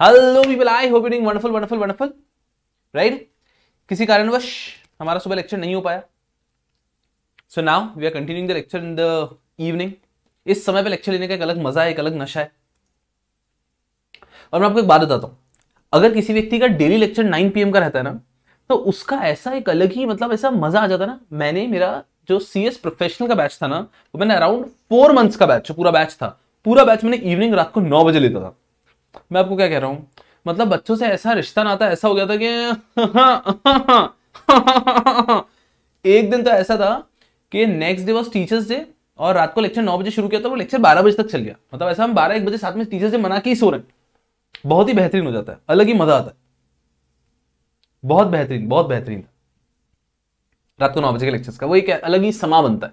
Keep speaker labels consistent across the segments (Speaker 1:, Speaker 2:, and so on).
Speaker 1: Hello people I hope doing wonderful wonderful wonderful right किसी कारणवश हमारा सुबह लेक्चर नहीं हो पाया। So now we are continuing the lecture in the evening इस समय पे लेक्चर लेने का एक अलग मज़ा है, एक अलग नशा है। और मैं आपको एक बात बताता हूँ। अगर किसी व्यक्ति का डेली लेक्चर 9 पीएम का रहता है ना तो उसका ऐसा एक अलग ही मतलब ऐसा मज़ा आ जाता है ना। मैंने मेरा जो सी एस प्रोफेशनल का बैच था ना, वो मैंने अराउंड फोर मंथ्स का बैच पूरा बैच था। पूरा बैच मैंने इवनिंग रात को नौ बजे लेता था। मैं आपको क्या कह रहा हूँ? मतलब बच्चों से ऐसा रिश्ता नाता ऐसा हो गया था कि एक दिन तो ऐसा था कि next day was teachers day और रात को लेक्चर नौ बजे शुरू किया था, वो लेक्चर बारह बजे तक चल गया। मतलब ऐसा हम बारह, एक बजे साथ में टीचर्स डे मना के ही सो रहे हैं। बहुत ही बेहतरीन हो जाता है, अलग ही मज़ा आता है। बहुत बेहतरीन बहुत बेहतरीन। रात को नौ बजे के लेक्चर्स का, वो एक अलग ही समा बनता है।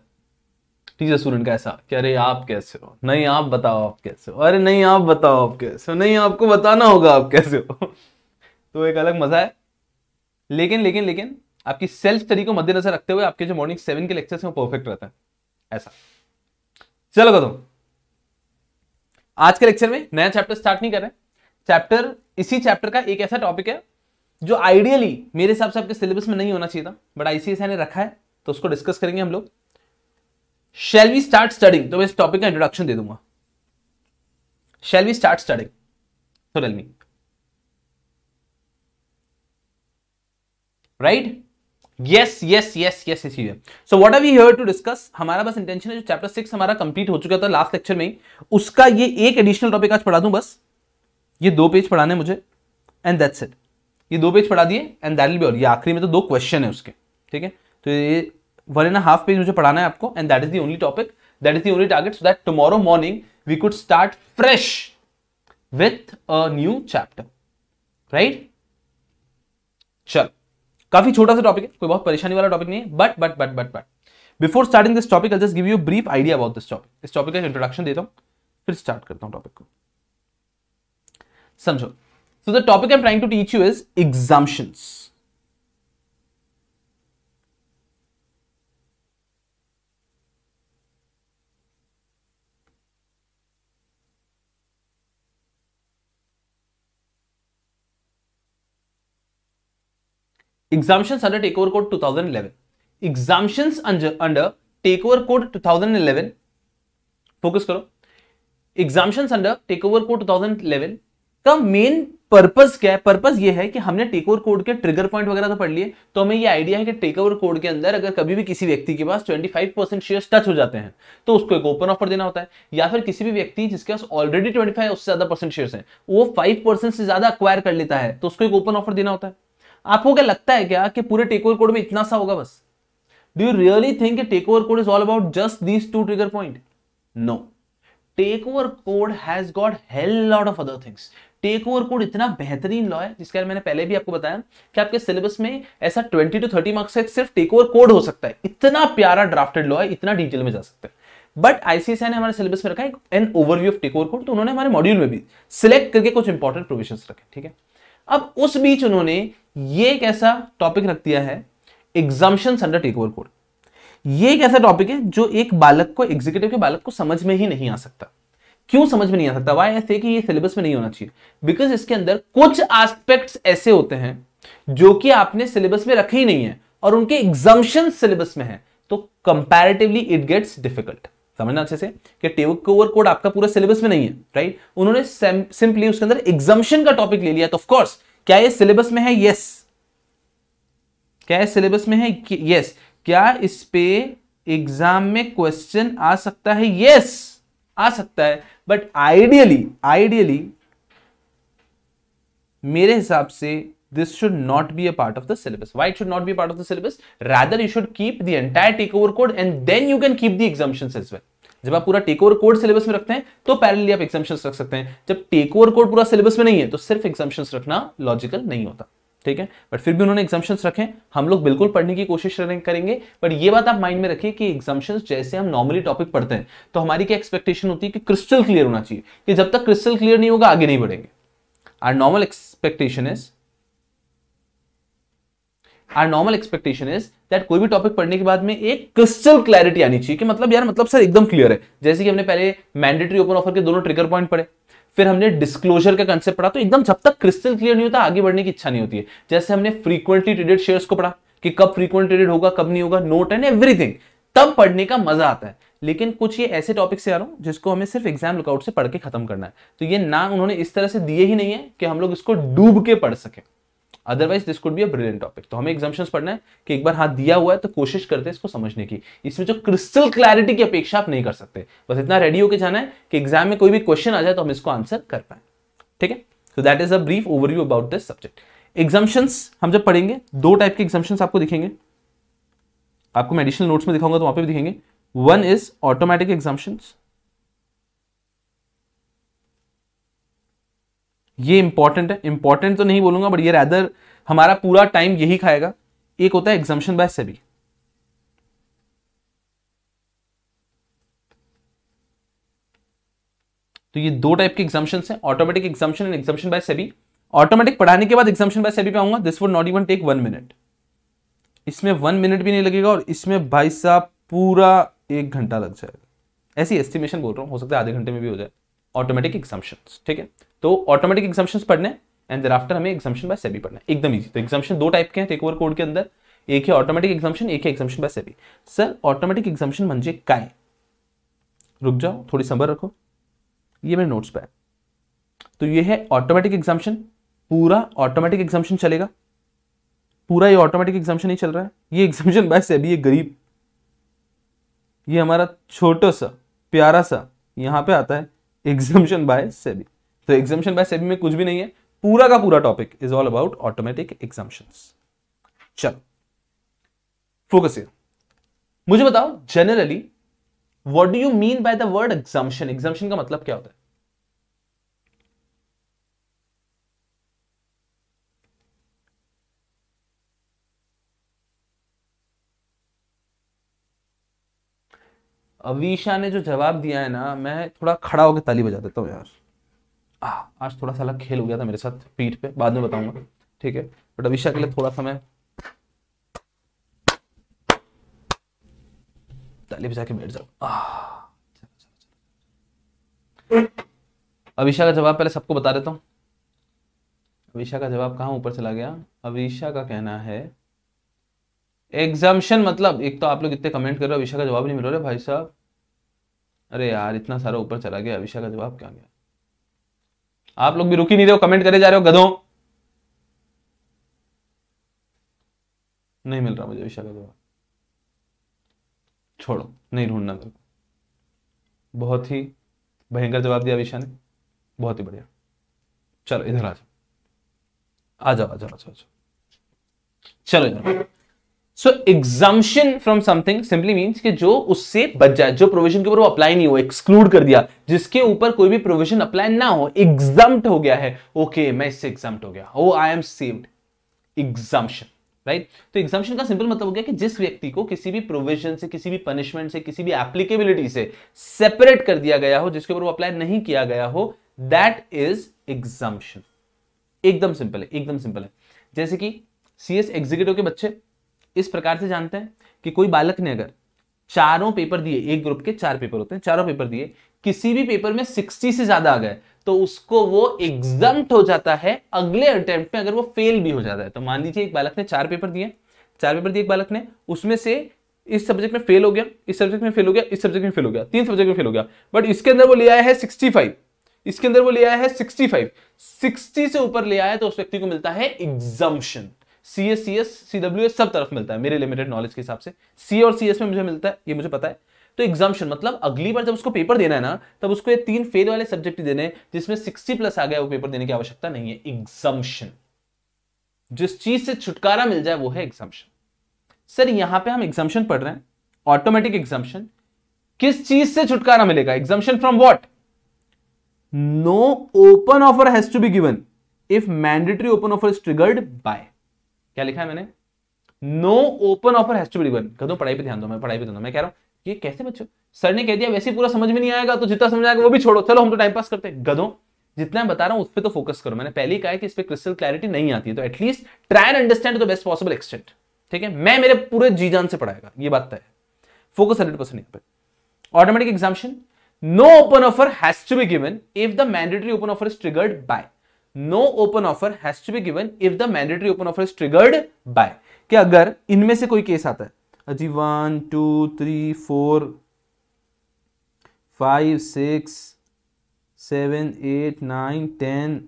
Speaker 1: टीचर स्टूडेंट का ऐसा, कि अरे आप कैसे हो? नहीं, आप बताओ आप कैसे हो? अरे नहीं, आप बताओ आप कैसे हो? नहीं, आपको बताना होगा आप कैसे हो? तो एक अलग मज़ा है। लेकिन लेकिन लेकिन, आपकी सेल्फ स्टडी को मद्देनजर रखते हुए आपके जो मॉर्निंग सेवन के लेक्चर्स हैं वो परफेक्ट रहता है। ऐसा। चलो कदम आज के लेक्चर में नया चैप्टर स्टार्ट नहीं कर रहे चैप्टर इसी चैप्टर का एक ऐसा टॉपिक है, जो आइडियली मेरे हिसाब से आपके सिलेबस में नहीं होना चाहिए था बट आईसीएसआई ने रखा है तो उसको डिस्कस करेंगे हम लोग। शेल वी स्टार्ट स्टडिंग तो मैं इस टॉपिक का इंट्रोडक्शन दे दूँगा। Shall we start studying tell me right yes yes yes yes इसी है so what are we here to discuss हमारा बस इंटेंशन है, जो चैप्टर सिक्स हमारा कंप्लीट हो चुका था लास्ट लेक्चर में उसका ये एक एडिशनल टॉपिक आज पढ़ा दूँ बस। ये दो पेज पढ़ाने मुझे एंड दैट्स इट ये दो पेज पढ़ा दिए एंड दैट विल बी और ये आखिरी में तो दो क्वेश्चन है उसके, ठीक है? तो ये वन एंड हाफ़ पेज मुझे पढ़ाना है आपको and that is the only topic that is the only target so that tomorrow morning we could start fresh with a new chapter right चल। काफ़ी छोटा सा टॉपिक है, कोई बहुत परेशानी वाला टॉपिक नहीं है but but but but but before starting this topic I just give you brief idea about this topic इस टॉपिक का इंट्रोडक्शन देता हूँ, फिर स्टार्ट करता हूँ टॉपिक को। समझो। So the topic I'm trying to teach you is exemptions. Exemptions under Takeover Code 2011. Exemptions under, under Takeover Code 2011. Focus करो. Exemptions under Takeover Code 2011 का मेन पर्पस क्या है पर्पस ये है कि हमने टेक ओवर कोड के ट्रिगर पॉइंट वगैरह तो पढ़ लिए तो हमें ये आइडिया है कि टेक ओवर कोड के अंदर अगर कभी भी किसी व्यक्ति के पास 25 परसेंट शेयर टच हो जाते हैं तो उसको एक ओपन ऑफ़र देना होता है या फिर किसी भी व्यक्ति जिसके पास ऑलरेडी 25 उससे ज़्यादा परसेंट शेयर है वो फाइव से ज़्यादा अक्वायर कर लेता है तो उसको एक ओपन ऑफ़र देना होता है आपको क्या लगता है क्या कि पूरे टेक ओवर कोड में इतना सा होगा बस? Do you really think takeover code is all about just these two trigger point no takeover code has got hell lot of other things takeover code इतना बेहतरीन लॉ है, जिसके मैंने पहले भी आपको बताया कि आपके सिलेबस में ऐसा 20 टू 30 मार्क्स से सिर्फ़ टेक ओवर कोड हो सकता है। इतना प्यारा ड्राफ्टेड लॉ है, इतना डिटेल में जा सकते हैं। बट आईसीएसआई ने हमारे सिलेबस में रखा है an overview of takeover code तो उन्होंने हमारे मॉड्यूल में भी सिलेक्ट करके कुछ इंपॉर्टेंट प्रोविज़न रखे, ठीक है? अब उस बीच उन्होंने ये एक ऐसा टॉपिक रख दिया है exemption under take over code ये एक ऐसा टॉपिक है जो एक बालक को एग्जीक्यूटिव के बालक को समझ में ही नहीं आ सकता। क्यों समझ में नहीं आ सकता? वाई ऐसे कि ये सिलेबस में नहीं होना चाहिए? बिकॉज़ इसके अंदर कुछ एस्पेक्ट्स ऐसे होते हैं जो कि आपने सिलेबस में रखे ही नहीं है और उनके एग्जाम्शन सिलेबस में है। तो कंपैरेटिवली इट गेट्स डिफ़िकल्ट समझना अच्छे से कि टेक ओवर कोड आपका पूरा सिलेबस में नहीं है राइट उन्होंने सिंपली उसके अंदर एग्जाम्शन का टॉपिक ले लिया तो ऑफकोर्स क्या ये सिलेबस में है यस क्या ये सिलेबस में है यस क्या इस पे एग्ज़ाम में क्वेश्चन आ सकता है यस आ सकता है बट आइडियली आइडियली मेरे हिसाब से this should not be a part of the syllabus why it should not be a part of the syllabus rather you should keep the entire takeover code and then you can keep the exemptions as well जब आप पूरा take over code syllabus में रखते हैं तो parallelly आप exemptions रख सकते हैं। जब टेक ओवर कोड पूरा सिलेबस में नहीं है तो सिर्फ़ एग्जाम्पशंस रखना लॉजिकल नहीं होता, ठीक है? बट फिर भी उन्होंने एग्जाम्पशंस रखे, हम लोग बिल्कुल पढ़ने की कोशिश करेंगे। बट ये बात आप माइंड में रखिए कि एग्जाम्पशंस जैसे हम नॉर्मली टॉपिक पढ़ते हैं तो हमारी क्या एक्सपेक्टेशन होती है कि क्रिस्टल क्लियर होना चाहिए, कि जब तक क्रिस्टल क्लियर नहीं होगा, आगे नहीं बढ़ेंगे। Our normal expectation is our normal expectation is that कोई भी टॉपिक पढ़ने के बाद में एक क्रिस्टल क्लैरिटी आनी चाहिए कि मतलब यार मतलब सर एकदम क्लियर है। जैसे कि हमने पहले मैंडेटरी ओपन ऑफ़र के दोनों ट्रिगर पॉइंट पढ़े। फिर हमने डिस्क्लोजर का कंसेप्ट पढ़ा तो एकदम जब तक क्रिस्टल क्लियर नहीं होता, आगे बढ़ने की इच्छा नहीं होती है। जैसे हमने फ्रीक्वेंटली ट्रेडेड शेयर्स को पढ़ा कि कब फ्रीक्वेंट ट्रेडेड होगा, कब नहीं होगा नोट एंड एवरीथिंग तब पढ़ने का मज़ा आता है। लेकिन कुछ ये ऐसे टॉपिक से आ रहा हूँ, जिसको हमें सिर्फ़ एग्ज़ाम लुकआउट से पढ़ के खत्म करना है। तो ये नाम उन्होंने इस तरह से दिए ही नहीं है कि हम लोग इसको डूब के पढ़ सके। Otherwise this could be a brilliant topic तो हमें एग्जाम्शन पढ़ना है कि एक बार हाथ दिया हुआ है तो कोशिश करते हैं इसको समझने की। इसमें जो क्रिस्टल क्लैरिटी की अपेक्षा आप नहीं कर सकते। बस इतना रेडी होकर जाना है कि एग्ज़ाम में कोई भी क्वेश्चन आ जाए तो हम इसको आंसर कर पाए। ठीक है? So that is a brief overview about this subject exemptions हम जब पढ़ेंगे, दो टाइप के एग्जाम्शंस आपको दिखेंगे। आपको मैं एडिशनल नोट्स में दिखाऊँगा तो वहाँ पे भी दिखेंगे। वन इज़ ऑटोमेटिक एग्जाम्शंस ये इंपॉर्टेंट है। इंपॉर्टेंट तो नहीं बोलूँगा बट ये रैदर हमारा पूरा टाइम यही खाएगा। एक होता है एग्जामेशन बाय सेबी तो ये दो टाइप के एग्जामेशन है automatic exemption and exemption by SEBI automatic पढ़ाने के बाद एग्जामेशन बाय सेबी पे आऊँगा। This would not even take one minute इसमें वन मिनट भी नहीं लगेगा और इसमें भाई साहब पूरा एक घंटा लग जाएगा। ऐसी एस्टिमेशन बोल रहा हूँ, हो सकता है आधे घंटे में भी हो जाए। ऑटोमेटिक एग्जामेशन ठीक है? तो ऑटोमेटिक एग्जामेशन पढ़ने एंड देर आफ्टर हमें एग्जामेशन बाय सेबी पढ़ना है। एकदम ईजी तो एग्जामेशन दो टाइप के हैं टेक ओवर कोड के अंदर। एक है ऑटोमेटिक एग्जामेशन एक है exemption by SEBI sir automatic exemption म्हणजे काय? रुक जाओ, थोड़ी सबर रखो। ये मेरे नोट्स पे है। तो ये है ऑटोमेटिक एग्जामेशन पूरा ऑटोमेटिक एग्जामेशन चलेगा। पूरा ये ऑटोमेटिक एग्जामेशन नहीं चल रहा है। ये एग्जामेशन बाय सेबी ये गरीब। ये हमारा छोटा सा, प्यारा सा, यहाँ पे आता है। एग्जामेशन बाय सेबी तो एग्जामेशन बाय सेबी में कुछ भी नहीं है। पूरा का पूरा topic is all about automatic exemption चलो। फोकस मुझे बताओ generally what do you mean by the word exemption exemption का मतलब क्या होता है? अवीशा ने जो जवाब दिया है ना, मैं थोड़ा खड़ा होकर ताली बजा देता हूँ यार। आज थोड़ा सा अलग खेल हो गया था मेरे साथ पीठ पे, बाद में बताऊँगा। ठीक है, बट अवीशा के लिए थोड़ा सा मैं ताली बजा के बैठ जाओ अविशा का जवाब पहले सबको बता देता हूँ। अविशा का जवाब कहाँ ऊपर चला गया? अविशा का कहना है, एग्जामेशन मतलब एक तो आप लोग इतने कमेंट कर रहे हो, अविशा का जवाब नहीं मिल रहा। भाई साहब, अरे यार, इतना सारा ऊपर चला गया, अविशा का जवाब क्या गया? आप लोग भी रुक नहीं रहे हो कमेंट करे जा रहे हो, गधों। नहीं मिल रहा मुझे अविशा का छोड़ो, नहीं ढूंढना मेरे को बहुत ही भयंकर जवाब दिया अविशा ने। बहुत ही बढ़िया। चलो, इधर आ जाओ आ जाओ आ जाओ आ जाओ। चलो इधर। So exemption from something simply means कि जो उससे बच जाए जो प्रोविज़न के ऊपर वो अप्लाई नहीं हो एक्सक्लूड कर दिया जिसके ऊपर कोई भी प्रोविज़न अप्लाई ना हो एग्जाम्ट हो गया है ओके okay, मैं इससे एग्जाम्ट हो गया ओ I am saved exemption right तो एग्जामेशन का सिंपल मतलब हो गया कि जिस व्यक्ति को किसी भी प्रोविज़न से किसी भी पनिशमेंट से किसी भी एप्लीकेबिलिटी से सेपरेट कर दिया गया हो जिसके ऊपर वो अप्लाई नहीं किया गया हो दैट इज़ एग्जामेशन एकदम सिंपल है एकदम सिंपल है। जैसे कि सीएस एग्जीक्यूटिव के बच्चे इस प्रकार से जानते हैं कि कोई बालक ने अगर चारों पेपर दिए, एक ग्रुप के चार पेपर होते हैं, चारों पेपर दिए, किसी भी पेपर में सिक्सटी से ज़्यादा आ गए तो उसको वो एग्ज़ाम हो जाता है, अगले अटेम्प्ट में अगर वो फेल भी हो जाता है। तो मान लीजिए एक बालक ने चार पेपर दिए, चार पेपर दिए एक बालक ने, उसमें से इस सब्जेक्ट में फेल हो गया, इस सब्जेक्ट में फेल हो गया, इस सब्जेक्ट में फेल हो गया, तीन सब्जेक्ट में फेल हो गया बट इसके अंदर वो ले आया है सिक्सटी फाइव इसके अंदर वो ले आया है सिक्सटी फाइव सिक्सटी से ऊपर ले आया तो उस व्यक्ति को मिलता है exemption C S C S C W S सब तरफ़ मिलता है, मेरे लिमिटेड नॉलेज के हिसाब से। सी और सी एस में मुझे मिलता है, ये मुझे पता है। तो एग्जामेशन मतलब अगली बार जब उसको पेपर देना है ना, तब उसको ये तीन फेल वाले सब्जेक्ट देने जिसमें सिक्सटी प्लस आ गया वो पेपर देने की आवश्यकता नहीं है। एग्जामेशन जिस चीज़ से छुटकारा मिल जाए, वो है एग्जामेशन सर यहाँ पे हम एग्जामेशन पढ़ रहे हैं। ऑटोमेटिक एग्जामेशन किस चीज़ से छुटकारा मिलेगा? Exemption from what no open offer has to be given if mandatory open offer is triggered by क्या लिखा है मैंने? No open offer has to be given कदम पढ़ाई पे ध्यान दो, मैं पढ़ाई पे ध्यान दो। मैं कह रहा हूँ, ये कैसे बच्चों? सर ने कह दिया, वैसे पूरा समझ में नहीं आएगा तो जितना समझ आएगा वो भी छोड़ो। चलो, हम तो टाइम पास करते हैं। गधों, जितना बता रहा हूँ, उस पर तो फोकस करो। मैंने पहले ही कहा कि इस पर क्रिस्टल क्लैरिटी नहीं आती है। तो at least try and understand the best possible extent ठीक है? मैं मेरे पूरे जी जान से पढ़ाएगा। ये बात है। फोकस हंड्रेड परसेंट पे। Automatic exemption no open offer has to be given if the mandatory open offer is triggered by no open offer has to be given if the mandatory open offer is triggered by कि अगर इनमें से कोई case आता है, अजी one two three four five six seven eight nine ten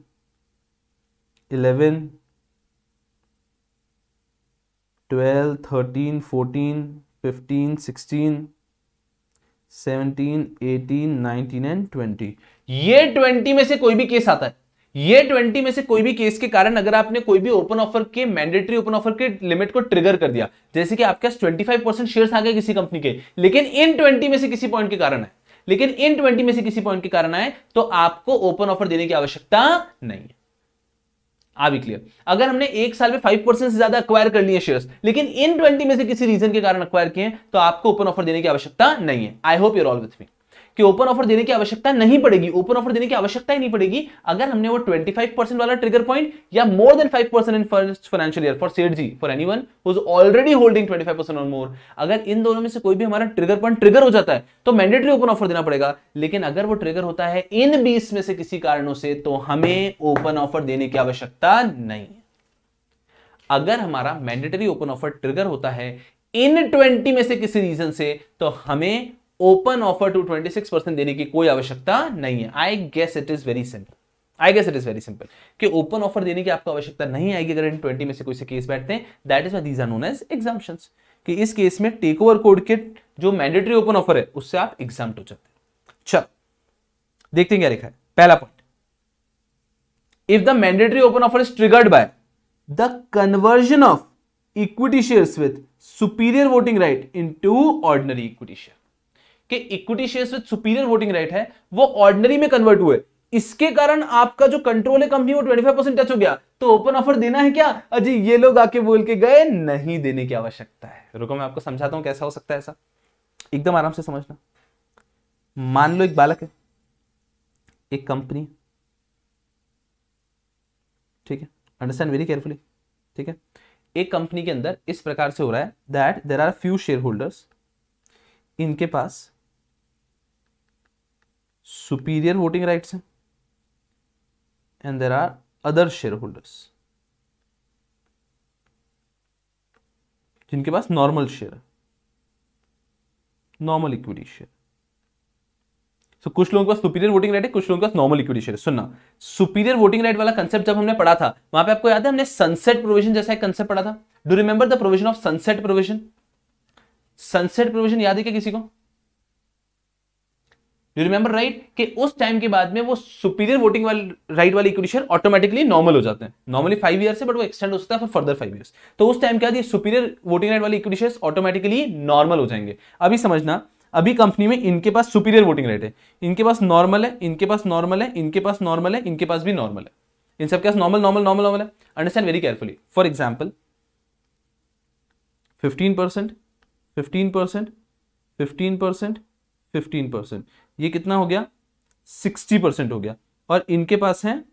Speaker 1: eleven twelve thirteen fourteen fifteen sixteen seventeen eighteen nineteen and twenty ये twenty में से कोई भी केस आता है ये 20 में से कोई भी केस के कारण अगर आपने कोई भी ओपन ऑफ़र के मैंडेटरी ओपन ऑफ़र के लिमिट को ट्रिगर कर दिया, जैसे कि आपके पास 25 परसेंट शेयर आ गए किसी कंपनी के, लेकिन इन 20 में से किसी पॉइंट के कारण है लेकिन इन 20 में से किसी पॉइंट के कारण आए तो आपको ओपन ऑफ़र देने की आवश्यकता नहीं है। क्लियर अगर हमने एक साल में फाइव परसेंट से ज़्यादा अक्वायर कर लिए शेयर्स लेकिन इन ट्वेंटी में से किसी रीजन के कारण अक्वायर किए तो आपको ओपन ऑफ़र देने की आवश्यकता नहीं है। I hope you're all with me कि ओपन ऑफ़र देने की आवश्यकता नहीं पड़ेगी ओपन ऑफ़र देने की आवश्यकता ही नहीं पड़ेगी, अगर हमने वो 25 परसेंट वाला ट्रिगर पॉइंट या more than 5 percent in first financial year for सेठ जी for anyone who is already holding 25 percent और मोर अगर इन दोनों में से कोई भी हमारा ट्रिगर पॉइंट ट्रिगर हो जाता है तो मैंडेटरी ओपन ऑफ़र देना पड़ेगा, लेकिन अगर वो ट्रिगर होता है इन बीस में से किसी कारणों से तो हमें ओपन ऑफ़र देने की आवश्यकता नहीं अगर हमारा मैंडेटरी ओपन ऑफ़र ट्रिगर होता है इन 20 में से किसी रीजन से तो हमें ओपन ऑफ़र टू 26 परसेंट देने की कोई आवश्यकता नहीं है। I guess it is very simple I guess it is very simple कि ओपन ऑफ़र देने की आपको आवश्यकता नहीं आएगी अगर इन 20 में से कोई से केस बैठते हैं। That is these are known as exemptions कि इस केस में टेक ओवर कोड के जो मैंडेटरी ओपन ऑफ़र है, उससे आप एग्ज़ाम हो जाते हैं। चल, देखते हैं क्या लिखा है। पहला point if the mandatory open offer is triggered by the conversion of equity shares with superior voting right into ordinary equity share कि equity shares with superior voting right है, वो ऑर्डिनरी में कन्वर्ट हुए। इसके कारण आपका जो कंट्रोल है कंपनी वो 25 परसेंट टच हो गया। तो ओपन ऑफ़र देना है क्या? अजी, ये लोग आके बोल के गए, नहीं देने की आवश्यकता है। रुको, मैं आपको समझाता हूँ कैसा हो सकता है ऐसा। एकदम आराम से समझना। मान लो एक बालक है, एक कंपनी ठीक है? अंडरस्टैंड वेरी केयरफुली ठीक है? एक कंपनी के अंदर इस प्रकार से हो रहा है that there are few share holders इनके पास सुपीरियर वोटिंग राइट्स हैं and there are other share holders जिनके पास नॉर्मल शेयर है नॉर्मल इक्विटी शेयर तो कुछ लोगों के पास सुपीरियर वोटिंग राइट है, कुछ लोगों के पास नॉर्मल इक्विटी शेयर सुनना सुपीरियर वोटिंग राइट वाला कंसेप्ट जब हमने पढ़ा था, वहाँ पे आपको याद है, हमने सनसेट प्रोविज़न जैसा एक कंसेप्ट पढ़ा था? Do remember the provision of sunset provision sunset provision याद है क्या किसी को? यू रिमेंबर राइट कि उस टाइम के बाद में वो सुपीरियर वोटिंग वाली राइट वाली इक्विटी शेयर ऑटोमेटिकली नॉर्मल हो जाते हैं। नॉर्मली फाइव ईयर से बट वो एक्सटेंड हो सकता है फॉर फर्दर फाइव ईयर्स तो उस टाइम क्या दिए सुपीरियर वोटिंग राइट वाली इक्विटी शेयर ऑटोमेटिकली नॉर्मल हो जाएँगे। अभी समझना, अभी कंपनी में इनके पास सुपीरियर वोटिंग राइट है। इनके पास नॉर्मल है, इनके पास नॉर्मल है, इनके पास नॉर्मल है, इनके पास भी नॉर्मल है। इन सबके पास नॉर्मल नॉर्मल नॉर्मल नॉर्मल है। Understand very carefully for example fifteen percent fifteen percent fifteen percent fifteen percent ये कितना हो गया? सिक्सटी परसेंट हो गया। और इनके पास है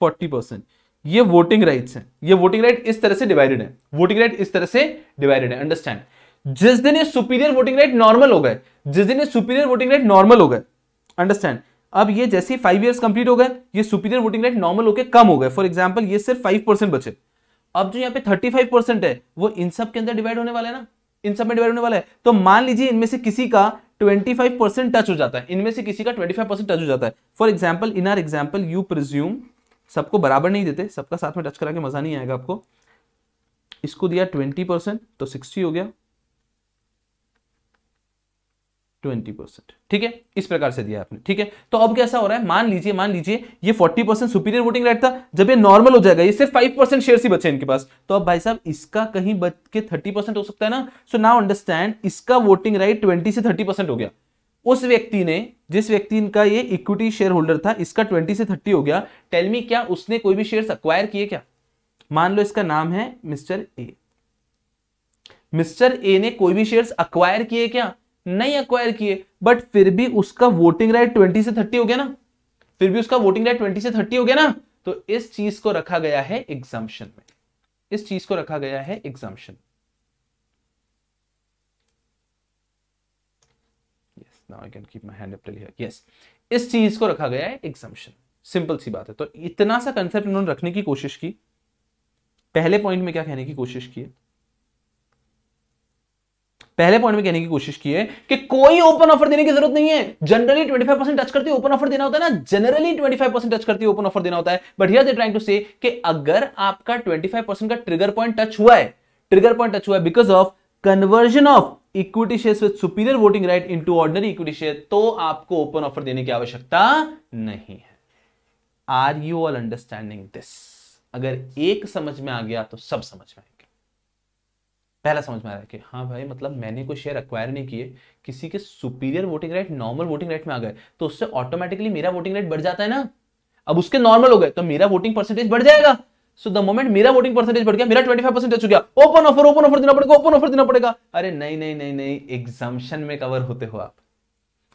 Speaker 1: फोर्टी परसेंट। ये वोटिंग राइट्स हैं। ये वोटिंग राइट इस तरह से डिवाइडेड है। वोटिंग राइट इस तरह से डिवाइडेड है। अंडरस्टैंड जिस दिन ये सुपीरियर वोटिंग राइट नॉर्मल हो गए, जिस दिन ये सुपीरियर वोटिंग राइट नॉर्मल हो गए अंडरस्टैंड अब ये जैसे ही फाइव ईयर्स कंप्लीट हो गए, ये सुपीरियर वोटिंग राइट नॉर्मल होकर कम हो गए। फॉर एग्ज़ाम्पल ये सिर्फ़ फाइव परसेंट बचे। अब जो यहाँ पे थर्टी फाइव परसेंट है, वो इन सब के अंदर डिवाइड होने वाला है ना? इन सब में डिवाइड होने वाला है। तो मान लीजिए इनमें से किसी का 25 परसेंट टच हो जाता है। इनमें से किसी का 25 परसेंट टच हो जाता है। For example in our example you presume सबको बराबर नहीं देते, सबका साथ में टच करा के मज़ा नहीं आएगा आपको। इसको दिया 20 परसेंट तो 60 हो गया। Twenty percent. ठीक है? इस प्रकार से दिया आपने। ठीक है? तो अब कैसा हो रहा है? मान लीजिए मान लीजिए, ये forty percent superior voting right था। जब ये नॉर्मल हो जाएगा, ये सिर्फ़ फाइव परसेंट शेयर ही बचे इनके पास। तो अब भाई साहब, इसका कहीं बच के थर्टी परसेंट हो सकता है ना? सो नाउ अंडरस्टैंड इसका वोटिंग राइट ट्वेंटी से थर्टी हो गया। उस व्यक्ति ने, जिस व्यक्ति का ये इक्विटी शेयर होल्डर था, इसका ट्वेंटी से थर्टी हो गया। टेल मी क्या उसने कोई भी शेयर अक्वायर किए क्या? मान लो इसका नाम है मिस्टर ए। मिस्टर ए ने कोई भी शेयर्स अक्वायर किए क्या? नहीं अक्वायर किए बट फिर भी उसका वोटिंग राइट ट्वेंटी से थर्टी हो गया ना? फिर भी उसका वोटिंग राइट ट्वेंटी से थर्टी हो गया ना? तो इस चीज़ को रखा गया है एग्जाम्शन में। इस चीज़ को रखा गया है exemption now I can keep my hand up till here yes इस चीज़ को रखा गया है एग्जाम्पशन सिंपल सी बात है। तो इतना सा कंसेप्ट उन्होंने रखने की कोशिश की। पहले पॉइंट में क्या कहने की कोशिश की? है पहले पॉइंट में कहने की कोशिश की है कि कोई ओपन ऑफ़र देने की ज़रूरत नहीं है। जनरली 25 परसेंट टच करती है ओपन ऑफ़र देना होता है ना। जनरली 25 परसेंट टच करती ओपन ऑफ़र देना होता है। But here they trying to say कि अगर आपका 25 परसेंट का ट्रिगर पॉइंट टच हुआ है ट्रिगर पॉइंट टच हुआ है because of conversion of equity share with superior voting right into ordinary equity share तो आपको ओपन ऑफ़र देने की आवश्यकता नहीं है। Are you all understanding this अगर एक समझ में आ गया तो सब समझ में आएँगे। पहला समझ में आ रहा है कि हाँ भाई मतलब मैंने कोई शेयर अक्वायर नहीं किए, किसी के superior voting right normal voting right में आ गए तो उससे ऑटोमेटिकली मेरा वोटिंग राइट बढ़ जाता है ना? अब उसके नॉर्मल हो गए तो मेरा वोटिंग परसेंटेज बढ़ जाएगा। सो द मोमेंट मेरा वोटिंग परसेंटेज बढ़ गया, मेरा 25 परसेंट हो गया ओपन ऑफ़र ओपन ऑफ़र देना पड़ेगा ओपन ऑफ़र देना पड़ेगा। अरे नहीं नहीं नहीं नहीं एग्जाम्शन में कवर होते हो आप।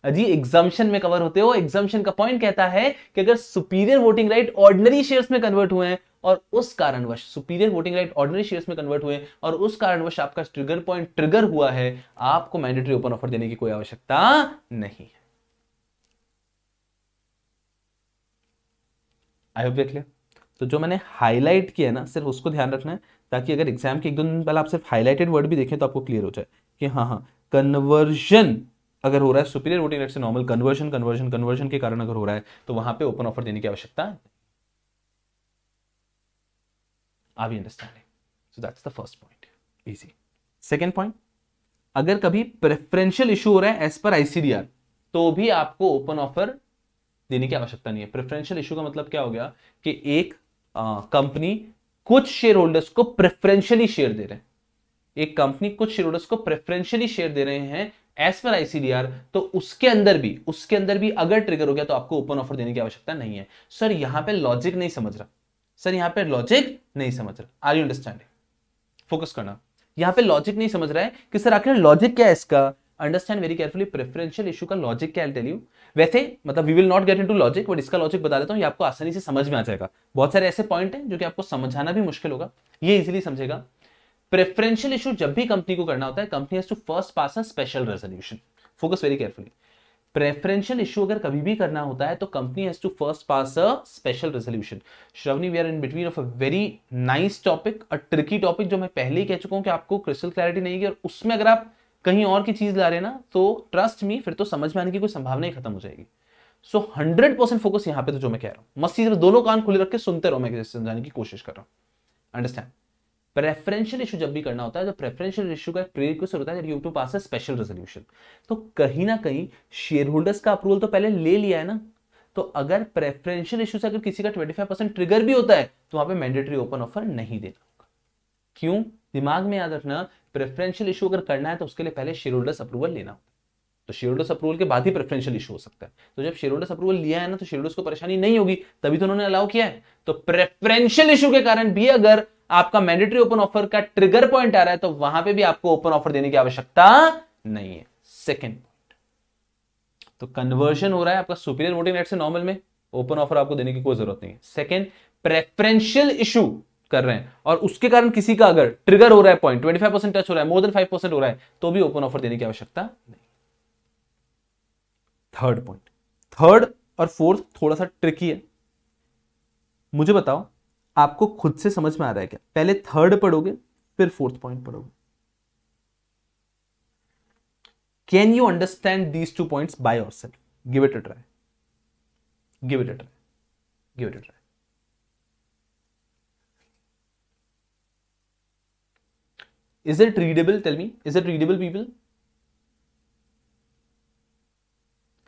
Speaker 1: अजी एग्जाम्शन में कवर होते हो। एग्जाम्शन का पॉइंट कहता है कि अगर superior voting right ordinary shares में कन्वर्ट हुए हैं और उस कारणवश superior voting right ordinary shares में कन्वर्ट हुए और उस कारणवश आपका ट्रिगर पॉइंट ट्रिगर हुआ है, आपको मैंडेटरी ओपन ऑफ़र देने की कोई आवश्यकता नहीं है। आई होप देख लिया तो जो मैंने हाईलाइट किया है ना, सिर्फ़ उसको ध्यान रखना है, ताकि अगर एग्ज़ाम के एक दो दिन पहले आप सिर्फ़ हाईलाइटेड वर्ड भी देखें तो आपको क्लियर हो जाए कि हाँ हाँ कन्वर्जन अगर हो रहा है सुपीरियर वोटिंग राइट से नॉर्मल कन्वर्जन कन्वर्जन कन्वर्जन के कारण अगर हो रहा है तो वहाँ पे ओपन ऑफ़र देने की आवश्यकता are we understanding so that's the first point easy second point अगर कभी प्रेफरेंशियल इशू हो रहा है एज पर आईसीडीआर तो भी आपको ओपन ऑफ़र देने की आवश्यकता नहीं है। प्रेफरेंशियल इशू का मतलब क्या हो गया कि एक कंपनी कुछ शेयर होल्डर्स को प्रेफरेंशियली शेयर दे रहे हैं। एक कंपनी कुछ शेयर होल्डर्स को प्रेफरेंशियली शेयर दे रहे हैं एज पर आईसीडीआर तो उसके अंदर भी, उसके अंदर भी अगर ट्रिगर हो गया तो आपको ओपन ऑफ़र देने की आवश्यकता नहीं है। सर यहाँ पे लॉजिक नहीं समझ रहा। सर यहाँ पे लॉजिक नहीं समझ रहा। आर यू अंडरस्टैंडिंग फोकस करना। यहाँ पे लॉजिक नहीं समझ रहा है कि सर आखिर लॉजिक क्या है इसका? Understand very carefully preferential issue का लॉजिक क्या टेल यू वैसे मतलब we will not get into logic but इसका लॉजिक बता देता हूँ, ये आपको आसानी से समझ में आ जाएगा। बहुत सारे ऐसे पॉइंट हैं जो कि आपको समझाना भी मुश्किल होगा। ये इजीली समझेगा। प्रेफरेंशियल इशू जब भी कंपनी को करना होता है company has to first pass a special resolution focus very carefully preferential issue अगर कभी भी करना होता है तो company has to first pass a special resolution Shravani we are in between of a very nice topic a tricky topic जो मैं पहले ही कह चुका हूँ कि आपको क्रिस्टल क्लैरिटी नहीं है, और उसमें अगर आप कहीं और की चीज़ ला रहे ना तो ट्रस्ट मी फिर तो समझ में आने की कोई संभावना ही खत्म हो जाएगी. सो हंड्रेड परसेंट फोकस यहाँ पे तो जो मैं कह रहा हूँ. मस्त दोनों कान खुले रख के सुनते रहो, मैं समझाने की कोशिश कर रहा हूँ. अंडरस्टैंड प्रेफरेंशियल इशू जब भी करना होता है तो प्रेफरेंशियल इशू का प्रीरिक्विजिट होता है you to pass a special resolution तो कहीं ना कहीं शेयर होल्डर्स का अप्रूवल तो पहले ले लिया है ना? तो अगर प्रेफरेंशियल इशू से अगर किसी का 25 परसेंट ट्रिगर भी होता है तो वहाँ पे मैंडेटरी ओपन ऑफ़र नहीं देना होगा. क्यों? दिमाग में याद रखना प्रेफरेंशियल इशू अगर करना है तो उसके लिए पहले शेयर होल्डर्स अप्रूवल लेना तो शेयर होल्डर्स अप्रूवल के बाद ही प्रेफरेंशियल इशू हो सकता है. तो जब शेयर होल्डर्स अप्रूवल लिया है ना तो शेयर होल्डर्स को परेशानी नहीं होगी, तभी तो उन्होंने अलाउ किया है. तो प्रेफरेंशियल इशू के कारण भी अगर आपका मैंडेटरी ओपन ऑफ़र का ट्रिगर पॉइंट आ रहा है तो वहाँ पे भी आपको ओपन ऑफ़र देने की आवश्यकता नहीं है। सेकेंड पॉइंट तो कन्वर्जन हो रहा है आपका सुपीरियर वोटिंग रेट से नॉर्मल में ओपन ऑफ़र आपको देने की कोई ज़रूरत नहीं है। सेकेंड प्रेफरेंशियल इशू कर रहे हैं, और उसके कारण किसी का अगर ट्रिगर हो रहा है पॉइंट ट्वेंटी टच हो रहा है मोर देन फाइव हो रहा है तो भी ओपन ऑफ़र देने की आवश्यकता नहीं थर्ड पॉइंट थर्ड और फोर्थ थोड़ा सा ट्रिकी है। मुझे बताओ आपको खुद से समझ में आ रहा है क्या? पहले थर्ड पढ़ोगे, फिर फोर्थ पॉइंट पढ़ोगे। Can you understand these two point by yourself give it a try give it a try give it a try is it readable? Tell me. Is it readable, people?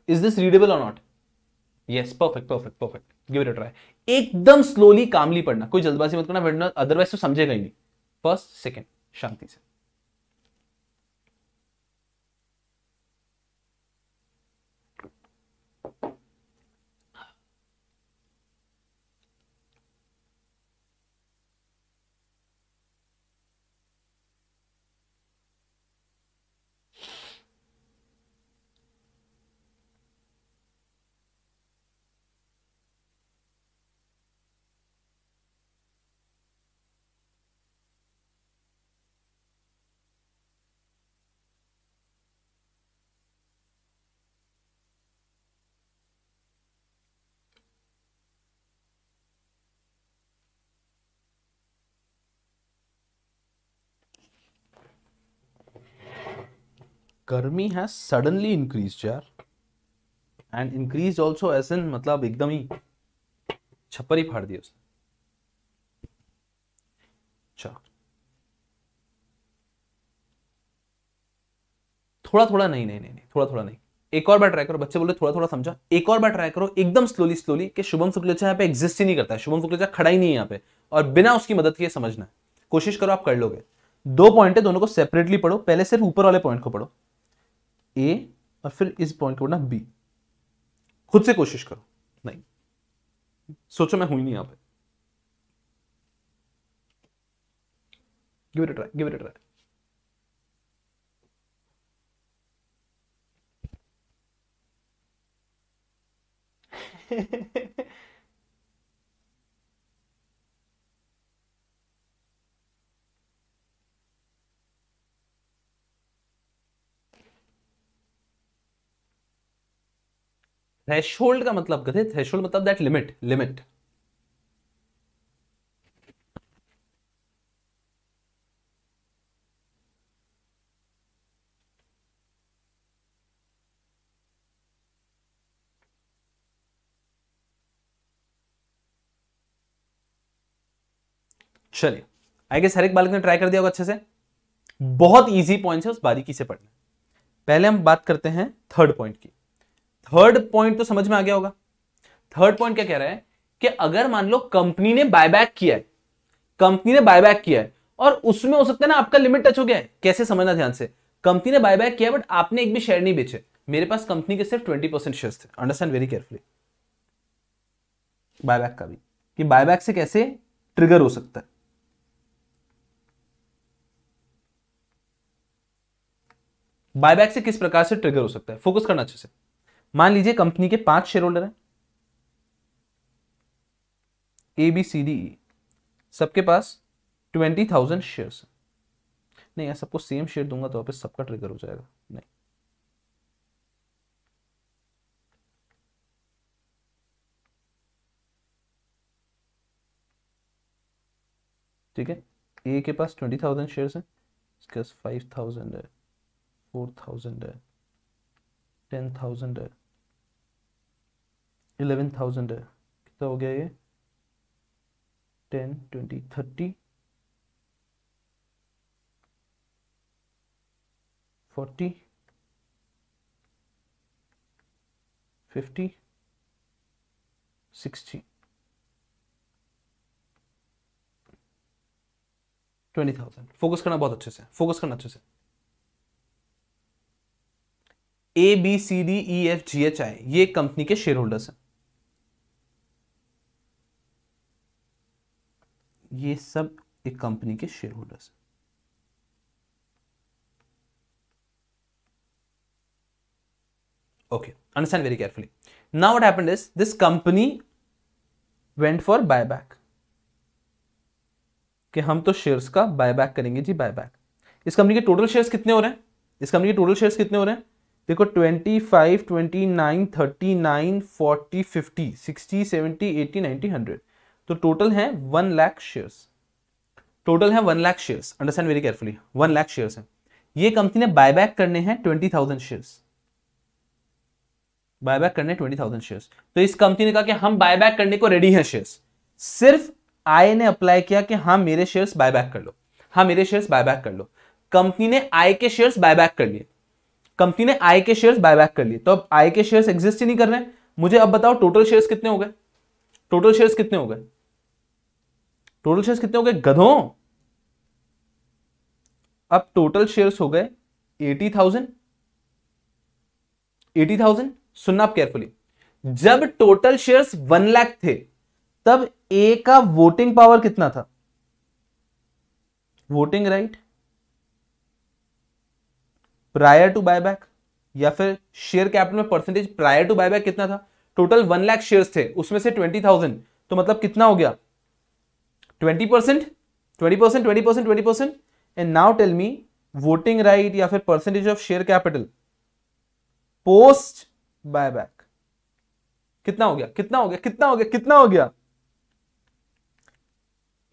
Speaker 1: Is this readable or not? Yes perfect perfect perfect give it try एकदम slowly calmly पढ़ना कोई जल्दबाजी मत करना otherwise तो समझेगा ही नहीं। First second शांति से। गर्मी है सडनली इंक्रीज यार। एंड इंक्रीज ऑल्सो एस मतलब एकदम ही छप्पर ही फाड़ दिया उसने। अच्छा। थोड़ा थोड़ा नहीं नहीं नहीं थोड़ा थोड़ा नहीं। एक और बार ट्राई करो, बच्चे बोले थोड़ा थोड़ा समझा। एक और बार ट्राई करो, एकदम स्लोली स्लोली कि शुभम शुक्लेचा यहाँ पे एग्जिस्ट ही नहीं करता है। शुभम शुक्लेचा खड़ा ही नहीं है यहाँ पे। और बिना उसकी मदद के समझना है। कोशिश करो आप कर लोगे। दो पॉइंट है, दोनों को सेपरेटली पढ़ो। पहले सिर्फ़ ऊपर वाले पॉइंट को पढ़ो। ए और फिर इस पॉइंट को पढ़ना बी खुद से कोशिश करो। नहीं। सोचो मैं हुई नहीं यहाँ पे। Give it try give it try threshold का मतलब कहते थ्रेशोल्ड मतलब दैट लिमिट लिमिट चलिए आई गेस हर एक बालक ने ट्राई कर दिया होगा अच्छे से। बहुत इजी पॉइंट है उस बारीकी से पढ़ना। पहले हम बात करते हैं थर्ड पॉइंट की। थर्ड पॉइंट तो समझ में आ गया होगा। थर्ड पॉइंट क्या कह रहा है? कि अगर मान लो कंपनी ने बायबैक किया है कंपनी ने बायबैक किया है, और उसमें हो सकता है ना आपका लिमिट टच हो गया है। कैसे समझना ध्यान से? कंपनी ने बायबैक किया बट आपने एक भी शेयर नहीं बेचे। मेरे पास कंपनी के सिर्फ़ ट्वेंटी परसेंट शेयर थे। अंडरस्टैंड वेरी केयरफुली बायबैक का भी। कि बायबैक से कैसे ट्रिगर हो सकता है? बायबैक से किस प्रकार से ट्रिगर हो सकता है? फोकस करना अच्छे से। मान लीजिए कंपनी के पाँच शेयर होल्डर हैं ए बी सी डी सबके पास ट्वेंटी थाउज़ेंड शेयर नहीं, यार, सबको सेम शेयर दूँगा तो वापस सबका ट्रिगर हो जाएगा। नहीं। ठीक है? ए के पास ट्वेंटी थाउज़ेंड शेयर है। इसके पास फाइव थाउज़ेंड है फोर थाउज़ेंड है टेन थाउज़ेंड है। इलेवन थाउज़ेंड है। कितना हो गया ये? Ten twenty thirty forty fifty sixty twenty thousand focus करना बहुत अच्छे से। फोकस करना अच्छे से। A B C D E F G H I ये कंपनी के शेयर होल्डर्स हैं। ये सब एक कंपनी के शेयर होल्डर्स हैं। Okay understand very carefully. Now what happened is this company went for buyback. कि हम तो शेयर्स का बायबैक करेंगे जी बायबैक इस कंपनी के टोटल शेयर्स कितने हो रहे हैं? इस कंपनी के टोटल शेयर्स कितने हो रहे हैं? देखो 25, 29, 39, 40, 50, 60, 70, 80, 90, 100 तो टोटल है वन लाख शेयर्स टोटल है one lakh shares understand very carefully one lakh shares है. ये कंपनी ने बायबैक करने हैं ट्वेंटी थाउज़ेंड शेयर्स बायबैक करने ट्वेंटी थाउज़ेंड शेयर्स तो इस कंपनी ने कहा कि हम बायबैक करने को रेडी हैं शेयर्स सिर्फ़ आई ने अप्लाई किया कि हाँ मेरे शेयर्स बायबैक कर लो. हाँ मेरे शेयर्स बायबैक कर लो. कंपनी ने आई के शेयर्स बायबैक कर लिए. कंपनी ने आई के शेयर्स बायबैक कर लिए. तो अब आई के शेयर्स एग्जिस्ट ही नहीं कर रहे मुझे अब बताओ टोटल शेयर्स कितने हो गए? टोटल शेयर्स कितने हो गए? टोटल शेयर्स कितने हो गए? गधों। अब टोटल शेयर्स हो गए एटी थाउज़ेंड एटी थाउज़ेंड सुनना आप केयरफुली जब टोटल शेयर्स वन लाख थे, तब ए का वोटिंग पावर कितना था? Voting right prior to buyback या फिर शेयर कैपिटल में परसेंटेज प्रायर टू बायबैक कितना था? टोटल वन लाख शेयर्स थे, उसमें से ट्वेंटी थाउज़ेंड तो मतलब कितना हो गया? Twenty percent twenty percent twenty percent twenty percent and now tell me voting right या फिर percentage of share capital post buyback कितना हो गया कितना हो गया कितना हो गया कितना हो गया?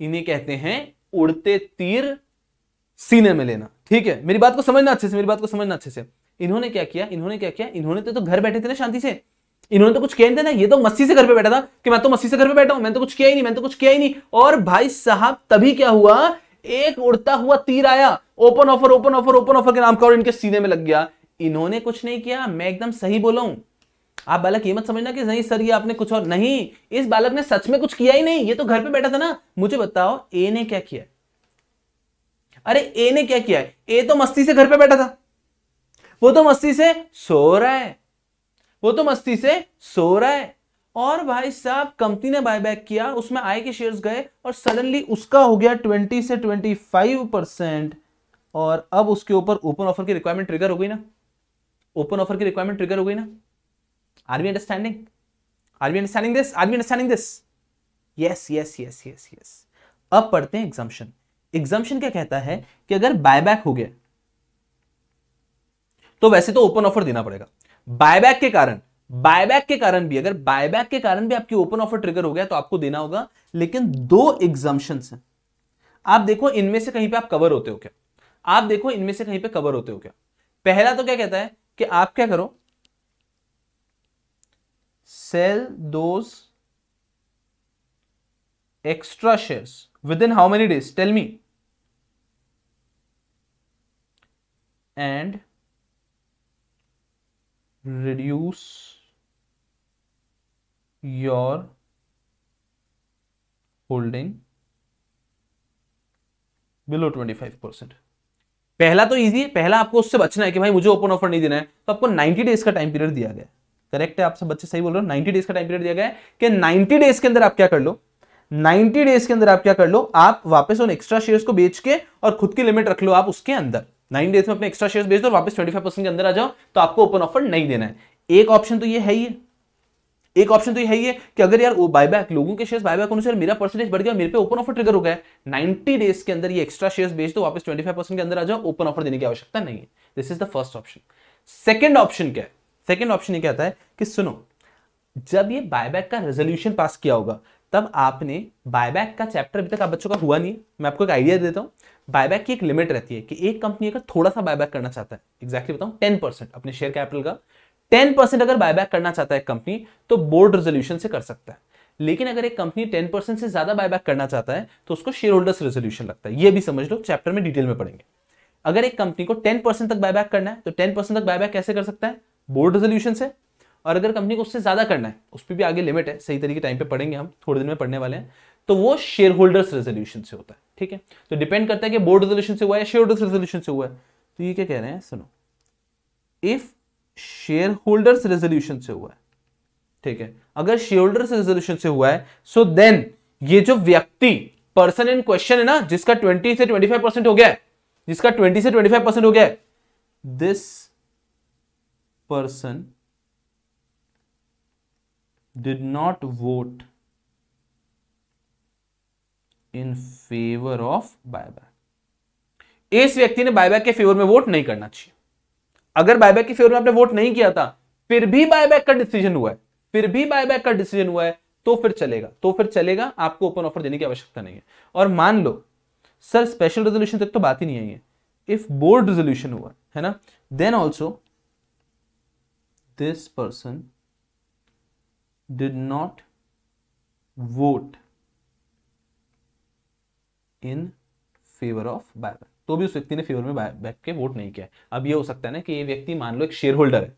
Speaker 1: इन्हें कहते हैं उड़ते तीर सीने में लेना। ठीक है मेरी बात को समझना अच्छे से मेरी बात को समझना अच्छे से। इन्होंने क्या किया इन्होंने क्या किया इन्होंने तो, तो घर बैठे थे ना शांति से। इन्होंने तो कुछ किया नहीं था ना। ये तो मस्ती से घर पे बैठा था कि मैं तो मस्ती से घर पे बैठा हूँ, मैंने तो कुछ किया ही नहीं, मैंने तो कुछ किया ही नहीं। और भाई साहब, तभी क्या हुआ? एक उड़ता हुआ तीर आया। Open offer open offer open offer के नाम का और इनके सीने में लग गया। इन्होंने कुछ नहीं किया, मैं एकदम सही बोला हूँ। आप बालक ये मत समझना कि नहीं सर, ये आपने कुछ और नहीं, इस बालक ने सच में कुछ किया ही नहीं। ये तो घर पे बैठा था ना। मुझे बताओ ए ने क्या किया? अरे ए ने क्या किया? ए तो मस्ती से घर पे बैठा था। वो तो मस्ती से सो रहा है। वो तो मस्ती से सो रहा है। और भाई साहब, कंपनी ने बायबैक किया, उसमें आए के शेयर्स गए और सडनली उसका हो गया 20 से 25 परसेंट और अब उसके ऊपर ओपन ऑफ़र की रिक्वायरमेंट ट्रिगर हो गई ना। ओपन ऑफ़र की रिक्वायरमेंट ट्रिगर हो गई ना। Are we understanding are we understanding this are we understanding this yes yes yes yes yes अब पढ़ते हैं एग्जाम्शन एग्जाम्शन क्या कहता है कि अगर बायबैक हो गया तो वैसे तो ओपन ऑफ़र देना पड़ेगा। बायबैक के कारण बायबैक के कारण भी, अगर बायबैक के कारण भी आपकी ओपन ऑफ़र ट्रिगर हो गया तो आपको देना होगा, लेकिन दो एग्जाम्शन हैं। आप देखो, इनमें से कहीं पे आप कवर होते हो क्या? आप देखो, इनमें से कहीं पे कवर होते हो क्या? पहला तो क्या कहता है कि आप क्या करो? Sell those extra shares within how many days tell me and reduce your holding below 25 percent पहला तो इजी है, पहला आपको उससे बचना है कि भाई मुझे ओपन ऑफ़र नहीं देना है तो आपको 90 डेज़ का टाइम पीरियड दिया गया करेक्ट है? आप सब बच्चे सही बोल रहे हो? 90 डेज़ का टाइम पीरियड दिया गया है कि 90 डेज़ के अंदर आप क्या कर लो? 90 डेज़ के अंदर आप क्या कर लो? आप वापस उन एक्स्ट्रा शेयर्स को बेच के और खुद की लिमिट रख लो आप उसके अंदर। नाइन डेज़ में अपने एक्स्ट्रा शेयर बेच दो वापस ट्वेंटी फाइव परसेंट के अंदर आ जाओ तो आपको ओपन ऑफ़र नहीं देना है। एक ऑप्शन तो ये है ही एक ऑप्शन तो ये है कि अगर यार बायबैक लोगों के शेयर्स बायबैक होने से मेरा परसेंटेज बढ़ गया, मेरे पे ओपन ऑफ़र ट्रिगर हो गया 90 डेज़ के अंदर ये एक्स्ट्रा शेयर्स बेच दो, वापस 25 परसेंट के अंदर आ जाओ ओपन ऑफ़र देने की आवश्यकता नहीं है। This is the first option second option क्या है? सेकेंड ऑप्शन ये कहता है कि सुनो, जब ये बायबैक का रेजोल्यूशन पास किया होगा, तब आपने बायबैक का चैप्टर अभी तक आप बच्चों का हुआ नहीं मैं आपको एक आइडिया देता हूँ। बायबैक की एक लिमिट रहती है कि एक कंपनी अगर थोड़ा सा बायबैक करना चाहता है एग्जैक्टली बताऊँ टेन परसेंट अपने शेयर कैपिटल का टेन परसेंट अगर बायबैक करना चाहता है कंपनी तो बोर्ड रेजोल्यूशन से कर सकता है। लेकिन अगर एक कंपनी टेन परसेंट से ज़्यादा बायबैक करना चाहता है तो उसको शेयर होल्डर्स रेजोल्यूशन लगता है। ये भी समझ लो चैप्टर में डिटेल में पढ़ेंगे। अगर एक कंपनी को टेन परसेंट तक बायबैक करना है तो टेन परसेंट तक बायबैक कैसे कर सकता है? बोर्ड रेजोल्यूशन से। और अगर कंपनी को उससे ज़्यादा करना है, उस पर भी आगे लिमिट है, सही तरीके टाइम पे पढ़ेंगे हम, थोड़े दिन में पढ़ने वाले हैं तो वो शेयर होल्डर्स रेजोल्यूशन से होता है। ठीक है? तो डिपेंड करता है कि बोर्ड रेजोल्यूशन से हुआ है शेयर होल्डर्स रेजोल्यूशन से हुआ है। तो ये क्या कह रहे हैं? सुनो। इफ़ शेयर होल्डर्स रेजोल्यूशन से हुआ है, ठीक है? अगर शेयर होल्डर्स रेजोल्यूशन से हुआ है सो so देन ये जो व्यक्ति पर्सन इन क्वेश्चन है ना, जिसका 20 से 25 परसेंट हो गया है, जिसका 20 से 25 परसेंट हो गया है this person did not vote in favour of buyback इस व्यक्ति ने बायबैक के फेवर में वोट नहीं करना चाहिए। अगर बायबैक के फेवर में आपने वोट नहीं किया था, फिर भी बायबैक का डिसीज़न हुआ है। फिर भी बायबैक का डिसीज़न हुआ है तो फिर चलेगा। तो फिर चलेगा, आपको ओपन ऑफ़र देने की आवश्यकता नहीं है। और मान लो, सर स्पेशल रेजोल्यूशन तक तो बात ही नहीं आई है। इफ़ बोर्ड रेजोल्यूशन हुआ, है ना? Then also this person did not vote in favour of buyback तो भी उस व्यक्ति ने फेवर में बायबैक के वोट नहीं किया अब ये हो सकता है ना कि ये व्यक्ति मान लो एक शेयर होल्डर है।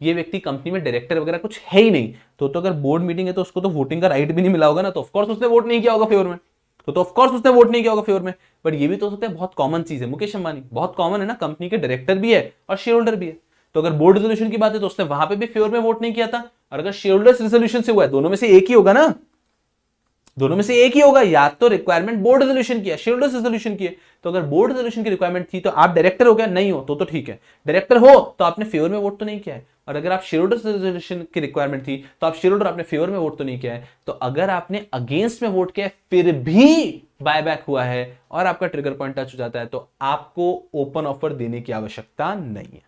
Speaker 1: ये व्यक्ति कंपनी में डायरेक्टर वगैरह कुछ है ही नहीं। तो तो अगर बोर्ड मीटिंग है तो उसको तो वोटिंग का राइट भी नहीं मिला होगा ना तो ऑफकोर्स उसने वोट नहीं किया होगा फेवर में। तो तो ऑफकोर्स उसने वोट नहीं किया होगा फेवर में। बट ये भी तो सकता है बहुत कॉमन चीज़ है। मुकेश अंबानी, बहुत कॉमन है ना कंपनी के डायरेक्टर भी है और शेयर होल्डर भी है। तो अगर बोर्ड रेजोल्यूशन की बात है तो उसने वहाँ पे भी फेवर में वोट नहीं किया था। और अगर शेयर होल्डर्स रेजोल्यूशन से हुआ है, दोनों में से एक ही होगा ना। दोनों में से एक ही होगा। या तो रिक्वायरमेंट बोर्ड रेजोल्यूशन किया शेयरहोल्डर्स रेजोल्यूशन किए तो अगर बोर्ड रेजोल्यूशन की रिक्वायरमेंट थी तो आप डायरेक्टर हो गया नहीं हो तो तो ठीक है। डायरेक्टर हो तो आपने फेवर में वोट तो नहीं किया है। और अगर आप शेयरहोल्डर्स रेजोल्यूशन की रिक्वायरमेंट थी तो आप शेयरहोल्डर आपने फेवर में वोट तो नहीं किया है। तो अगर आपने अगेंस्ट में वोट किया फिर भी बायबैक हुआ है और आपका ट्रिगर पॉइंट टच हो जाता है तो आपको ओपन ऑफ़र देने की आवश्यकता नहीं है।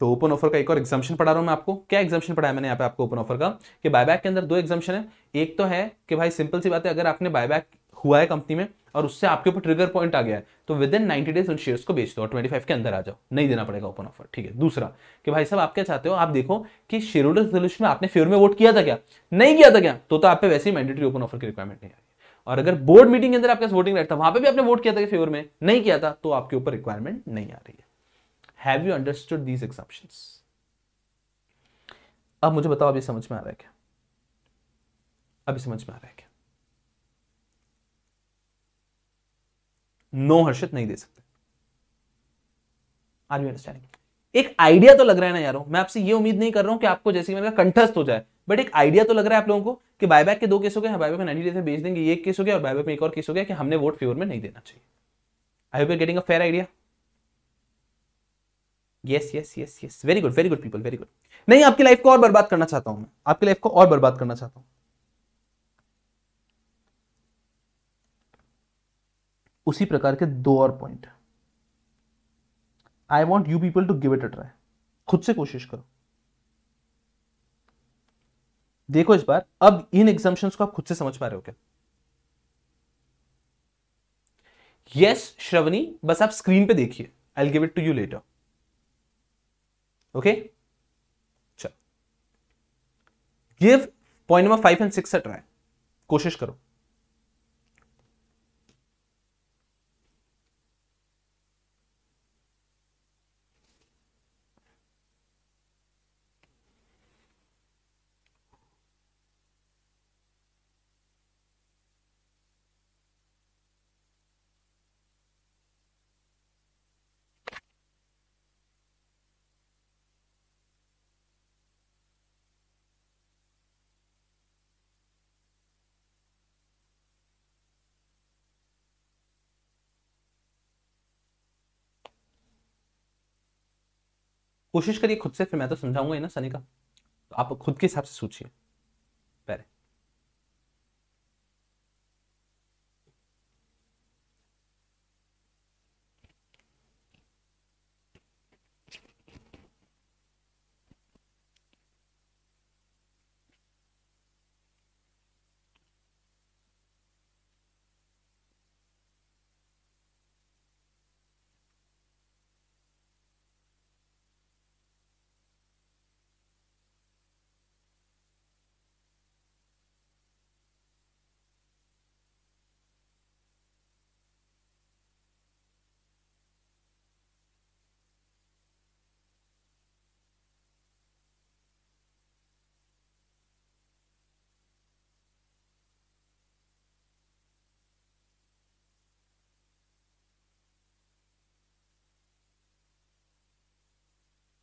Speaker 1: तो ओपन ऑफ़र का एक और एग्जामेशन पढ़ा रहा हूँ मैं आपको। क्या एग्जामेशन पढ़ाया मैंने यहाँ पे आपको ओपन ऑफ़र का? कि बायबैक के अंदर दो एग्जामेशन है। एक तो है कि भाई सिंपल सी बात है अगर आपने बायबैक हुआ है कंपनी में और उससे आपके ऊपर ट्रिगर पॉइंट आ गया है तो विद इन नाइनटी डेज़ उन शेयर्स को बेच दो और ट्वेंटी के अंदर आ जाओ। नहीं देना पड़ेगा ओपन ऑफ़र ठीक है? दूसरा कि भाई साहब आप क्या चाहते हो? आप देखो कि शेयर होल्डर रेजोल्यूशन में आपने फेवर में वोट किया था क्या? नहीं किया था क्या? तो, तो आप पे वैसे ही मैंडेटरी ओपन ऑफ़र की रिक्वायरमेंट नहीं आ रही और अगर बोर्ड मीटिंग के अंदर आपके वोटिंग राइट था वहाँ पर भी आपने वोट किया था फेवर में। नहीं किया था तो आपके ऊपर रिक्वायरमेंट नहीं आ रही है। Have you understood these exceptions अब मुझे बताओ अभी समझ में आ रहा है क्या? अभी समझ में आ रहा है क्या? नो हर्षित नहीं दे सकते। आर यू अंडरस्टैंडिंग एक आइडिया तो लग रहा है ना यारो। मैं आपसे ये उम्मीद नहीं कर रहा हूँ कि आपको जैसे मैंने कंठस्थ हो जाए। बट एक आइडिया तो लग रहा है आप लोगों को कि बायबैक के दो केस हो गए बायबैक में में बेच देंगे एक केस हो गया और बायबैक में एक और केस हो गया कि हमने वोट फेवर में नहीं देना चाहिए। I hope getting a fair idea yes yes yes yes very good very good people very good नहीं, आपकी लाइफ को और बर्बाद करना चाहता हूँ मैं। आपकी लाइफ को और बर्बाद करना चाहता हूँ। उसी प्रकार के दो और point I want you people to give it a try खुद से कोशिश करो। देखो इस बार, अब इन एग्जाम्शन को आप खुद से समझ पा रहे हो क्या? यस श्रवणी बस आप स्क्रीन पे देखिए। I give it to you later okay चल give point number five and six से ट्राई कोशिश करो। कोशिश करिए खुद से, फिर मैं तो समझाऊँगा ना सनी का। तो आप खुद के हिसाब से सोचिए।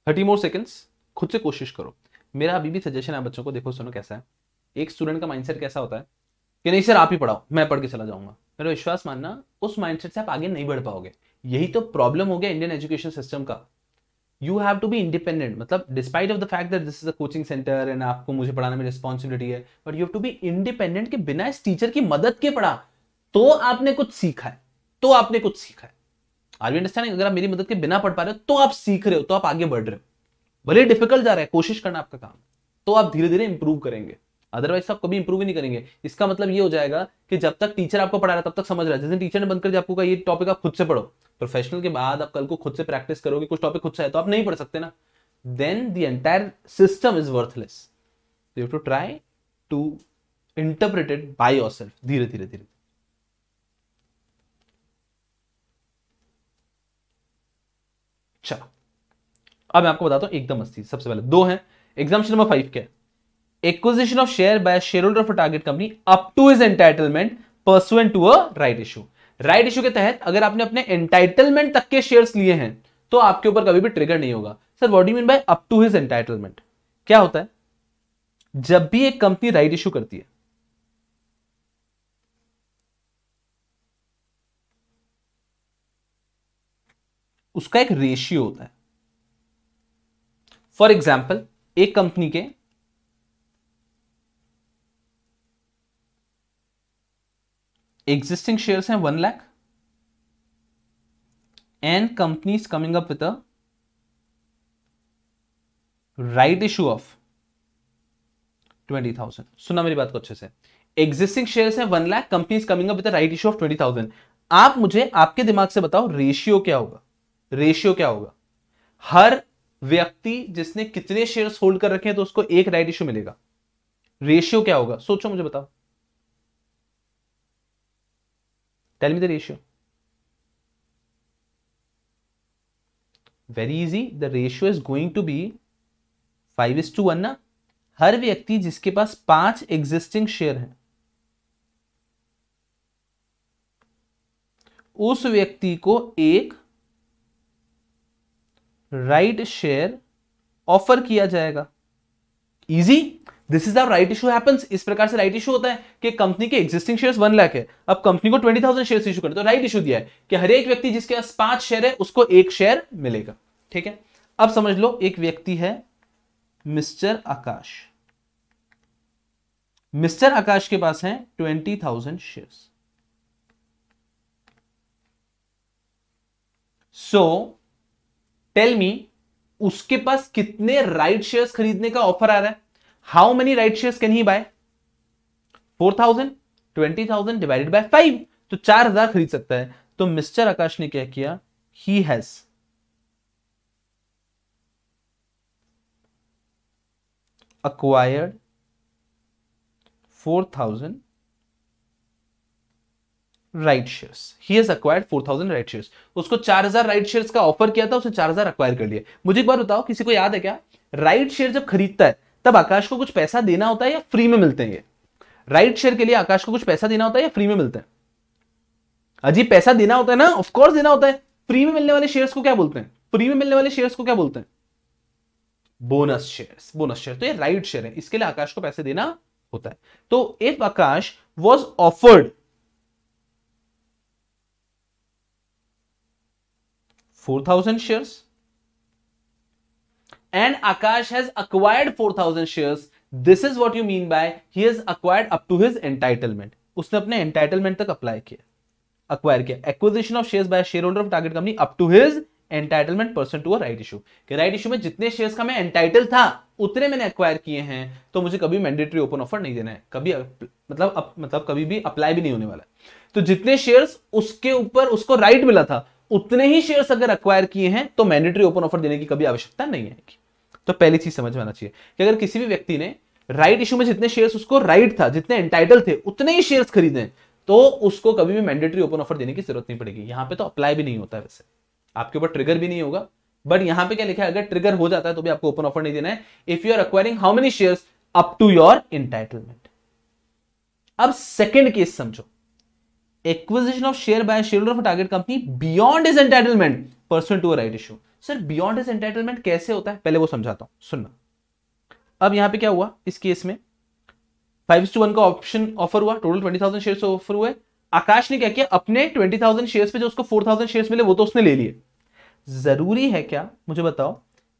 Speaker 1: थर्टी मोर सेकेंड्स, खुद से कोशिश करो। मेरा अभी भी सजेशन है बच्चों को देखो, सुनो कैसा है। एक स्टूडेंट का माइंडसेट कैसा होता है कि नहीं सर, आप ही पढ़ाओ, मैं पढ़ के चला जाऊँगा। मेरा विश्वास मानना, उस माइंडसेट से आप आगे नहीं बढ़ पाओगे। यही तो प्रॉब्लम हो गया इंडियन एजुकेशन सिस्टम का। You have to be independent मतलब despite of the fact that this is a coaching centre and आपको मुझे पढ़ाने में रिस्पॉन्सिबिलिटी है but you have to be independent कि बिना इस टीचर की मदद के पढ़ा। तो आपने कुछ सीखा है तो आपने कुछ सीखा है। आर यू अंडरस्टैंडिंग अगर आप मेरी मदद के बिना पढ़ पा रहे हो तो आप सीख रहे हो तो आप आगे बढ़ रहे हो। भले डिफ़िकल्ट जा रहा है, कोशिश करना आपका काम। तो आप धीरे धीरे इंप्रूव करेंगे। अदरवाइज़ आप कभी इंप्रूव ही नहीं करेंगे। इसका मतलब ये हो जाएगा कि जब तक टीचर आपको पढ़ा रहा है, तब तक समझ रहा है। जिस दिन टीचर ने बंद कर दिया आपको ये टॉपिक आप खुद से पढ़ो। प्रोफेशनल के बाद आप कल को खुद से प्रैक्टिस करोगे, कुछ टॉपिक खुद से है तो आप नहीं पढ़ सकते ना। Then the entire system is worthless you to try to interpreted by yourself धीरे धीरे धीरे चलो। अब मैं आपको बताता हूँ, एकदम मस्ती। सबसे पहले दो हैं। एग्जाम्शन नंबर फाइव क्या acquisition of share by shareholder of target company up to is entitlement pursuant to a right issue right issue के तहत अगर आपने अपने एंटाइटलमेंट तक के शेयर्स लिए हैं तो आपके ऊपर कभी भी ट्रिगर नहीं होगा। Sir what you mean by up to his entitlement क्या होता है? जब भी एक कंपनी राइट इशू करती है उसका एक रेशियो होता है। फॉर एग्ज़ाम्पल एक कंपनी के एग्जिस्टिंग शेयर्स हैं one lakh and companies coming up with a right issue of twenty thousand सुना मेरी बात को अच्छे से। एग्जिस्टिंग शेयर्स है one lakh company is coming up with right issue of twenty thousand आप मुझे आपके दिमाग से बताओ रेशियो क्या होगा। रेशियो क्या होगा? हर व्यक्ति जिसने कितने शेयर्स होल्ड कर रखे हैं तो उसको एक राइट इशू मिलेगा। रेशियो क्या होगा? सोचो मुझे बताओ। Tell me the ratio very easy the ratio is going to be five is to one ना? हर व्यक्ति जिसके पास पाँच एग्जिस्टिंग शेयर हैं, उस व्यक्ति को एक राइट शेयर ऑफ़र किया जाएगा। Easy this is the right issue happens इस प्रकार से राइट इशू होता है कि कंपनी के एग्जिस्टिंग शेयर्स वन लाख है। अब कंपनी को ट्वेंटी थाउज़ेंड शेयर इशू करते तो राइट इशू दिया है कि हर एक व्यक्ति जिसके पास पाँच शेयर है, उसको एक शेयर मिलेगा। ठीक है? अब समझ लो, एक व्यक्ति है मिस्टर आकाश। मिस्टर आकाश के पास है twenty thousand share so tell me उसके पास कितने राइट शेयर्स खरीदने का ऑफ़र आ रहा है? How many right shares can he buy four thousand twenty thousand divided by five तो चार हज़ार खरीद सकता है। तो मिस्टर आकाश ने क्या किया? He has acquired 4000 right shares he has acquired 4000 right shares उसको 4000 राइट शेयर्स का ऑफ़र किया था उसने 4000 अक्वायर कर लिया मुझे एक बार बताओ, किसी को याद है क्या? राइट शेयर जब खरीदता है, तब आकाश को कुछ पैसा देना होता है या फ्री में मिलते हैं ये? राइट शेयर के लिए आकाश को कुछ पैसा देना होता है या फ्री में मिलता है? अजीब, पैसा देना होता है ना? ऑफकोर्स देना होता है। फ्री में मिलने वाले शेयर्स को क्या बोलते हैं? फ्री में मिलने वाले शेयर्स को क्या बोलते हैं? बोनस शेयर्स बोनस शेयर तो ये राइट शेयर है। इसके लिए आकाश को पैसे देना होता है। तो if Akash was offered four thousand shares and Akash has acquired four thousand shares this is what you mean by he has acquired up to his entitlement उसने अपने एंटाइटलमेंट तक अप्लाई किया। अक्वायर किया। Acquisition of shares by shareholder of target company up to his entitlement person to a right issue कि right issue में जितने shares का मैं एंटाइटल था उतने मैंने एक्वायर किए हैं तो मुझे कभी मैंडेटरी ओपन ऑफ़र नहीं देना है। कभी मतलब अप, मतलब कभी भी अप्लाई भी नहीं होने वाला तो जितने शेयर्स उसके ऊपर उसको राइट मिला था उतने ही शेयर्स अगर अक्वायर किए हैं तो मैंडेटरी ओपन ऑफ़र देने की कभी आवश्यकता नहीं आएगी तो पहली चीज़ समझ में आना चाहिए कि अगर किसी भी व्यक्ति ने राइट इशू में जितने शेयर्स उसको राइट था, जितने एंटाइटल थे, उतने ही शेयर्स खरीदे तो उसको कभी भी मैंडेटरी ओपन ऑफ़र देने की ज़रूरत नहीं पड़ेगी। यहाँ पे तो अप्लाई भी नहीं होता वैसे। आपके ऊपर ट्रिगर भी नहीं होगा। बट यहाँ पे क्या लिखा है? अगर ट्रिगर हो जाता है तो भी आपको ओपन ऑफ़र नहीं देना है। If you are acquiring how many share up to your entitlement अब सेकेंड केस समझो। Acquisition of share by share of target company beyond is entitlement person to right issue sir beyond is entitlement कैसे होता है? पहले वो समझाता हूँ। सुनना। अब यहाँ पे क्या हुआ? इस केस में फाइव टू वन का ऑप्शन ऑफ़र हुआ। Total twenty thousand share offer हुए। आकाश ने क्या किया? अपने ट्वेंटी थाउज़ेंड शेयर पे जो उसको फोर थाउज़ेंड शेयर मिले, वो तो उसने ले लिए। ज़रूरी है क्या? मुझे बताओ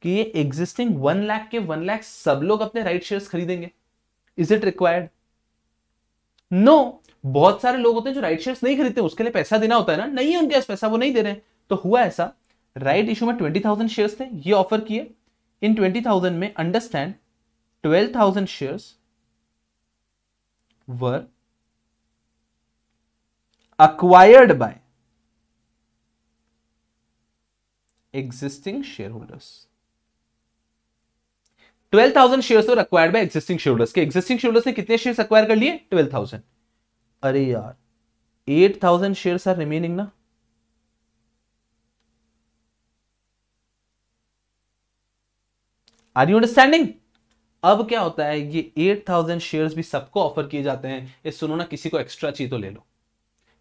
Speaker 1: कि ये एग्जिस्टिंग वन लाख के वन लाख सब लोग अपने राइट शेयर खरीदेंगे। इज़ इट रिक्वायर्ड नो बहुत सारे लोग होते हैं जो राइट शेयर्स नहीं खरीदते, उसके लिए पैसा देना होता है ना। नहीं है उनके पास पैसा, वो नहीं दे रहे तो हुआ ऐसा राइट इशू में ट्वेंटी थाउज़ेंड शेयर थे, ये ऑफ़र किए। इन ट्वेंटी थाउज़ेंड में understand twelve thousand shares were acquired by existing shareholders. 12000 shares acquired by existing shareholders के एग्जिस्टिंग शेयरहोल्डर्स ने कितने शेयर्स अक्वायर कर लिए? 12000 अरे यार 8000 शेयर्स आर रिमेनिंग ना? आर यू अंडरस्टैंडिंग अब क्या होता है, ये 8000 शेयर्स भी सबको ऑफ़र किए जाते हैं, ये सुनो ना, किसी को एक्स्ट्रा चाहिए तो ले लो।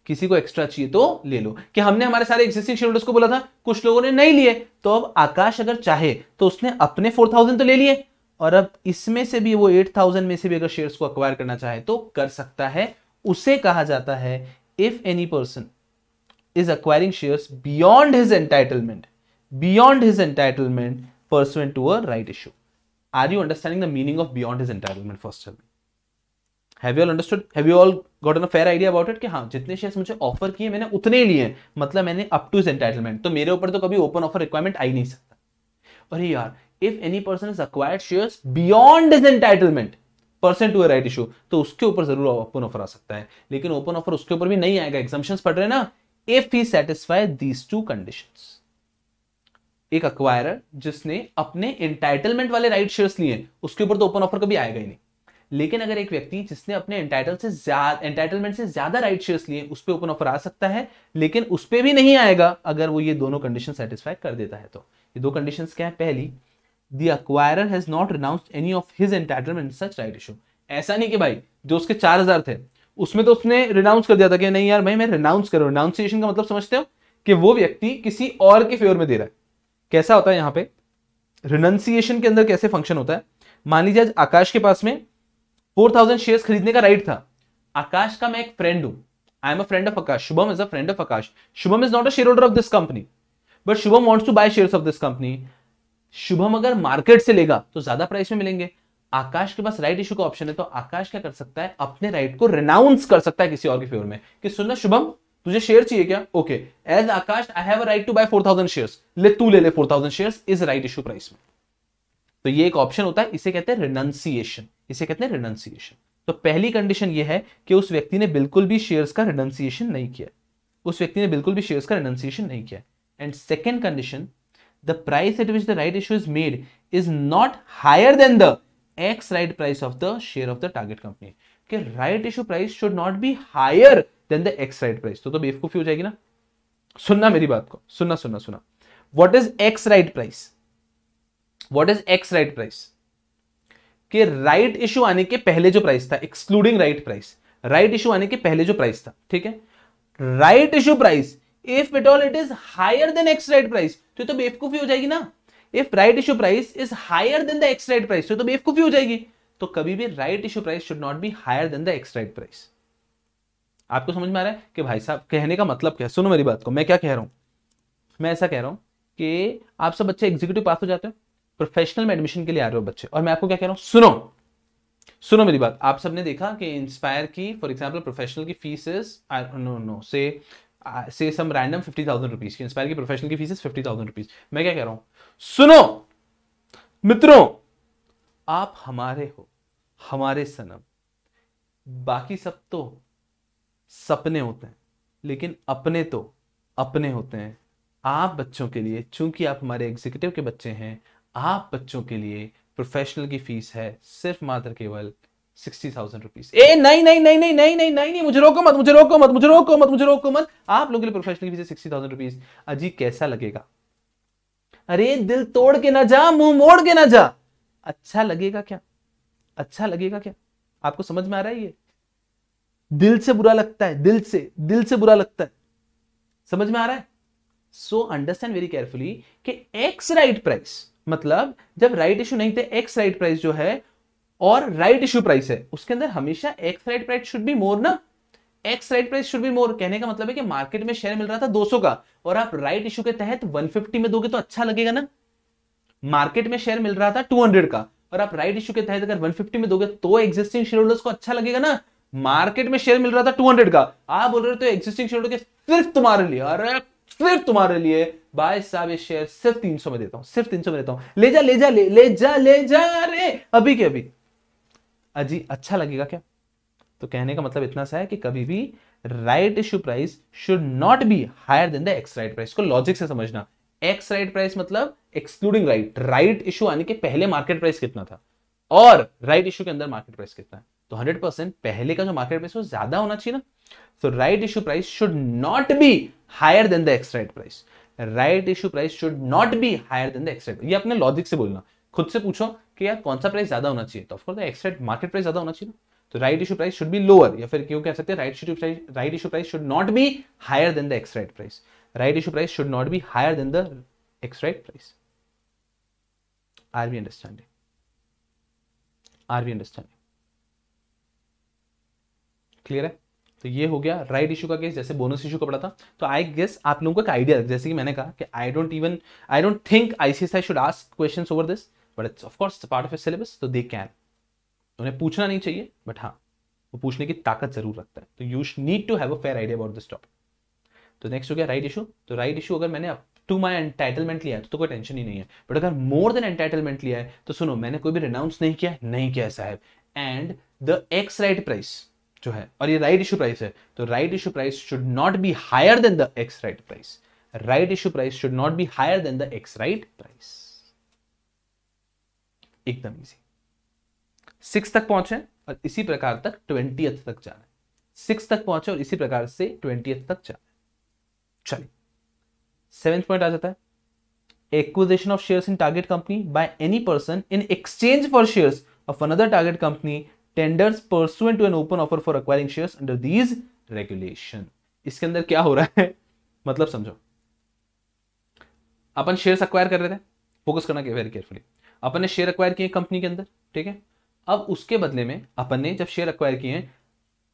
Speaker 1: किसी को एक्स्ट्रा चाहिए तो ले लो। कि हमने हमारे सारे एक्सिस्टिंग शेयर को बोला था, कुछ लोगों ने नहीं लिए। तो अब आकाश अगर चाहे तो उसने अपने फोर थाउज़ेंड तो ले लिए। और अब इसमें से भी वो एट थाउज़ेंड में से भी अगर शेयर्स को अक्वायर करना चाहे तो कर सकता है उसे कहा जाता है if any person is acquiring shares beyond his entitlement beyond his entitlement person to a right issue are you understanding the meaning of beyond his entitlement first have you all understood have you all got a fair idea about it कि हाँ जितने shares मुझे offer किए मैंने, उतने लिए मतलब मैंने अप टू इज़ एंटाइटलमेंट तो मेरे ऊपर तो कभी ओपन ऑफ़र रिक्वायरमेंट आ ही नहीं सकता। अरे यार if any person is acquired shares beyond is entitlement percent to right issue तो उसके ऊपर ज़रूर ओपन ऑफ़र आ सकता है। लेकिन ओपन ऑफ़र उसके ऊपर भी नहीं आएगा एग्जामेशन पढ़ रहे ना if he satisfy these two condition एक अक्वायरर जिसने अपने एंटाइटलमेंट वाले राइट शेयर्स लिए, उसके ऊपर तो ओपन ऑफ़र कभी आएगा ही नहीं। लेकिन अगर एक व्यक्ति जिसने अपने एंटाइटल से ज़्यादा एंटाइटलमेंट से ज़्यादा राइट शेयर्स लिए, उस पर ओपन ऑफ़र आ सकता है, लेकिन उस पर भी नहीं आएगा, अगर वो ये दोनों कंडीशन सेटिस्फाई कर देता है तो। ये दो कंडीशंस क्या है? पहली the has not renounced any of his entitlement such right issue ऐसा नहीं कि भाई, जो उसके चार हज़ार थे, उसमें तो उसने रिनाउंस कर दिया था कि नहीं यार भाई, मैं रिनाउंस करूँ रिनाउंसिएशन का मतलब समझते हो कि वो व्यक्ति किसी और के फेवर में दे रहा है। कैसा होता है यहाँ पे? रिनाउंसिएशन के अंदर कैसे फ़ंक्शन होता है? मान लीजिए आज आकाश के पास में फोर थाउज़ेंड शेयर खरीदने का राइट था। आकाश का मैं एक फ्रेंड हूँ। I am a friend of Akash. Shubham is a friend of Akash. Shubham is not a shareholder of this company but Shubham wants to buy share of this company Shubham अगर market से लेगा तो ज़्यादा price में मिलेंगे। आकाश के पास right issue का ऑप्शन है तो आकाश क्या कर सकता है? अपने राइट को रिनाउंस कर सकता है किसी और के फेवर में। कि सुनना शुभम, तुझे शेयर चाहिए क्या? Okay as Akash I have right to buy four thousand share ले, तू ले ले four thousand share is right issue price में। तो ये एक ऑप्शन होता है, इसे कहते हैं रिनाउंसिएशन इसे कहते हैं रिनाउंसिएशन तो पहली कंडीशन ये है कि उस व्यक्ति ने बिल्कुल भी शेयर्स का रिनाउंसिएशन नहीं किया। उस व्यक्ति ने बिल्कुल भी शेयर्स का रिनाउंसिएशन नहीं किया। And second condition the price at which the right issue is made is not higher than the ex right price of the share of the target company कि right issue price should not be higher than the ex right price तो तो बेवकूफ़ी हो जाएगी ना? सुनना मेरी बात को। सुनना सुनना सुना what is ex right price what is ex right price कि राइट इशू आने के पहले जो प्राइस था excluding right price right issue आने के पहले जो प्राइस था, ठीक है? Right issue price if it all it is higher than ex right price तो तो बेवकूफ़ी हो जाएगी ना। If right issue price is higher than the ex right price तो बेवकूफ़ी हो जाएगी। तो कभी भी right issue price should not be higher than the ex right price आपको समझ में आ रहा है कि भाई साहब, कहने का मतलब क्या? सुनो मेरी बात को, मैं क्या कह रहा हूँ? मैं ऐसा कह रहा हूँ कि आप सब बच्चे एग्जीक्यूटिव पास हो जाते हो प्रोफेशनल में एडमिशन के लिए आ रहे हो बच्चे। और मैं आपको क्या कह रहा हूँ? सुनो सुनो मेरी बात। आप सबने देखा कि इंस्पायर की फॉर एग्ज़ाम्पल प्रोफेशनल की फ़ीस इज़ नो नो से से some random fifty thousand rupees की इंस्पायर की प्रोफेशनल की फ़ीस फिफ्टी थाउज़ेंड रुपीज़ मैं क्या कह रहा हूँ? सुनो! मित्रों, आप हमारे हो, हमारे सनम। बाकी सब तो सपने होते हैं, लेकिन अपने तो अपने होते हैं। आप बच्चों के लिए, चूँकि आप हमारे एग्जीक्यूटिव के बच्चे हैं, आप बच्चों के लिए प्रोफेशनल की फ़ीस है सिर्फ़ मात्र केवल सिक्सटी थाउज़ेंड रुपीज़ ए, नहीं नहीं नहीं नहीं नहीं नहीं नहीं नहीं, मुझे रोको मत, मुझे रोको मत, मुझे रोको मत, मुझे रोको मत। आप लोगों के लिए प्रोफेशनल सिक्सटी थाउज़ेंड रुपीज़ अजी कैसा लगेगा? अरे, दिल तोड़ के ना जा, मुँह मोड़ के ना जा। अच्छा लगेगा क्या? अच्छा लगेगा क्या? आपको समझ में आ रहा है ये? दिल से बुरा लगता है, दिल से दिल से बुरा लगता है। समझ में आ रहा है? सो अंडरस्टैंड वेरी केयरफुली कि एक्स राइट प्राइस मतलब जब राइट इशू नहीं थे एक्स राइट प्राइस जो है और राइट इशू प्राइस है। उसके अंदर हमेशा ex right price should be more ना? Ex right price should be more कहने का मतलब है कि मार्केट में शेयर मिल रहा था 200 का और आप राइट इशू के तहत 150 में दोगे तो अच्छा लगेगा ना? मार्केट में शेयर मिल रहा था 200 का और आप राइट इशू के तहत अगर 150 में दोगे तो एग्जिस्टिंग शेयर होल्डर्स को अच्छा लगेगा ना? मार्केट में शेयर मिल रहा था 200 का। आप बोल रहे हो तो एग्जिस्टिंग शेयर होल्डर के सिर्फ़ तुम्हारे लिए। अरे सिर्फ़ तुम्हारे लिए। भाई साहब ये शेयर सिर्फ़ तीन सौ में देता हूँ सिर्फ़ तीन सौ में देता हूँ। ले जा ले जा ले, ले जा ले जा रे। अभी के अभी। अजी अच्छा लगेगा क्या? तो कहने का मतलब इतना सा है कि कभी भी right issue price should not be higher than the ex right price को लॉजिक से समझना। एक्स राइट प्राइस मतलब एक्सक्लूडिंग राइट राइट इशू आने के पहले मार्केट प्राइस कितना था? और राइट इशू के अंदर मार्केट प्राइस कितना है? तो 100% पहले का जो मार्केट प्राइस वो ज़्यादा होना चाहिए ना। तो right issue price should not be higher than the ex right price right issue price should not be higher than the X right. ये अपने लॉजिक से बोलना। खुद से पूछो कि यार कौन सा प्राइस ज़्यादा होना चाहिए? तो of course ex right market price ज़्यादा होना चाहिए तो right issue price should be lower या फिर क्यों कह सकते हैं right issue price right issue price should not be higher than the ex right price right issue price should not be higher than the ex right price are we understanding are we understanding clear है? तो ये हो गया right issue का case जैसे bonus issue का पड़ा था। तो आई गेस आप लोगों को एक आइडिया जैसे कि मैंने कहा कि I don't even I don't think ICSI should ask questions over this but it's of course part of a syllabus तो दे कैन उन्हें पूछना नहीं चाहिए बट हाँ वो पूछने की ताकत ज़रूर रखता है। तो you need to have a fair idea about this topic तो नेक्स्ट हो गया राइट इशू तो राइट इशू अगर मैंने टू माई एंटाइटलमेंट लिया है तो, तो कोई टेंशन ही नहीं है। बट अगर मोर देन एंटाइटलमेंट लिया है तो सुनो मैंने कोई भी रिनाउंस नहीं किया नहीं किया साहब। And the ex right price जो है और ये राइट इशू प्राइस है तो right issue price should not be higher than the ex right price right issue price should not be higher than the ex right price एकदम easy six तक पहुँचे और इसी प्रकार तक ट्वेंटी तक जा रहे सिक्स तक पहुँचे और इसी प्रकार से ट्वेंटी तक जा रहे चलिए। सेवेंथ पॉइंट आ जाता है। Acquisition of shares in target company by any person in exchange for shares of another target company tenders pursuant to an open offer for acquiring shares under these regulation इसके अंदर क्या हो रहा है? मतलब समझो। अपन शेयर्स अक्वायर कर रहे थे। फोकस करना वेरी केयरफुली अपन ने शेयर अक्वायर किए कंपनी के अंदर, ठीक है? अब उसके बदले में अपन ने जब शेयर अक्वायर किए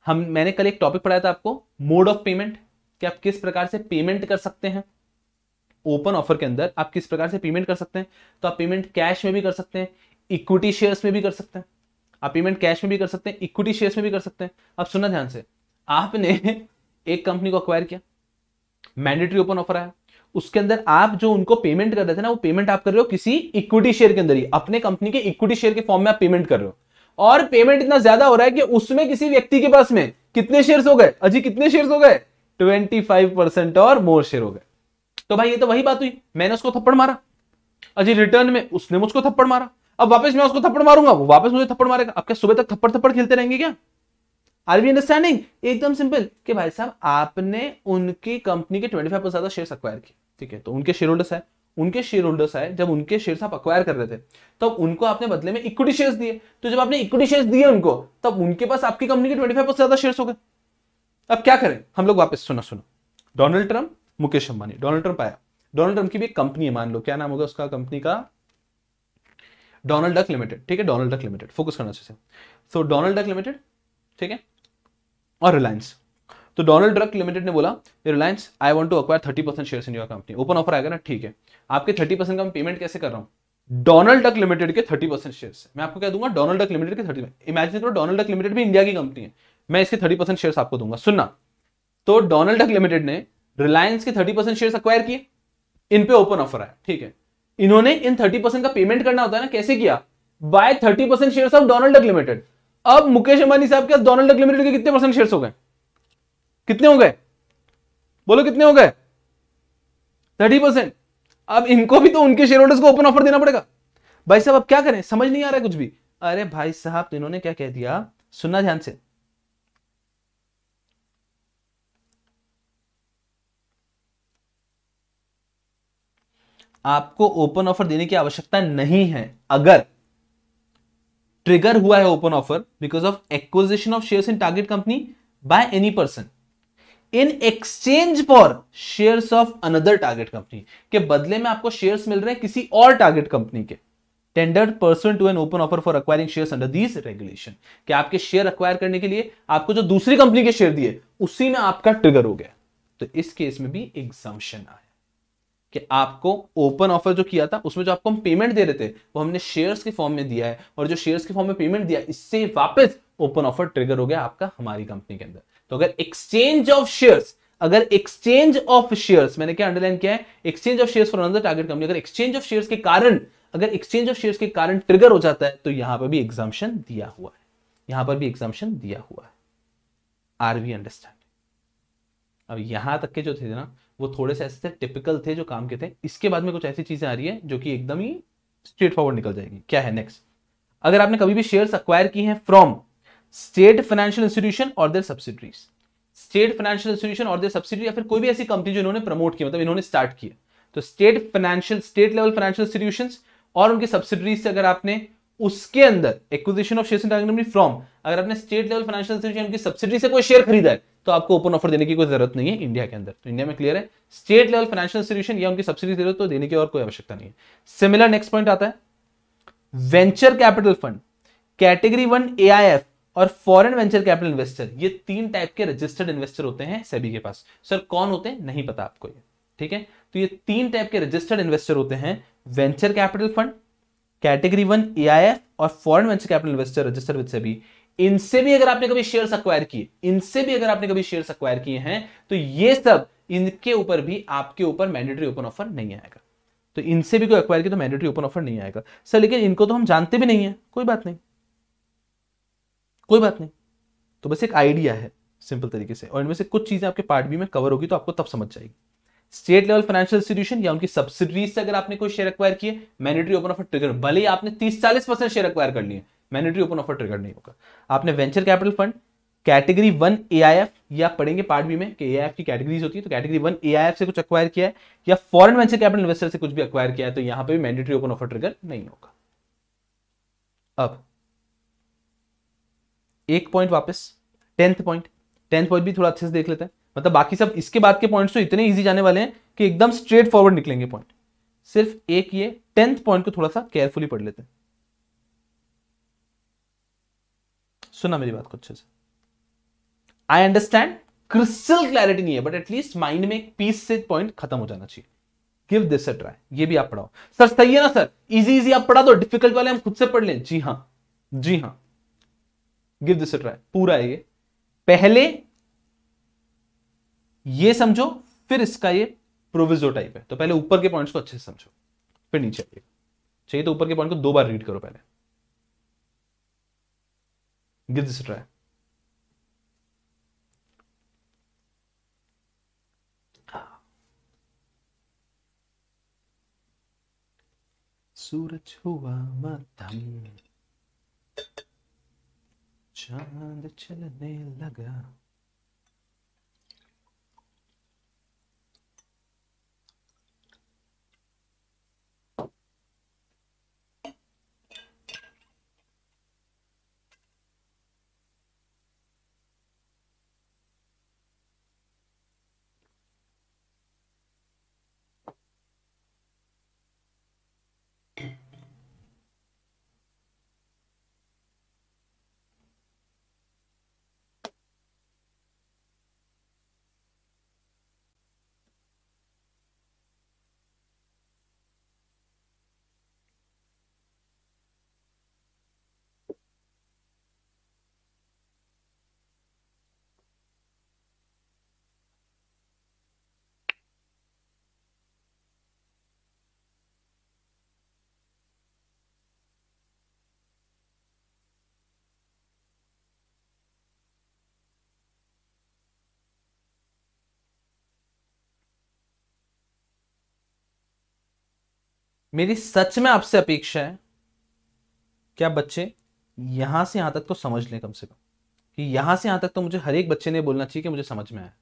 Speaker 1: हम, मैंने कल एक टॉपिक पढ़ाया था आपको मोड ऑफ़ पेमेंट कि आप किस प्रकार से पेमेंट कर सकते हैं। ओपन ऑफ़र के अंदर आप किस प्रकार से पेमेंट कर सकते हैं। तो आप पेमेंट कैश में भी कर सकते हैं इक्विटी शेयर्स में भी कर सकते हैं। आप पेमेंट कैश में भी कर सकते हैं इक्विटी शेयर्स में भी कर सकते हैं। अब सुनना ध्यान से, आपने एक कंपनी को अक्वायर किया मैंडेटरी ओपन ऑफ़र आया। उसके अंदर आप जो उनको पेमेंट कर रहे थे ना, वो पेमेंट आप कर रहे हो किसी इक्विटी शेयर के अंदर ही। अपने कंपनी के इक्विटी शेयर के फॉर्म में आप पेमेंट कर रहे हो। और पेमेंट इतना ज़्यादा हो रहा है कि उसमें किसी व्यक्ति के पास में कितने शेयर्स हो गए? अजी, कितने शेयर्स हो गए? ट्वेंटी फाइव परसेंट और मोर शेयर हो गए। तो भाई, ये तो वही बात हुई। मैंने उसको थप्पड़ मारा। अजी रिटर्न में उसने मुझको थप्पड़ मारा। अब वापस मैं उसको थप्पड़ मारूँगा? वो वापस मुझे थप्पड़ मारेगा। क्या सुबह तक थप्पड़ थप्पड़ खेलते रहेंगे क्या? आर बी अंडरस्टैंडिंग एकदम सिंपल कि भाई साहब, आपने उनकी कंपनी के 25 परसेंट ज़्यादा शेयर अक्वायर किए। ठीक है तो उनके शेयर होल्डर्स है। उनके शेयर होल्डर्स आए जब उनके शेयर आप अक्वायर कर रहे थे, तब उनको आपने बदले में इक्विटी शेयर्स दिए। तो जब आपने इक्विटी शेयर्स दिए उनको, तब उनके पास आपकी कंपनी के 25 परसेंट ज़्यादा शेयर्स हो गए। अब क्या करें? हम लोग वापस सुना, सुनो। Donald Trump Mukesh Ambani Donald Trump आया। डोनाल्ड ट्रंप की भी एक कंपनी है, मान लो। क्या नाम होगा उसका कंपनी का? डोनाल्ड डक लिमिटेड ठीक है डोनाल्ड डक लिमिटेड फोकस करना चाहिए सो। डोनाल्ड डक लिमिटेड ठीक है? और रिलायंस तो डोनाल्ड डक लिमिटेड ने बोला Reliance I want to acquire thirty percent share in your company open offer आएगा ना? ठीक है। आपके थर्टी परसेंट का मैं पेमेंट कैसे कर रहा हूँ? डोनाल्ड डक लिमिटेड के थर्टी परसेंट शेयर मैं आपको क्या दूँगा? डोनाल्ड डक लिमिटेड के थर्टी इमेजिन करो डोनाल्ड डक लिमिटेड भी इंडिया की कंपनी है। मैं इसके थर्टी परसेंट शेयर आपको दूँगा। सुनना। तो डोनाल्ड डक लिमिटेड ने रिलायंस के थर्टी परसेंट शेयर अक्वायर किए। इन पे ओपन ऑफ़र है ठीक है। इन्होंने इन थर्टी परसेंट का पेमेंट करना होता है ना, कैसे किया? Buy thirty percent share of Donald Duck Limited अब मुकेश अंबानी साहब के डोनाल्ड डक लिमिटेड के कितने परसेंट शेयर हो गए? कितने हो गए? बोलो कितने हो गए? Thirty percent. अब इनको भी तो उनके शेयर होल्डर्स को ओपन ऑफ़र देना पड़ेगा। भाई साहब, अब क्या करें? समझ नहीं आ रहा कुछ भी। अरे भाई साहब तो इन्होंने क्या कह दिया? सुनना ध्यान से। आपको ओपन ऑफ़र देने की आवश्यकता नहीं है। अगर ट्रिगर हुआ है open offer because of acquisition of shares in target company by any person in exchange for shares of another target company के बदले में आपको शेयर्स मिल रहे हैं किसी और टारगेट कंपनी के। Tender person to an open offer for acquiring shares under this regulation कि आपके शेयर अक्वायर करने के लिए आपको जो दूसरी कंपनी के शेयर दिए, उसी में आपका ट्रिगर हो गया। तो इस केस में भी एग्जामेशन आया। कि आपको ओपन ऑफ़र जो किया था, उसमें जो आपको हम पेमेंट दे रहे थे, वो हमने शेयर्स के फॉर्म में दिया है। और जो शेयर्स के फॉर्म में पेमेंट दिया, इससे वापस ओपन ऑफ़र ट्रिगर हो गया आपका, हमारी कंपनी के अंदर। तो अगर एक्सचेंज ऑफ़ शेयर्स अगर एक्सचेंज ऑफ़ शेयर्स मैंने क्या अंडरलाइन किया है? Exchange of shares for another target company अगर एक्सचेंज ऑफ़ शेयर्स के कारण, अगर एक्सचेंज ऑफ़ शेयर्स के कारण ट्रिगर हो जाता है तो यहाँ पर भी एग्जामेशन दिया हुआ है। यहाँ पर भी एग्जामेशन दिया हुआ है। आर वी अंडरस्टैंड अब यहाँ तक के जो थे ना, वो थोड़े से ऐसे टिपिकल थे जो काम के थे। इसके बाद में कुछ ऐसी चीज़ें आ रही है जो कि एकदम ही स्ट्रेट फॉरवर्ड निकल जाएगी। क्या है नेक्स्ट अगर आपने कभी भी शेयर्स अक्वायर की हैं फ्रॉम स्टेट फाइनेंशियल इंस्टीट्यूशन और their subsidiaries. State financial institution और देर सब्सिडरी या फिर कोई भी ऐसी कंपनी जो इन्होंने प्रमोट की मतलब इन्होंने स्टार्ट किया तो state financial, state level financial institution और उनकी सब्सिडरीज से अगर आपने उसके अंदर एक्विजिशन ऑफ़ शेयर फ्रॉम अगर आपने स्टेट लेवल फाइनेंशियल इंस्टीट्यूशन की सब्सिडी से कोई शेयर खरीदा है तो आपको ओपन ऑफ़र देने की कोई ज़रूरत नहीं है इंडिया के अंदर। तो इंडिया में क्लियर है। स्टेट लेवल फाइनेंशियल इंस्टीट्यूशन या उनकी सब्सिडी ज़रूरत तो देने की और कोई आवश्यकता नहीं है। सिमिलर नेक्स्ट पॉइंट आता है। Venture capital fund category one A और फॉरेन वेंचर कैपिटल इन्वेस्टर ये तीन टाइप के रजिस्टर्ड इन्वेस्टर होते हैं सेबी के पास। सर कौन होते हैं? नहीं पता आपको ये, ठीक है? तो ये तीन टाइप के रजिस्टर्ड इन्वेस्टर होते हैं venture capital fund category one A और foreign venture capital investor register with SEBI इनसे भी अगर आपने कभी शेयर अक्वायर किए, इनसे भी अगर आपने कभी शेयर अक्वायर किए हैं तो ये सब इनके ऊपर भी आपके ऊपर मैंडेटरी ओपन ऑफ़र नहीं आएगा। तो इनसे भी कोई अक्वायर किया तो मैंडेटरी ओपन ऑफ़र नहीं आएगा। सर लेकिन इनको तो हम जानते भी नहीं है, कोई बात नहीं। कोई बात नहीं। तो बस एक आइडिया है सिंपल तरीके से। और इनमें से कुछ चीज़ें आपके पार्ट बी में कवर होगी तो आपको तब समझ जाएगी। स्टेट लेवल फाइनेंशियल इंस्टीट्यूशन या उनकी सब्सिडरीज से अगर आपने कोई शेयर एक्वायर किए मैनेटरी ओपन ऑफ़र ट्रिगर भले ही आपने 30 40 परसेंट शेयर एक्वायर कर लिए मैनेटरी ओपन ऑफ़र ट्रिगर नहीं होगा। आपने venture capital fund category one A I F या पढ़ेंगे पार्ट बी में कि ए आई एफ़ की कैटेगरीज होती है तो category one A I F से कुछ एक्वायर किया है, या फॉरेन वेंचर कैपिटल इन्वेस्टर से कुछ भी एक्वायर किया है तो यहाँ पे भी मैंडेटरी ओपन ऑफ़र ट्रिगर नहीं होगा। अब एक पॉइंट वापस टेंथ पॉइंट टेंथ पॉइंट भी थोड़ा अच्छे से देख लेते हैं। मतलब बाकी सब इसके बाद के पॉइंट्स तो इतने इजी जाने वाले हैं कि एकदम स्ट्रेट फॉरवर्ड निकलेंगे पॉइंट सिर्फ़ एक ये टेंथ पॉइंट को थोड़ा सा केयरफुली पढ़ लेते हैं। सुना मेरी बात को अच्छे से। आई अंडरस्टैंड क्रिस्टल क्लैरिटी नहीं है बट एटलीस्ट माइंड में एक पीस से पॉइंट खत्म हो जाना चाहिए। गिव दिस अ ट्राई ये भी आप पढ़ाओ। सर, सही है ना, सर? इजी इजी आप पढ़ा दो। डिफ़िकल्ट वाले हम खुद से पढ़ लें। जी हाँ। जी हाँ। गिव दिस ट्राई, पूरा है ये। पहले ये समझो, फिर इसका ये प्रोविजो टाइप है। तो पहले ऊपर के पॉइंट्स को अच्छे से समझो, फिर नीचे आइए। चाहिए तो ऊपर के पॉइंट को दो बार रीड करो पहले। गिव दिस ट्राई सूरज हुआ मध्यम चाँद चलने लगा। मेरी सच में आपसे अपेक्षा है क्या बच्चे यहाँ से यहाँ तक तो समझ लें कम से कम कि यहाँ से यहाँ तक तो मुझे हर एक बच्चे ने बोलना चाहिए कि मुझे समझ में आया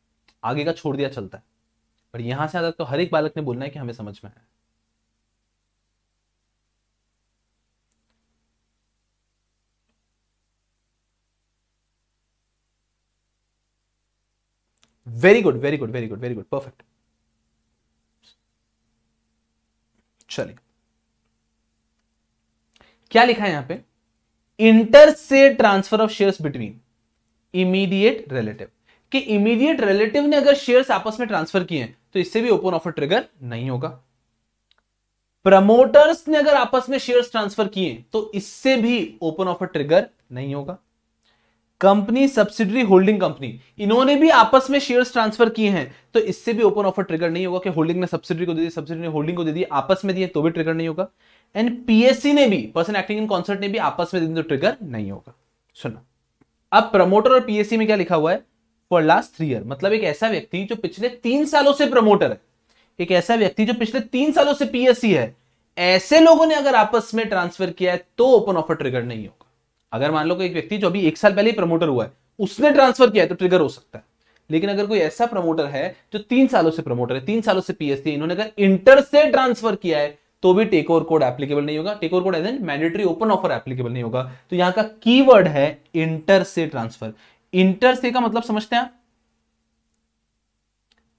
Speaker 1: आगे का छोड़ दिया चलता है। पर यहाँ से यहाँ तक तो हर एक बालक ने बोलना है कि हमें समझ में आया very good very good very good very good perfect चलिए। क्या लिखा है यहाँ पे? Inter se transfer of shares between immediate relative कि इमीडिएट रिलेटिव ने अगर शेयर्स आपस में ट्रांसफ़र किए हैं तो इससे भी ओपन ऑफ़र ट्रिगर नहीं होगा। प्रमोटर्स ने अगर आपस में शेयर्स ट्रांसफ़र किए तो इससे भी ओपन ऑफ़र ट्रिगर नहीं होगा। कंपनी सब्सिडरी होल्डिंग कंपनी इन्होंने भी आपस में शेयर्स ट्रांसफ़र किए हैं। तो इससे भी ओपन ऑफ़र ट्रिगर नहीं होगा कि होल्डिंग ने सब्सिडरी को दे दी सब्सिडरी ने होल्डिंग को दे दी, आपस में दिए तो भी ट्रिगर नहीं होगा। एंड पीएससी ने भी पर्सन एक्टिंग इन कॉन्सर्ट ने भी आपस में दे दी तो ट्रिगर नहीं होगा। सुना। अब प्रमोटर और पीएससी में क्या लिखा हुआ है? फॉर लास्ट थ्री ईयर मतलब एक ऐसा व्यक्ति जो पिछले तीन सालों से प्रमोटर है। एक ऐसा व्यक्ति जो पिछले तीन सालों से पीएससी है। ऐसे लोगों ने अगर आपस में ट्रांसफ़र किया है तो ओपन ऑफ़र ट्रिगर नहीं होगा। अगर मान लो कोई एक व्यक्ति जो अभी एक साल पहले ही प्रमोटर हुआ है, उसने ट्रांसफ़र किया है तो ट्रिगर हो सकता है। लेकिन अगर कोई ऐसा प्रमोटर है जो तीन सालों से प्रमोटर है, तीन सालों से पीएससी इन्होंने अगर इंटर से ट्रांसफ़र किया है तो भी टेक ओवर कोड एप्लीकेबल नहीं होगा। Takeover code as an mandatory open offer applicable नहीं होगा। तो यहाँ का कीवर्ड है इंटर से ट्रांसफ़र इंटर से का मतलब समझते हैं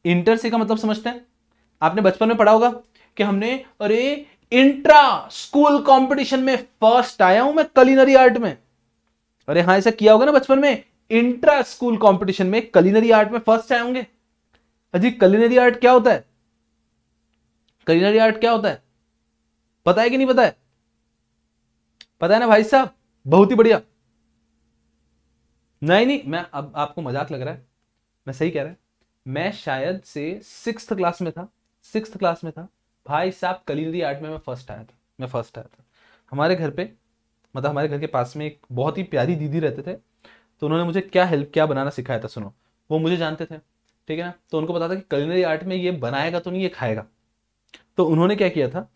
Speaker 1: इंटर से का मतलब समझते हैं? आपने बचपन में पढ़ा होगा कि हमने, अरे इंट्रा स्कूल कंपटीशन में फ़र्स्ट आया हूँ मैं कलिनरी आर्ट में। अरे हाँ ऐसा किया होगा ना बचपन में? इंट्रा स्कूल कंपटीशन में कलिनरी आर्ट में फ़र्स्ट आए होंगे। अजी कलिनरी आर्ट क्या होता है? कलिनरी आर्ट क्या होता है? पता है कि नहीं पता है? पता है ना भाई साहब? बहुत ही बढ़िया। नहीं नहीं, मैं अब आपको मज़ाक लग रहा है। मैं सही कह रहा है। मैं शायद से सिक्स क्लास में था। सिक्स क्लास में था। भाई साहब कलिनरी आर्ट में मैं फ़र्स्ट आया था। मैं फ़र्स्ट आया था। हमारे घर पे मतलब हमारे घर के पास में एक बहुत ही प्यारी दीदी रहते थे तो उन्होंने मुझे क्या हेल्प क्या बनाना सिखाया था सुनो। वो मुझे जानते थे ठीक है ना? तो उनको पता था कि कलिनरी आर्ट में ये बनाएगा तो नहीं ये खाएगा। तो उन्होंने क्या किया था?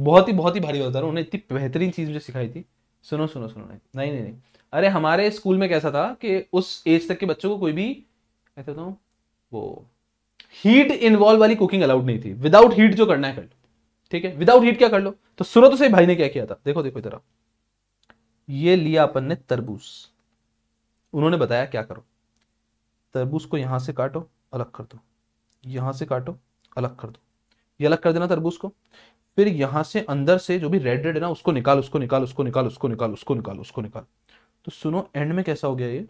Speaker 1: बहुत ही बहुत ही भारी होता है उन्होंने इतनी बेहतरीन चीज़ मुझे सिखाई थी। सुनो सुनो सुनो नहीं नहीं नहीं, नहीं। अरे हमारे स्कूल में कैसा था कि उस एज तक के बच्चों को कोई भी कहते वो हीट इन्वॉल्व वाली कुकिंग अलाउड नहीं थी। विदाउट हीट जो करना है, कर लो। ठीक है? विदाउट हीट क्या कर लो? तो सुनो तो सही भाई ने क्या किया था? देखो देखो इधर ये लिया अपन ने तरबूज। उन्होंने बताया क्या करो? तरबूज को यहाँ से काटो, अलग कर दो। यहाँ से काटो, अलग कर दो। ये अलग कर देना तरबूज को। फिर यहाँ से अंदर से जो भी रेड रेड है ना, उसको निकाल उसको निकाल उसको निकाल उसको निकाल उसको निकाल उसको निकाल। तो सुनो एंड में कैसा हो गया ये?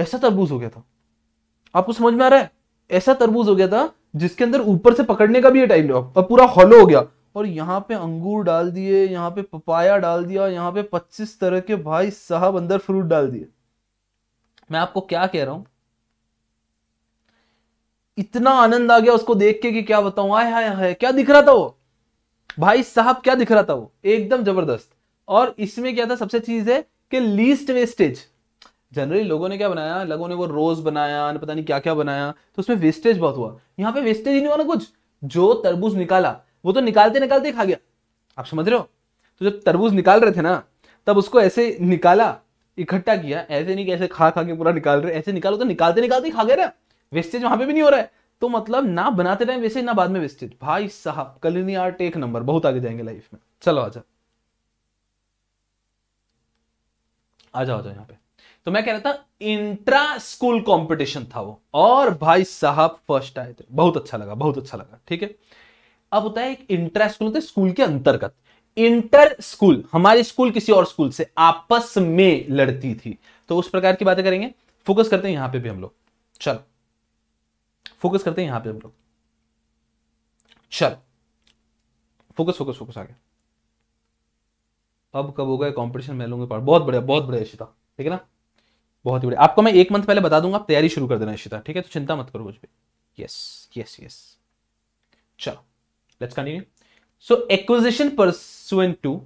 Speaker 1: ऐसा तरबूज हो गया था। आपको समझ में आ रहा है? ऐसा तरबूज हो गया था, जिसके अंदर ऊपर से पकड़ने का भी टाइम लगा और पूरा हॉलो हो गया। और यहाँ पे अंगूर डाल दिए, यहाँ पे पपाया डाल दिया, यहाँ पे 25 तरह के भाई साहब अंदर फ्रूट डाल दिए। मैं आपको क्या कह रहा हूँ? इतना आनंद आ गया उसको देख के कि क्या बताऊँ? आय हाय हाय, क्या दिख रहा था वो? भाई साहब, क्या दिख रहा था वो? एकदम ज़बरदस्त। और इसमें क्या था, सबसे चीज़ है कि लीस्ट वेस्टेज जनरली लोगों ने क्या बनाया? लोगों ने वो रोज बनाया पता नहीं क्या क्या बनाया तो उसमें वेस्टेज बहुत हुआ। यहाँ पे वेस्टेज ही नहीं हुआ ना कुछ। जो तरबूज निकाला, वो तो निकालते निकालते खा गया। आप समझ रहे हो? तो जब तरबूज निकाल रहे थे ना, तब उसको ऐसे निकाला, इकट्ठा किया, ऐसे नहीं कि ऐसे खा खा के पूरा निकाल रहे, ऐसे निकालो तो निकालते निकालते खा गए ना। वेस्टेज वहाँ पे भी नहीं हो रहा है। तो मतलब ना बनाते टाइम वेस्टेज ना बाद में वेस्टेज भाई साहब कलिनी आर्ट एक नंबर, बहुत आगे जाएँगे लाइफ में। चलो आ जाओ आ जाओ यहाँ पे। तो मैं कह रहा था इंट्रा स्कूल कंपटीशन था वो। और भाई साहब फ़र्स्ट आए थे। बहुत अच्छा लगा, बहुत अच्छा लगा, ठीक है? अब होता है, एक इंट्रा स्कूल होता है स्कूल के अंतर्गत। इंटर स्कूल हमारी स्कूल किसी और स्कूल से आपस में लड़ती थी। तो उस प्रकार की बातें करेंगे। फोकस करते हैं यहाँ पे भी हम लोग। चलो। फोकस करते हैं यहाँ पे हम लोग। चल। फोकस फोकस फोकस आगे। अब कब होगा कंपटीशन मैं लूँगा बहुत बढ़िया बहुत बढ़िया ठीक है ना? बहुत ही बढ़िया। आपको मैं एक मंथ पहले बता दूँगा, आप तैयारी शुरू कर देना इशिता, ठीक है? तो चिंता मत करो कुछ भी। यस यस यस चलो let's continue so acquisition pursuant to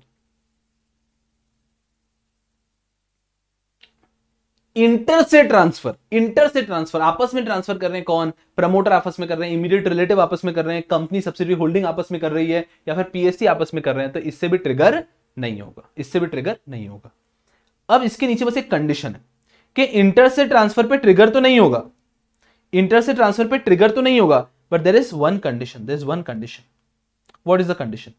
Speaker 1: inter se transfer inter se transfer आपस में ट्रांसफ़र कर रहे हैं कौन? प्रमोटर आपस में कर रहे हैं इमीडिएट रिलेटिव आपस में कर रहे हैं कंपनी सब्सिडी होल्डिंग आपस में कर रही है, या फिर पीएससी आपस में कर रहे हैं तो इससे भी ट्रिगर नहीं होगा, इससे भी ट्रिगर नहीं होगा। अब इसके नीचे बस एक कंडीशन है। कि इंटर से ट्रांसफ़र पे ट्रिगर तो नहीं होगा। इंटर से ट्रांसफ़र पे ट्रिगर तो नहीं होगा but there is one condition there is one condition what is the condition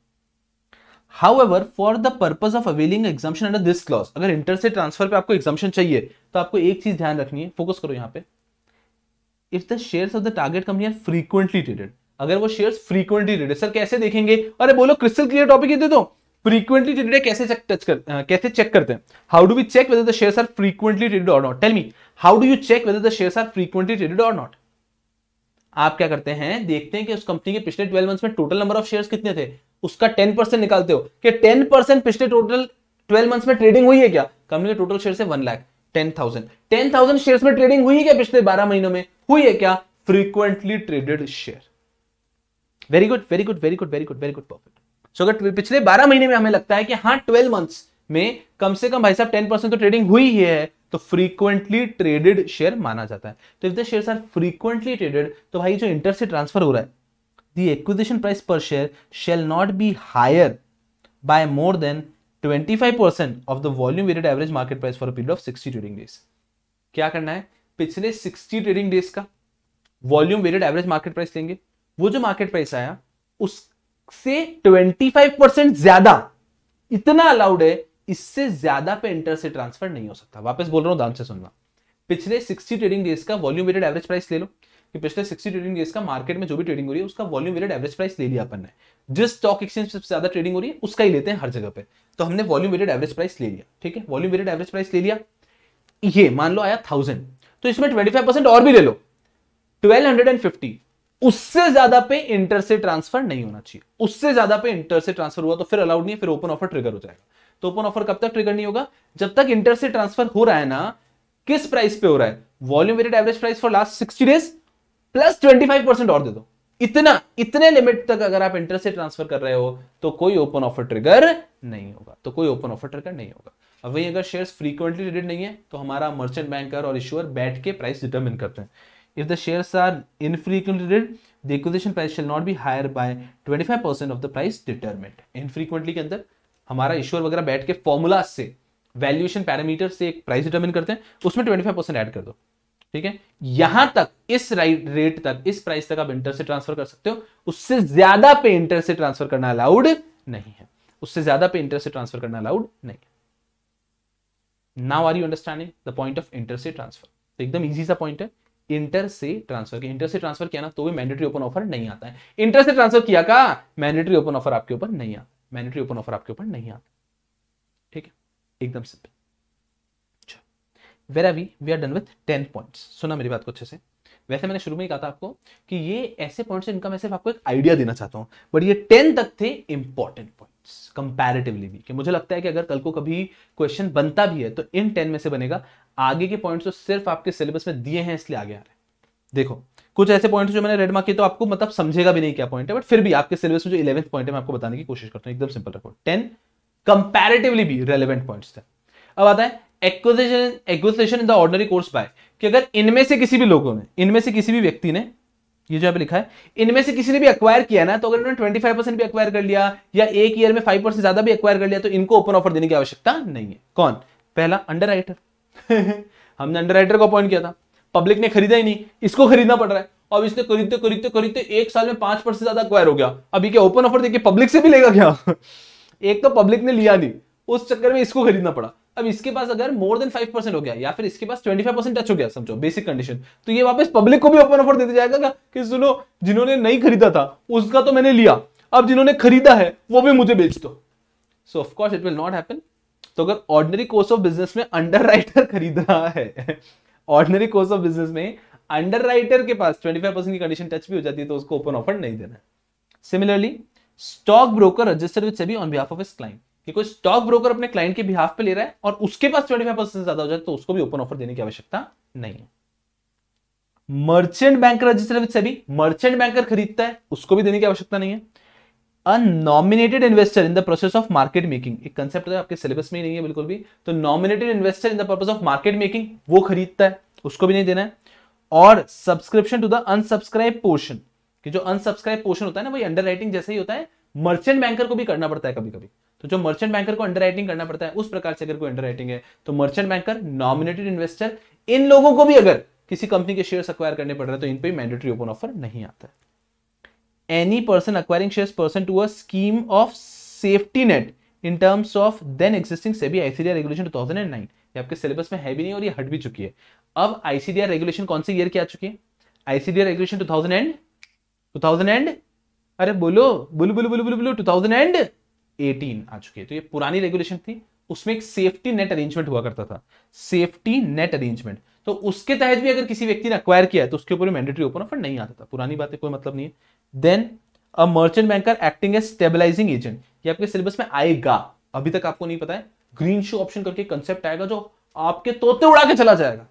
Speaker 1: how for the purpose of availing exemption under this clause अगर inter se transfer पे आपको एग्जामेशन चाहिए तो आपको एक चीज़ ध्यान रखनी है फोकस करो यहाँ पे। If the share of the target company are frequently traded अगर वो शेयर फ्रीक्वेंटली ट्रेडेड सर कैसे देखेंगे? अरे बोलो क्रिस्टल क्लियर टॉपिक दे दो। फ्रीक्वेंटली ट्रेडेड कैसे चेक टच कर कैसे चेक करते हैं? How do we check whether the shares are frequently traded or not tell me how do you check whether the shares are frequently traded or not आप क्या करते हैं? देखते हैं कि उस कंपनी के पिछले 12 मंथ्स में टोटल नंबर ऑफ़ शेयर्स कितने थे? उसका 10 परसेंट निकालते हो कि 10 परसेंट पिछले टोटल 12 मंथ्स में ट्रेडिंग हुई है क्या? कंपनी के टोटल शेयर है one lakh ten thousand ten thousand share में ट्रेडिंग हुई है क्या पिछले बारह महीनों में? हुई है क्या? Frequently traded share very good very good very good very good very good perfect so अगर पिछले बारह महीने में हमें लगता है कि हाँ ट्वेल्व मंथ्स में कम से कम भाई साहब टेन परसेंट तो ट्रेडिंग हुई ही है तो फ्रीक्वेंटली ट्रेडेड शेयर माना जाता है। तो if the shares are frequently traded तो भाई जो इंटर से ट्रांसफ़र हो रहा है the acquisition price per share shall not be higher by more than 25% of the volume weighted average market price for period of 60 trading days क्या करना है? पिछले 60 ट्रेडिंग डेज़ का volume weighted average market price लेंगे। वो जो market price आया, उस से 25 परसेंट ज़्यादा। इतना अलाउड है, इससे ज़्यादा पे इंटर से ट्रांसफ़र नहीं हो सकता। वापस बोल रहा हूँ ध्यान से सुनना। पिछले 60 ट्रेडिंग डेज़ का वॉल्यूम वेटेड एवरेज प्राइस ले लो। कि पिछले 60 ट्रेडिंग डेज़ का मार्केट में जो भी ट्रेडिंग हो रही है, उसका वॉल्यूम वेटेड एवरेज प्राइस ले लिया अपन ने। जिस स्टॉक एक्सचेंज सबसे ज़्यादा ट्रेडिंग हो रही है, उसका ही लेते हैं हर जगह पे। तो हमने वॉल्यूम वेटेड एवरेज प्राइस ले लिया, ठीक है? वॉल्यूम वेटेड एवरेज प्राइस ले लिया। ये मान लो आया थाउज़ेंड तो इसमें ट्वेंटी और भी ले लो। ट्वेल्व उससे ज़्यादा पे इंटर से ट्रांसफ़र नहीं होना चाहिए। उससे ज़्यादा पे इंटर से ट्रांसफ़र हुआ तो फिर अलाउड नहीं है, फिर ओपन ऑफ़र ट्रिगर हो जाएगा। तो ओपन ऑफ़र कब तक ट्रिगर नहीं होगा? जब तक इंटर से ट्रांसफ़र हो रहा है ना, किस प्राइस पे हो रहा है? Volume weighted average price for last sixty days plus twenty और दे दो। इतना, इतने लिमिट तक अगर आप इंटर से ट्रांसफ़र कर रहे हो तो कोई ओपन ऑफ़र ट्रिगर नहीं होगा। तो कोई ओपन ऑफ़र ट्रिगर नहीं होगा। अब वही अगर शेयर्स फ्रीक्वेंटली ट्रेडेड नहीं है तो हमारा मर्चेंट बैंकर और इश्यूअर बैठ के प्राइस डिटरमिन करते हैं। If the shares are infrequently traded the acquisition price shall not be higher by 25% of the price determined infrequently के अंदर, हमारा इश्यूअर वगैरह बैठ के फॉर्मूला से वैल्यूएशन पैरामीटर से एक प्राइस डिटरमिन करते हैं, उसमें 25% ऐड कर दो। ठीक है? यहाँ तक, इस रेट तक, इस प्राइस तक आप इंटर से ट्रांसफ़र कर सकते हो। उससे ज़्यादा पे इंटर से ट्रांसफ़र करना अलाउड नहीं है। उससे ज़्यादा पे इंटर से ट्रांसफ़र करना अलाउड नहीं now are you understanding the point of inter se transfer तो एकदम इजी सा पॉइंट है। इंटर से ट्रांसफ़र किया। इंटर से ट्रांसफ़र किया ना तो भी मैंडेटरी ओपन ऑफ़र नहीं आता है। इंटर से ट्रांसफ़र किया का मैंडेटरी ओपन ऑफ़र आपके ऊपर नहीं आता। मैंडेटरी ओपन ऑफ़र आपके ऊपर नहीं आता। ठीक है? एकदम simple where are we we are done with ten points सुना मेरी बात को अच्छे से। वैसे मैंने शुरू में ही कहा था आपको कि ये ऐसे पॉइंट्स इनका मैं सिर्फ़ आपको एक आइडिया देना चाहता हूँ। बट ये टेन तक थे इंपॉर्टेंट पॉइंट्स कंपैरेटिवली भी, कि मुझे लगता है कि अगर कल को कभी क्वेश्चन बनता भी है तो इन टेन में से बनेगा। आगे के पॉइंट्स तो सिर्फ़ आपके सिलेबस में दिए हैं, इसलिए आगे आ रहे देखो, कुछ ऐसे पॉइंट्स जो मैंने रेड मार्क किए तो आपको मतलब समझेगा भी नहीं क्या पॉइंट है बट फिर भी आपके सिलेबस में जो इलेवंथ पॉइंट है, मैं आपको बताने की कोशिश करता हूँ, एकदम सिंपल रखो। टेन कंपैरेटिवली भी रेलिवेंट पॉइंट्स थे। अब आता है acquisition acquisition in the ordinary course by कि अगर इनमें से किसी भी लोगों ने, इनमें से किसी भी व्यक्ति ने ये जो यहाँ पे लिखा है, इनमें से किसी ने भी एक्वायर किया ना तो अगर इन्होंने ट्वेंटी फाइव परसेंट भी एक्वायर कर लिया, या एक ईयर में फाइव परसेंट ज़्यादा भी एक्वायर कर लिया तो इनको ओपन ऑफ़र देने की आवश्यकता नहीं है। कौन? पहला अंडर हमने अंडर को अपॉइंट किया था। पब्लिक ने खरीदा ही नहीं, इसको खरीदना पड़ रहा है। अब इसने खरीदते खरीदते खरीदते एक साल में पाँच परसेंट ज़्यादा एक्वायर हो गया। अभी क्या ओपन ऑफ़र देखिए पब्लिक से भी लेगा क्या? एक तो पब्लिक ने लिया नहीं, उस चक्कर में इसको खरीदना पड़ा। अब इसके पास अगर मोर देन फाइव परसेंट हो गया, या फिर इसके पास ट्वेंटी फाइव परसेंट टच हो गया, समझो बेसिक कंडीशन तो ये वापस पब्लिक को भी ओपन ऑफ़र देते जाएगा क्या कि सुनो, जिन्होंने नहीं खरीदा था, उसका तो मैंने लिया, अब जिन्होंने खरीदा है, वो भी मुझे बेच दो। So of course it will not happen तो अगर ऑर्डनरी कोर्स ऑफ़ बिज़नेस में अंडर राइटर खरीद रहा है ऑर्डनरी कोर्स ऑफ़ बिज़नेस में अंडर राइटर के पास 25 परसेंट की कंडीशन टच भी हो जाती है तो उसको ओपन ऑफ़र नहीं देना similarly stock broker register with SEBI on behalf of his client कि कोई स्टॉक ब्रोकर अपने क्लाइंट के बिहाफ पे ले रहा है और उसके पास ट्वेंटी फाइव परसेंट ज़्यादा हो जाए तो उसको भी ओपन ऑफ़र देने की आवश्यकता नहीं है। Merchant banker register with SEBI. Merchant banker खरीदता है, उसको भी देने की आवश्यकता नहीं है। A nominated investor in the process of market making एक कंसेप्ट है, आपके सिलेबस में ही नहीं है बिल्कुल भी। तो nominated investor in the purpose of market making वो खरीदता है, उसको भी नहीं देना है। और subscription to the unsubscribe portion कि जो अनसब्सक्राइब पोर्शन होता है ना, वही अंडर राइटिंग जैसे ही होता है मर्चेंट बैंकर को भी करना पड़ता है कभी कभी तो जो मर्चेंट बैंकर को अंडर करना पड़ता है, उस प्रकार से अगर कोई अंडर है तो मर्चेंट बैंकर नॉमिनेटेड इन्वेस्टर इन लोगों को भी अगर किसी कंपनी के शेयर अक्वायर करने पड़ रहे तो इन पर मैंडेटरी ओपन ऑफ़र नहीं आता any person acquiring share person to a scheme of safety net in terms of then existing SEBI ICDR regulation 2009 ये आपके सिलेबस में है भी नहीं और ये हट भी चुकी है। अब आईसीडीआर रेगुलेशन कौन से ईयर की आ चुकी है? आईसीडीआर रेगुलेशन 2000 एंड 2000 एंड अरे बोलो बोलो बोलो बोलो बोलो बोलो 2000 एंड 18 आ चुकी है। तो ये पुरानी रेगुलेशन थी, उसमें एक सेफ्टी नेट अरेंजमेंट हुआ करता था। सेफ्टी नेट अरेंजमेंट तो उसके तहत भी अगर किसी व्यक्ति ने अक्वायर किया है तो उसके ऊपर मैंडेटरी ओपन ऑफ़र नहीं आता था। पुरानी बातें कोई मतलब नहीं है। Then a merchant banker acting as stabilising agent ये आपके सिलेबस में आएगा। अभी तक आपको नहीं पता है। ग्रीन शो ऑप्शन करके कंसेप्ट आएगा, जो आपके तोते उड़ा के चला जाएगा।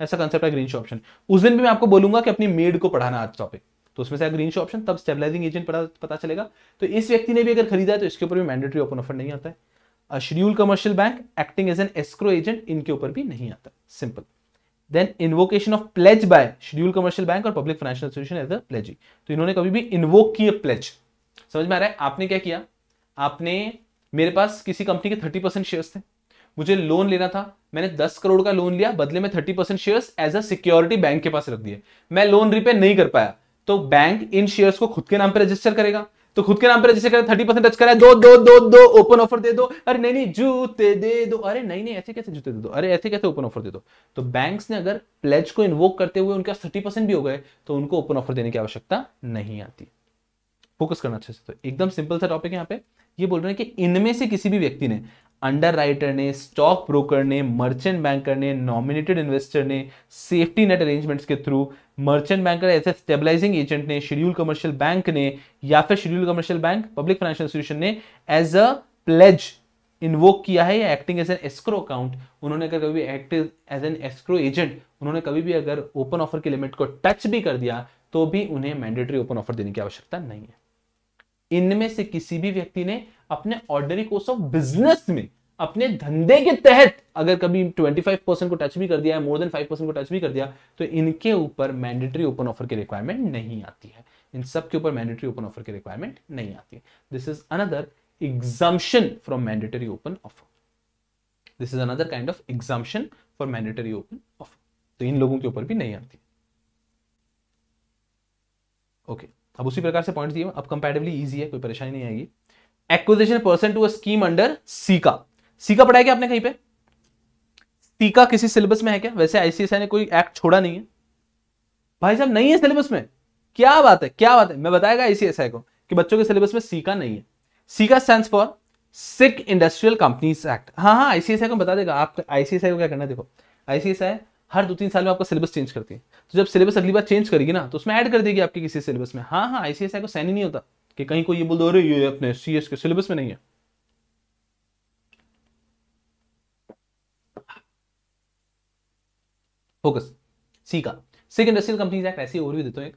Speaker 1: ऐसा कंसेप्ट है ग्रीन शो ऑप्शन उस दिन भी मैं आपको बोलूँगा कि अपनी मेड को पढ़ाना आज टॉपिक तो उसमें से ग्रीन शो ऑप्शन तब स्टेबलाइजिंग एजेंट पता पता चलेगा। तो इस व्यक्ति ने भी अगर खरीदा है तो इसके ऊपर भी मैंडेटरी ओपन ऑफ़र नहीं आता है। Schedule commercial bank acting as an escrow agent इनके ऊपर भी नहीं आता। Simple then invocation of pledge by schedule commercial bank और public financial institution as a pledgee तो इन्होंने कभी भी इन्वोक किया प्लेज समझ में आ रहा है? आपने क्या किया? आपने मेरे पास किसी कंपनी के थर्टी परसेंट शेयर थे। मुझे लोन लेना था। मैंने दस करोड़ का लोन लिया, बदले में thirty percent share as a security bank के पास रख दिए। मैं लोन रिपे नहीं कर पाया। तो बैंक इन शेयर्स को खुद के नाम पे रजिस्टर करेगा। तो खुद के नाम पे रजिस्टर करेगा थर्टी परसेंट टच करा दो दो दो दो ओपन ऑफ़र दे दो। अरे नहीं नहीं, जूते दे दो। अरे नहीं नहीं, ऐसे कैसे जूते दे दो? अरे ऐसे कैसे ओपन ऑफ़र दे दो? तो बैंक्स ने अगर प्लेज को इन्वोक करते हुए उनके थर्टी परसेंट भी हो गए तो उनको ओपन ऑफ़र देने की आवश्यकता नहीं आती। फोकस करना अच्छे से तो। एकदम सिंपल सा टॉपिक यहाँ पे। ये बोल रहे हैं कि इनमें से किसी भी व्यक्ति ने अंडर राइटर ने स्टॉक ब्रोकर ने मर्चेंट बैंकर ने नॉमिनेटेड इन्वेस्टर ने सेफ्टी नेट अरेंजमेंट्स के थ्रू मर्चेंट बैंकर ऐसे स्टेबलाइजिंग एजेंट ने शेड्यूल कमर्शियल बैंक ने, या फिर schedule commercial bank public financial institution ने एज अ प्लेज इन्वोक किया है या acting as an escrow account उन्होंने अगर कभी act as an escrow agent उन्होंने कभी भी अगर ओपन ऑफ़र की लिमिट को टच भी कर दिया तो भी उन्हें मैंडेटरी ओपन ऑफ़र देने की आवश्यकता नहीं है। इनमें से किसी भी व्यक्ति ने अपने ऑर्डनरी कोर्स ऑफ़ बिज़नेस में अपने धंधे के तहत अगर कभी 25 परसेंट को टच भी कर दिया है मोर देन 5 परसेंट को टच भी कर दिया तो इनके ऊपर मैंडेटरी ओपन ऑफ़र की रिक्वायरमेंट नहीं आती है। इन सब के ऊपर मैंडेटरी ओपन ऑफ़र की रिक्वायरमेंट नहीं आती है। This is another exemption from mandatory open offer this is another kind of exemption for mandatory open offer तो इन लोगों के ऊपर भी नहीं आती ओके okay. अब उसी प्रकार से पॉइंट दिए अब कंपेरेटिवली इजी है, कोई परेशानी नहीं आएगी। Acquisition person to a scheme under SICA SICA पढ़ाया क्या आपने कहीं पे? सीका किसी सिलेबस में है क्या? वैसे आईसीएसआई ने कोई एक्ट छोड़ा नहीं है। भाई साहब, नहीं है सिलेबस में। क्या बात है, क्या बात है? मैं बताएगा आईसीएसआई को कि बच्चों के सिलेबस में सीका नहीं है। SICA stand for sick industrial companies act हाँ हाँ आईसीएसआई को बता देगा। आप आईसीएसआई को क्या करना है? देखो आईसीएसआई हर दो तीन साल में आपका सिलेबस चेंज करती है। तो जब सिलेबस अगली बार चेंज करेगी ना तो उसमें ऐड कर देगी आपके किसी सिलेबस में। हाँ हाँ आईसीएसआई को सैन ही नहीं होता कि कहीं को ये बोल दो, अरे, ये अपने सी के सिलेबस में नहीं है। Focus SICA. Sick industrial companies act ऐसी ओवरव्यू देता हूँ एक।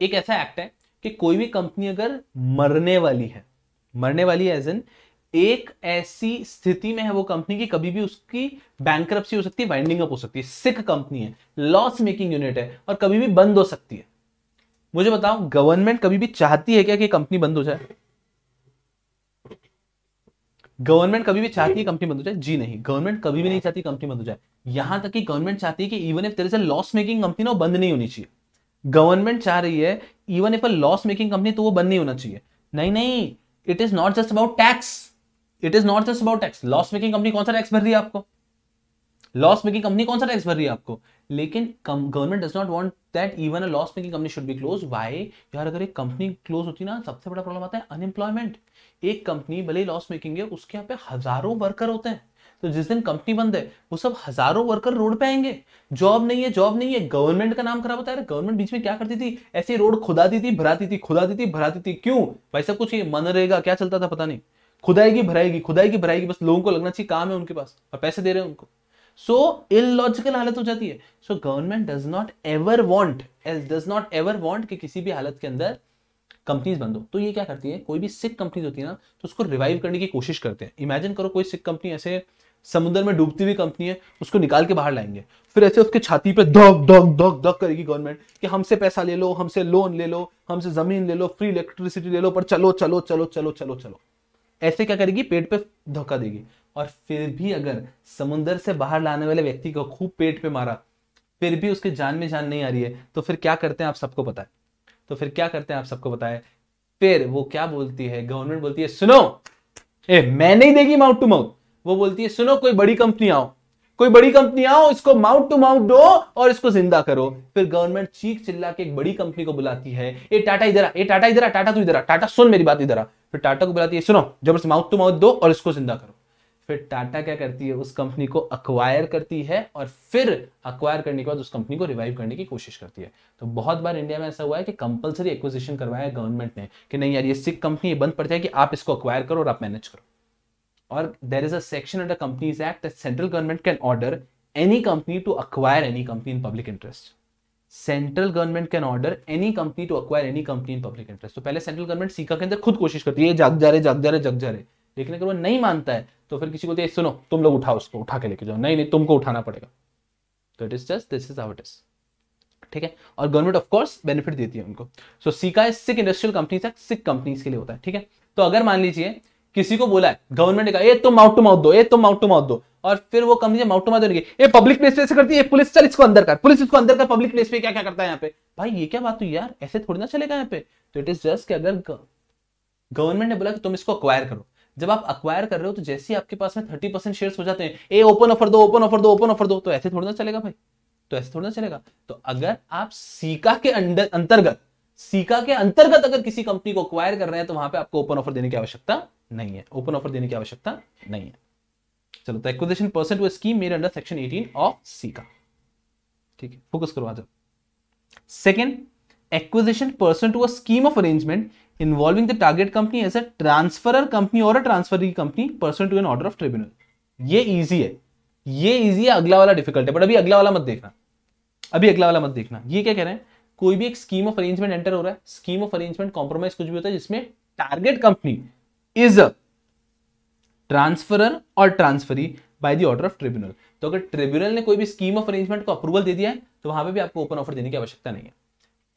Speaker 1: एक ऐसा एक्ट है कि कोई भी कंपनी अगर मरने वाली है, मरने वाली एज एन एक ऐसी स्थिति में है वो कंपनी की, कभी भी उसकी बैंक हो सकती है वाइंडिंग अप हो सकती है। सिक कंपनी है लॉस मेकिंग यूनिट है और कभी भी बंद हो सकती है। मुझे बताओ गवर्नमेंट कभी भी चाहती है क्या कि कंपनी बंद हो जाए? गवर्नमेंट कभी भी चाहती है कंपनी बंद हो जाए। जी नहीं गवर्नमेंट कभी भी नहीं चाहती कंपनी बंद हो जाए। यहाँ तक कि गवर्नमेंट चाहती है कि इवन इफ़ तेरे से लॉस मेकिंग कंपनी ना बंद नहीं होनी चाहिए। गवर्नमेंट चाह रही है even if a loss making company तो वो बंद नहीं होना चाहिए। नहीं नहीं it is not just about tax it is not just about tax loss making company कौन सा टैक्स भर रही है आपको? लॉस मेकिंग कंपनी कौन सा टैक्स भर रही है आपको? लेकिन government does not want that even a loss making company should be close why यार अगर एक कंपनी क्लोज होती ना सबसे बड़ा प्रॉब्लम आता है अनएम्प्लॉयमेंट एक कंपनी भले लॉस मेकिंग है, उसके यहाँ पे हज़ारों वर्कर होते हैं। तो जिस दिन कंपनी बंद है, वो सब हज़ारों वर्कर रोड पे आएँगे। जॉब नहीं है जॉब नहीं है गवर्नमेंट का नाम खराब होता है। गवर्नमेंट बीच में क्या करती थी? ऐसी रोड खुदाती थी, भराती थी, खुदाती थी, भराती थी। क्यों? भाई सब कुछ मन रहेगा, क्या चलता था पता नहीं। खुदाएगी, भराएगी खुदाएगी, भराएगी, बस लोगों को लगना चाहिए, काम है उनके पास और पैसे दे रहे हैं उनको। सो इलॉजिकल हालत हो जाती है। So government does not ever want does not ever want कि किसी भी हालत के अंदर कंपनीज़ बंद हो तो ये क्या करती है? कोई भी सिक कंपनीज़ होती है ना तो उसको रिवाइव करने की कोशिश करते हैं। इमेजिन करो कोई सिक कंपनी ऐसे समुद्र में डूबती हुई कंपनी है, उसको निकाल के बाहर लाएँगे। फिर ऐसे उसके छाती पे धक धक धक धक करेगी गवर्नमेंट कि हमसे पैसा ले लो, हमसे लोन ले लो, हमसे ज़मीन ले लो फ्री इलेक्ट्रिसिटी ले लो, पर चलो चलो चलो चलो चलो चलो। ऐसे क्या करेगी? पेट पे धोखा देगी। और फिर भी अगर समुन्द्र से बाहर लाने वाले व्यक्ति को खूब पेट पे मारा, फिर भी उसके जान में जान नहीं आ रही है तो फिर क्या करते हैं आप सबको पता है? तो फिर क्या करते हैं आप सबको है फिर वो क्या बोलती है? गवर्नमेंट बोलती है, सुनो, ए, मैं नहीं देगी माउथ टू माउथ वो बोलती है, सुनो, कोई बड़ी कंपनी आओ। कोई बड़ी कंपनी आओ, इसको माउथ टू माउथ दो और इसको ज़िंदा करो। फिर गवर्नमेंट चीख चिल्ला के एक बड़ी कंपनी को बुलाती है, ए, टाटा इधर ए, टाटा इधर टाटा तू इधर टाटा सुन मेरी बात इधर फिर टाटा को बुलाती है, सुनो, ज़बरदस्त माउथ टू माउथ दो और इसको ज़िंदा करो। फिर टाटा क्या करती है? उस कंपनी को अक्वायर करती है और फिर अक्वायर करने के बाद उस कंपनी को रिवाइव करने की कोशिश करती है। तो बहुत बार इंडिया में ऐसा हुआ है कि कंपलसरी एक्विजिशन करवाया गवर्नमेंट ने कि नहीं यार, ये सिक कंपनी बंद पड़ जाए कि आप इसको अक्वायर करो और आप मैनेज करो। or there is a section under Companies Act that central government can order any company to acquire any company in public interest. Central government can order any company to acquire any company in public interest तो पहले central government caeca के अंदर खुद कोशिश करती है जग जा रहे, जग जा रहे, जग जा रहे। लेकिन अगर वो नहीं मानता है तो फिर किसी को सुनो, तुम लोग उठाओ उसको, उठा के लेके जाओ। नहीं नहीं, तुमको उठाना पड़ेगा। तो it is just this is how it is ठीक है? और गवर्नमेंट ऑफ़ कोर्स बेनिफिट देती है उनको। So SICA is sick industrial companies sick companies के लिए होता है। ठीक है? तो अगर मान लीजिए, किसी को बोला है गवर्नमेंट ने कहा ये तुम माउट टू माउथ दो ये तुम माउट टू माउथ दो। और फिर वो कंपनी माउट टू देंगे ये पब्लिक प्लेस पे ऐसे करती है पुलिस चल इसको अंदर कर पुलिस इसको अंदर कर पब्लिक प्लेस पे क्या क्या करता है यहाँ पे? भाई, ये क्या बात हुई यार? ऐसे थोड़ी ना चलेगा यहाँ पे। तो इट इज़ जस्ट कि अगर गवर्नमेंट ने बोला कि तुम इसको अक्वायर करो। जब आप अक्वायर कर रहे हो तो जैसे ही आपके पास में थर्टी परसेंट शेयर हो जाते हैं, ए ओपन ऑफ़र दो ओपन ऑफ़र दो ओपन ऑफ़र दो तो ऐसे थोड़ा ना चलेगा भाई। तो ऐसे थोड़ा ना चलेगा। तो अगर आप सीका के अंडर, अंतर्गत, सीका के अंतर्गत अगर किसी कंपनी को अक्वायर कर रहे हैं तो वहाँ पे आपको ओपन ऑफ़र देने की आवश्यकता नहीं है। ओपन ऑफ़र देने की आवश्यकता नहीं है। चलो तो एक्विजिशन परसेंट वो स्कीम मेरे अंडर सेक्शन 18 ऑफ़ सी का ठीक है फोकस करो आ जाओ second acquisition pursuant to a scheme of arrangement involving the target company as a transferor company or a transferee company pursuant to an order of tribunal. ये easy है। ये easy है, अगला वाला डिफ़िकल्ट है बट अभी अगला वाला मत देखना। अभी अगला वाला मत देखना। ये क्या कह रहे हैं? कोई भी एक स्कीम ऑफ़ अरेंजमेंट एंटर हो रहा है। स्कीम ऑफ़ अरेंजमेंट कॉम्प्रोमाइज कुछ भी होता है, जिसमें target company is a transferor और transferee by the order of tribunal तो अगर ट्रिब्यूनल ने कोई भी स्कीम ऑफ़ अरेंजमेंट को अप्रूवल दे दिया है तो वहाँ पे भी आपको ओपन ऑफ़र देने की आवश्यकता नहीं है।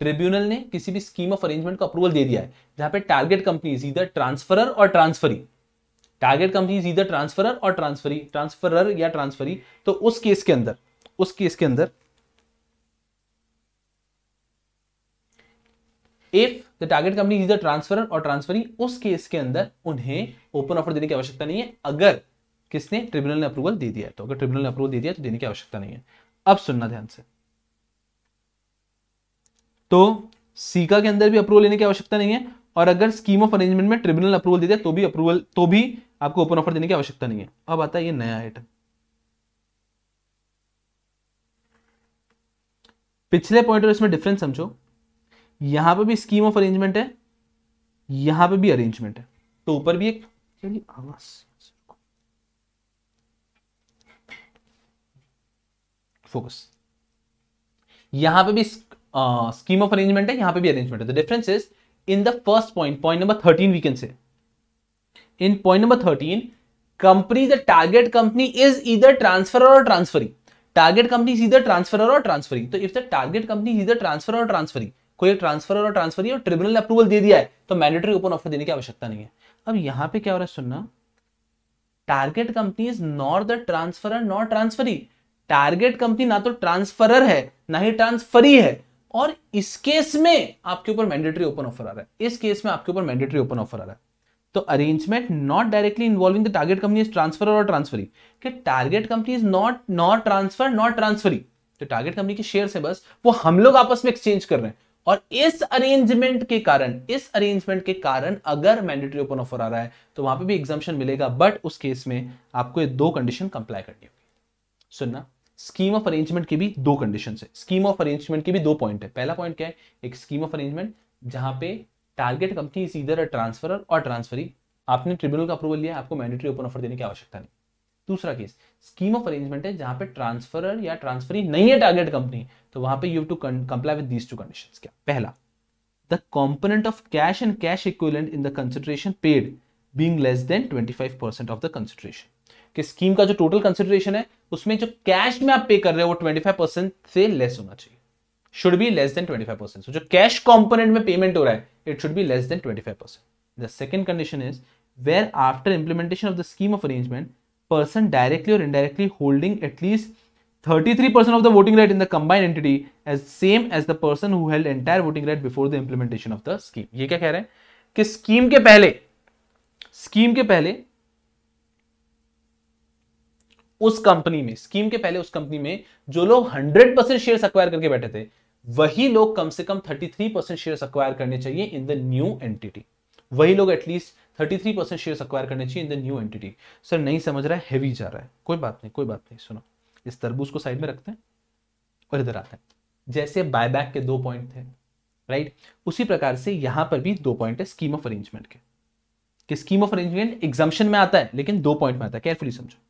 Speaker 1: ट्रिब्यूनल ने किसी भी स्कीम ऑफ़ अरेंजमेंट को अप्रूवल दे दिया है, जहाँ पे टारगेट कंपनी इधर ट्रांसफरर और ट्रांसफरी टारगेट कंपनी इधर ट्रांसफरर और ट्रांसफरी ट्रांसफरर या ट्रांसफरी तो उस केस के अंदर, उस केस के अंदर if the target company is the transferor और ट्रांसफरी उस केस के अंदर उन्हें ओपन ऑफ़र देने की आवश्यकता नहीं है, अगर किसने ट्रिब्यूनल ने अप्रूवल दे दिया है तो अगर ट्रिब्यूनल ने अप्रूवल दे दिया तो देने की आवश्यकता नहीं है। अब सुनना ध्यान से। तो सीका के अंदर भी अप्रूवल लेने की आवश्यकता नहीं है और अगर स्कीम ऑफ़ अरेंजमेंट में ट्रिब्यूनल अप्रूवल दे दिया तो भी अप्रूवल तो भी आपको ओपन ऑफ़र देने की आवश्यकता नहीं है। अब आता है ये नया आइटम पिछले पॉइंट और इसमें डिफरेंस समझो। यहाँ पे भी स्कीम ऑफ़ अरेंजमेंट है यहाँ पे भी अरेंजमेंट है। तो ऊपर भी एक चलिए आवाज़ फोकस यहाँ पे भी स्कीम ऑफ़ अरेंजमेंट है, यहाँ पे भी अरेंजमेंट है। The difference is in the first point point number thirteen we can say in point number thirteen company the target company is either transfer और transferee target company either transfer और transferee तो if the target company either transfer और transferee कोई transfer और transferee और tribunal ने approval दे दिया है तो मैंडेटरी ओपन ऑफ़र देने की आवश्यकता नहीं है। अब यहाँ पे क्या हो रहा है सुनना? Target company is not the transfer not transferee target company ना तो ट्रांसफरर है, ना ही ट्रांसफरी है। और इस केस में आपके ऊपर मैंडेटरी ओपन ऑफ़र आ रहा है। इस केस में आपके ऊपर मैंडेटरी ओपन ऑफ़र आ रहा है। तो arrangement not directly involving the target company transfer और ट्रांसफरी कि target company is not not transfer not transferee तो टारगेट कंपनी के शेयर से बस, वो हम लोग आपस में एक्सचेंज कर रहे हैं। और इस अरेंजमेंट के कारण, इस अरेंजमेंट के कारण अगर मैंडेटरी ओपन ऑफ़र आ रहा है तो वहाँ पे भी एग्जामेशन मिलेगा बट उस केस में आपको ये दो कंडीशन कंप्लाई करनी होगी। सुनना। स्कीम ऑफ़ अरेंजमेंट की भी दो कंडीशन है। स्कीम ऑफ़ अरेंजमेंट की भी दो पॉइंट है। पहला पॉइंट क्या है? एक स्कीम ऑफ़ अरेंजमेंट जहाँ पे target company is either transfer और ट्रांसफरी आपने ट्रिब्यूनल का अप्रूवल लिया, आपको मैंडेटरी ओपन ऑफ़र देने की आवश्यकता नहीं। दूसरा केस स्कीम ऑफ़ अरेंजमेंट है जहाँ पे ट्रांसफरर या ट्रांसफरी नहीं है टारगेट कंपनी तो वहाँ पे you to comply with these two conditions क्या? पहला the component of cash and cash equivalent in the consideration paid being less than 25% of the consideration कि स्कीम का जो टोटल कंसिडरेशन है, उसमें जो कैश में आप पे कर रहे हो, वो ट्वेंटी से लेस होना चाहिए। Should be less than twenty जो कैश कॉम्पोनेट में पेमेंट हो रहा है it should be less than twenty the second condition is where after implementation of the scheme of arrangement person directly और indirectly holding at least thirty three percent of the voting right in the combined entity as same as the person who held entire voting right before the implementation of the scheme ये क्या कह रहे हैं? कि scheme के पहले scheme के पहले उस कंपनी में, स्कीम के पहले उस कंपनी में जो लोग 100 परसेंट शेयर अक्वायर करके बैठे थे, वही लोग कम से कम 33 परसेंट शेयर अक्वायर करने चाहिए इन द न्यू एंटिटी वही लोग एटलीस्ट 33 परसेंट शेयर अक्वायर करने चाहिए in the new entity sir नहीं समझ रहा है हैवी जा रहा है। कोई बात नहीं, कोई बात नहीं, सुनो। इस तरबूज को साइड में रखते हैं और इधर आते हैं। जैसे बायबैक के दो पॉइंट थे राइट उसी प्रकार से यहाँ पर भी दो पॉइंट है स्कीम ऑफ़ अरेंजमेंट के। कि स्कीम ऑफ़ अरेंजमेंट एग्जामेशन में आता है, लेकिन दो पॉइंट में आता है। केयरफुली समझो।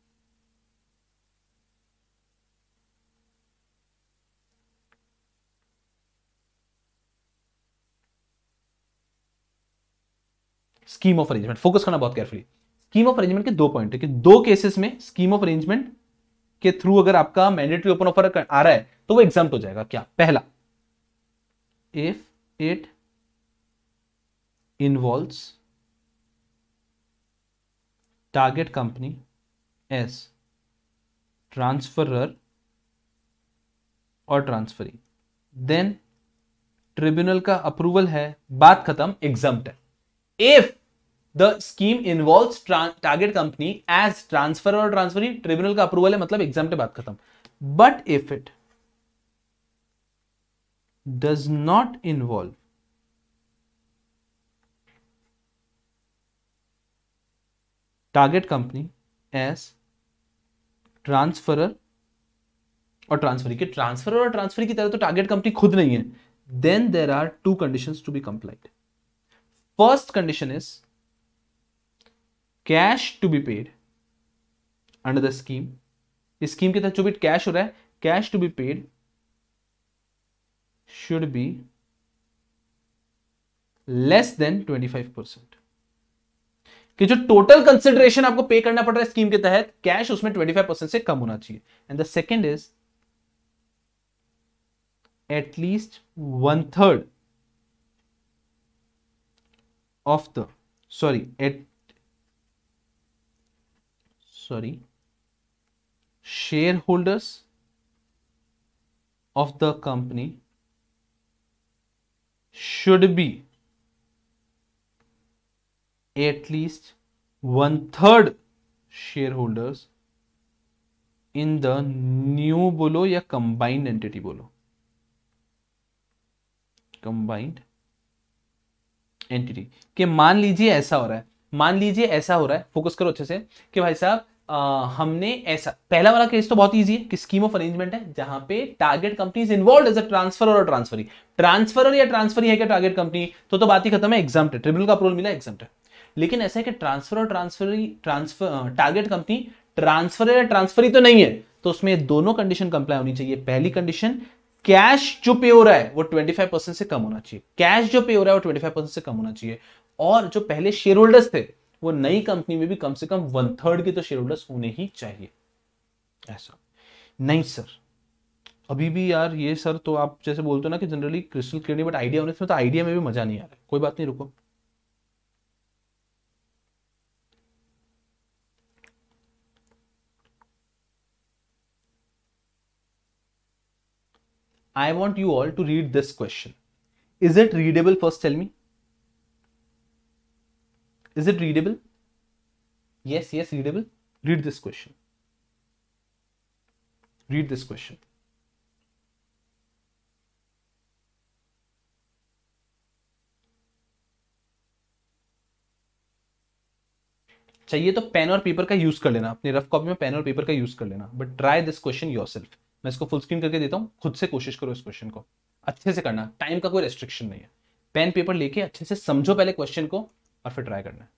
Speaker 1: स्कीम ऑफ़ अरेंजमेंट फोकस करना बहुत केयरफुली स्कीम ऑफ़ अरेंजमेंट के दो पॉइंट है कि दो केसेस में स्कीम ऑफ़ अरेंजमेंट के थ्रू अगर आपका मैंडेटरी ओपन ऑफ़र आ रहा है तो वो एग्ज़ाम हो जाएगा। क्या? पहला if it involve target company as transferor और ट्रांसफरी देन ट्रिब्यूनल का अप्रूवल है, बात खत्म एग्ज़ाम है। If the scheme involve target company as transfer और ट्रांसफ़र ट्रिब्यूनल का अप्रूवल है मतलब एग्ज़ाम पे बात खत्म but if it does not involve target company as transferor और ट्रांसफरी के ट्रांसफ़र और ट्रांसफ़र की तरह तो टारगेट कंपनी खुद नहीं है then there are two conditions to be complied. First condition is cash to be paid under the scheme. इस स्कीम के तहत जो भी कैश हो रहा है, cash to be paid should be less than 25 percent. कि जो टोटल कंसिडरेशन आपको पे करना पड़ रहा है स्कीम के तहत, कैश उसमें 25 परसेंट से कम होना चाहिए। And the second is at least one third of the sorry at sorry shareholders of the company should be at least one third shareholders in the new बोलो या combined entity बोलो combined entity कि मान लीजिए ऐसा हो रहा है मान लीजिए ऐसा हो रहा है फोकस करो अच्छे से कि भाई साहब हमने ऐसा, पहला वाला केस तो बहुत इजी है कि स्कीम ऑफ़ अरेंजमेंट है जहाँ पे target company involve as a transfer और ट्रांसफरी ट्रांसफ़र या ट्रांसफ़र है क्या टारगेट कंपनी तो तो बात ही खत्म है एग्ज़ाम ट्रिब्यूनल का अप्रूवल मिला एग्ज़ाम लेकिन ऐसा है कि ट्रांसफ़र और transferee transfer target company transfer या ट्रांसफरी तो नहीं है। तो उसमें दोनों कंडीशन कंप्लाई होनी चाहिए। पहली कंडीशन कैश जो पे हो रहा है, वो 25 परसेंट से कम होना चाहिए। कैश जो पे हो रहा है, वो 25 परसेंट से कम होना चाहिए। और जो पहले शेयर होल्डर्स थे वो नई कंपनी में भी कम से कम वन थर्ड के तो शेयर होल्डर्स होने ही चाहिए ऐसा नहीं सर अभी भी यार ये सर तो आप जैसे बोलते हो ना कि जनरली क्रिस्टल क्लियर नहीं बट आइडिया होने से तो आइडिया में भी मज़ा नहीं आ रहा है कोई बात नहीं रुको I want you all to read this question. Is it readable? First, tell. Is it readable? Yes, yes, readable. Read this question. Read this question. चाहिए तो पेन और पेपर का यूज़ कर लेना अपनी रफ कॉपी में पेन और paper का यूज़ कर लेना but try this question yourself मैं इसको फुल स्क्रीन करके देता हूँ खुद से कोशिश करो इस क्वेश्चन को अच्छे से करना टाइम का कोई रेस्ट्रिक्शन नहीं है पेन पेपर लेके अच्छे से समझो पहले क्वेश्चन को और फिर ट्राई करना है।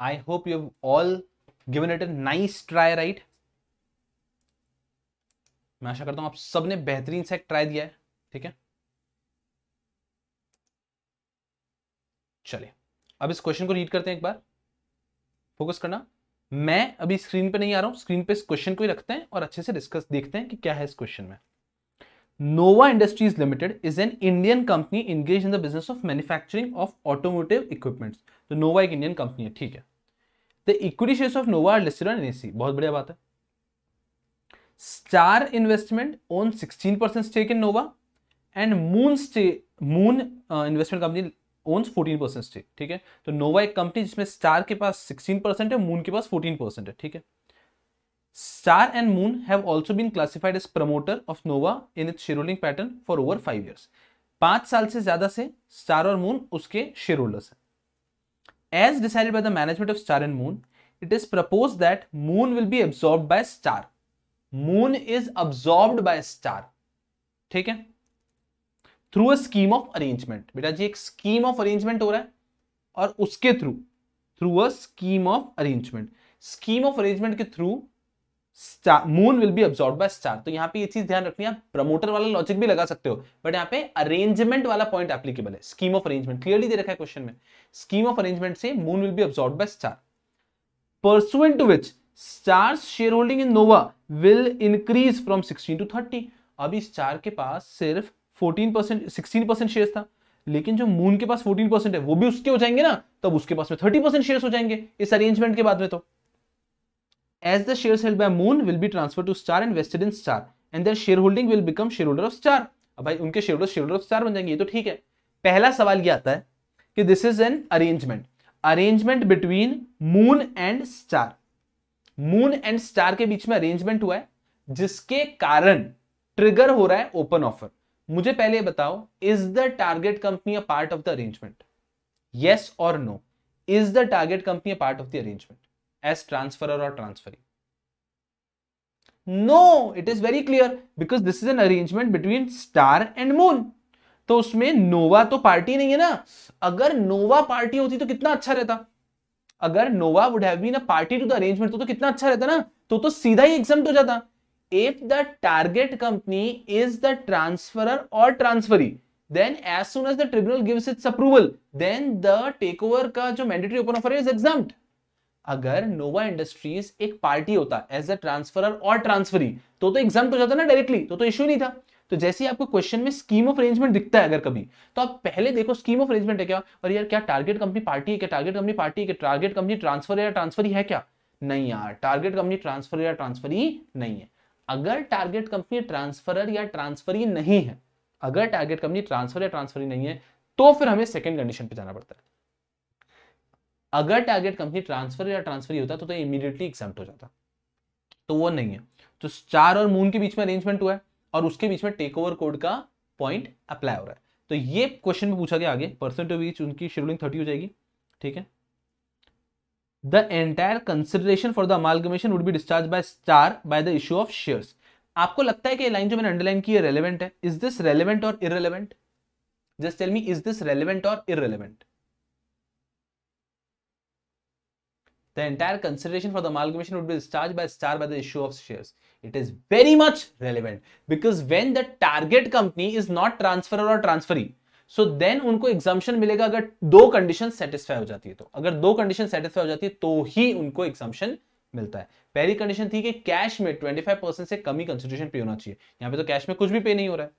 Speaker 1: I hope you all given it a nice try right मैं आशा करता हूँ आप सबने बेहतरीन से ट्राई दिया है, ठीक है? चलिए, अब इस क्वेश्चन को रीड करते हैं एक बार। फोकस करना। मैं अभी स्क्रीन पे नहीं आ रहा हूँ स्क्रीन पे इस क्वेश्चन को ही रखते हैं और अच्छे से डिस्कस देखते हैं कि क्या है इस क्वेश्चन में। Nova Industries Limited is an Indian company engage in the business of manufacturing of automotive equipments तो नोवा एक इंडियन कंपनी है, ठीक है? The equity shares of Nova are listed on NSC बहुत बढ़िया बात है। Star Investment own 16 percent stake in Nova and Moon stay Moon Investment company owns 14 percent stake ठीक है? तो नोवा एक कंपनी जिसमें स्टार के पास 16 परसेंट है मून के पास 14 परसेंट है, ठीक है? Star and Moon have also been classified as promoter of Nova in its share holding pattern for over five years पाँच साल से ज़्यादा से स्टार और मून उसके शेयर होल्डर्स हैं। As decided by the management of Star and Moon it is proposed that moon will be absorbed by star. Moon is absorbed by star. ठीक है? Through a scheme of arrangement बेटा जी, एक scheme of arrangement हो रहा है और उसके through through a scheme of arrangement scheme of arrangement के through Moon will be absorb by Star तो यहाँ पे ये चीज़ ध्यान रखनी है प्रमोटर वाला लॉजिक भी लगा सकते हो बट यहाँ पे अरेंजमेंट वाला पॉइंट एप्लीकेबल है स्कीम ऑफ़ अरेंजमेंट क्लियरली दे रखा है क्वेश्चन में। स्कीम ऑफ़ अरेंजमेंट से Moon will be absorb by Star pursuant to which, star's shareholding in nova will increase from 16 to 30 अभी स्टार के पास सिर्फ़ 14 परसेंट सिक्सटीन परसेंट शेयर था, लेकिन जो मून के पास 14 परसेंट है, वो भी उसके हो जाएँगे ना, तब उसके पास में 30 परसेंट शेयर हो जाएँगे इस अरेंजमेंट के बाद में तो। Share held by Moon will be transfer to Star and vested in Star and their share holding will become share holder of Star अब भाई, उनके शेयर शेयर ऑफ़ स्टार बन जाएँगे, ये तो ठीक है। पहला सवाल ये आता है कि this is an arrangement arrangement between Moon and Star Moon and Star के बीच में अरेंजमेंट हुआ है, जिसके कारण ट्रिगर हो रहा है ओपन ऑफ़र मुझे पहले बताओ is the target company a part of the arrangement yes और no is the target company a part of the arrangement as transferor और transferee no it is very clear because this is an arrangement between Star and Moon तो उसमें नोवा तो party नहीं है ना। अगर नोवा party होती तो कितना अच्छा रहता। अगर Nova would have been a party to the arrangement तो, कितना अच्छा रहता ना। तो तो सीधा ही एग्ज़ाम हो जाता। If the target company is the transferor और transferee then as soon as the tribunal gives its approval then the takeover का जो mandatory open offer is exempt अगर नोवा इंडस्ट्रीज़ एक पार्टी होता एज अ ट्रांसफरर और transferee तो तो exam हो जाता ना डायरेक्टली तो तो इश्यू नहीं था। तो जैसे आपको क्वेश्चन में स्कीम ऑफ़ अरेंजमेंट दिखता है अगर कभी तो आप पहले देखो स्कीम ऑफ़ अरेंजमेंट है क्या? और यार, क्या टारगेट कंपनी पार्टी है क्या? टारगेट कंपनी पार्टी है टारगेट कंपनी ट्रांसफ़र या ट्रांसफ़र है क्या? नहीं यार टारगेट कंपनी ट्रांसफ़र या ट्रांसफ़र नहीं है। अगर टारगेट कंपनी ट्रांसफरर या ट्रांसफरी नहीं है, अगर टारगेट कंपनी ट्रांसफ़र या ट्रांसफरी नहीं है तो फिर हमें सेकेंड कंडीशन पे जाना पड़ता है। अगर टारगेट कंपनी ट्रांसफ़र या ट्रांसफरी होता तो, तो इमीडिएटली एग्ज़ाम हो जाता। तो वो नहीं है। तो स्टार और मून के बीच में अरेंजमेंट हुआ है और उसके बीच में टेक ओवर कोड का पॉइंट अप्लाई हो रहा है। तो ये क्वेश्चन में पूछा गया आगे। परसेंट बीच उनकी शेड्यूलिंग थर्टी हो जाएगी। ठीक है? The entire consideration for the amalgamation would be discharge by Star by the issue of shares आपको लगता है कि लाइन जो मैंने अंडरलाइन की है रेलेवेंट है? इज़ दिस रेलेवेंट और irrelevant just tell me is this relevant और irrelevant the entire consideration for the amalgamation would be discharged by Star by the issue of shares. It is very much relevant because when the target company is not transferor or transferee, so so then उनको exemption मिलेगा अगर दो condition satisfy हो जाती है तो। अगर दो कंडीशन सेटिस्फाई हो जाती है तो ही उनको एग्जामेशन मिलता है। पहली कंडीशन थी कि कैश में 25 परसेंट से कम ही कंसिडरेशन पे होना चाहिए। यहाँ पे तो कैश में कुछ भी पे नहीं हो रहा है।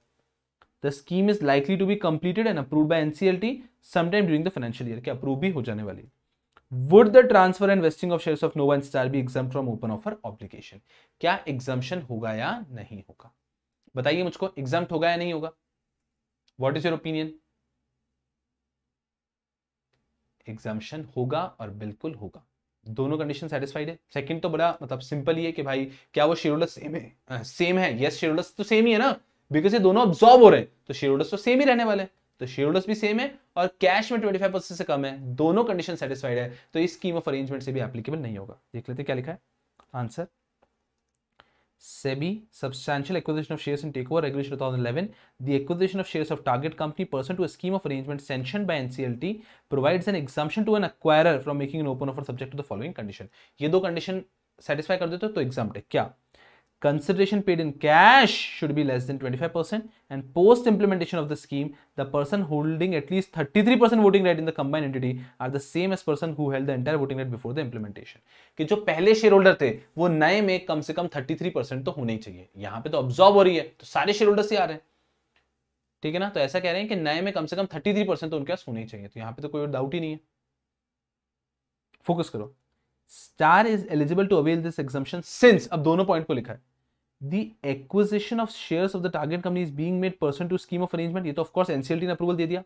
Speaker 1: The scheme is likely to be completed and approve by NCLT sometime during the financial year के अप्रूव भी हो जाने वाली है। Would the transfer and vesting of shares of Nova and Star be exempt from open offer obligation? क्या exemption होगा या नहीं होगा? बताइए मुझको एग्ज़ाम होगा या नहीं होगा? What is your opinion exemption होगा और बिल्कुल होगा। दोनों कंडीशन सेटिस्फाइड है। सेकंड तो बड़ा मतलब सिंपल ही है कि भाई क्या वो शेड्यूलर सेम है? सेम है। यस yes, शेड्यूलर तो सेम ही है ना? बिकॉज़ ये दोनों ऑब्जॉर्व हो रहे हैं। तो शेड्यूलर तो सेम ही रहने वाले हैं। तो शेयरहोल्डर्स भी सेम है और कैश में 25 परसेंट से कम है। दोनों कंडीशन सेटिस्फाइड है। तो इस स्कीम ऑफ़ अरेंजमेंट से भी एप्लीकेबल नहीं होगा। देख लेते क्या लिखा है। Answer SEBI substantial acquisition of shares in take over regulation two thousand eleven the acquisition of shares of target company person to scheme of arrangement sanction by NCL provides an exemption to an acquire from making an open offer subject to the following condition ये दो condition satisfy कर देते हो तो exam क्या? Consideration paid in cash should be less than 25% and post implementation of the scheme the person holding at least 33% voting right in the combined entity are the same as person who held the entire voting right before the implementation जो पहले share holder थे वो नए में कम से कम 33% तो होने ही चाहिए यहाँ पे तो ऑब्जॉर्व हो रही है तो सारे शेयर होल्डर्स ही आ रहे हैं ठीक है ना तो ऐसा कह रहे हैं कि नए में कम से कम 33% तो उनके पास होने ही चाहिए तो यहाँ पे तो कोई डाउट ही नहीं है फोकस करो Star is eligible to avail this exemption since अब दोनों पॉइंट को लिखा है the acquisition of shares of the target company is being made pursuant to scheme of arrangement ये तो of course NCLT ने approval दे दिया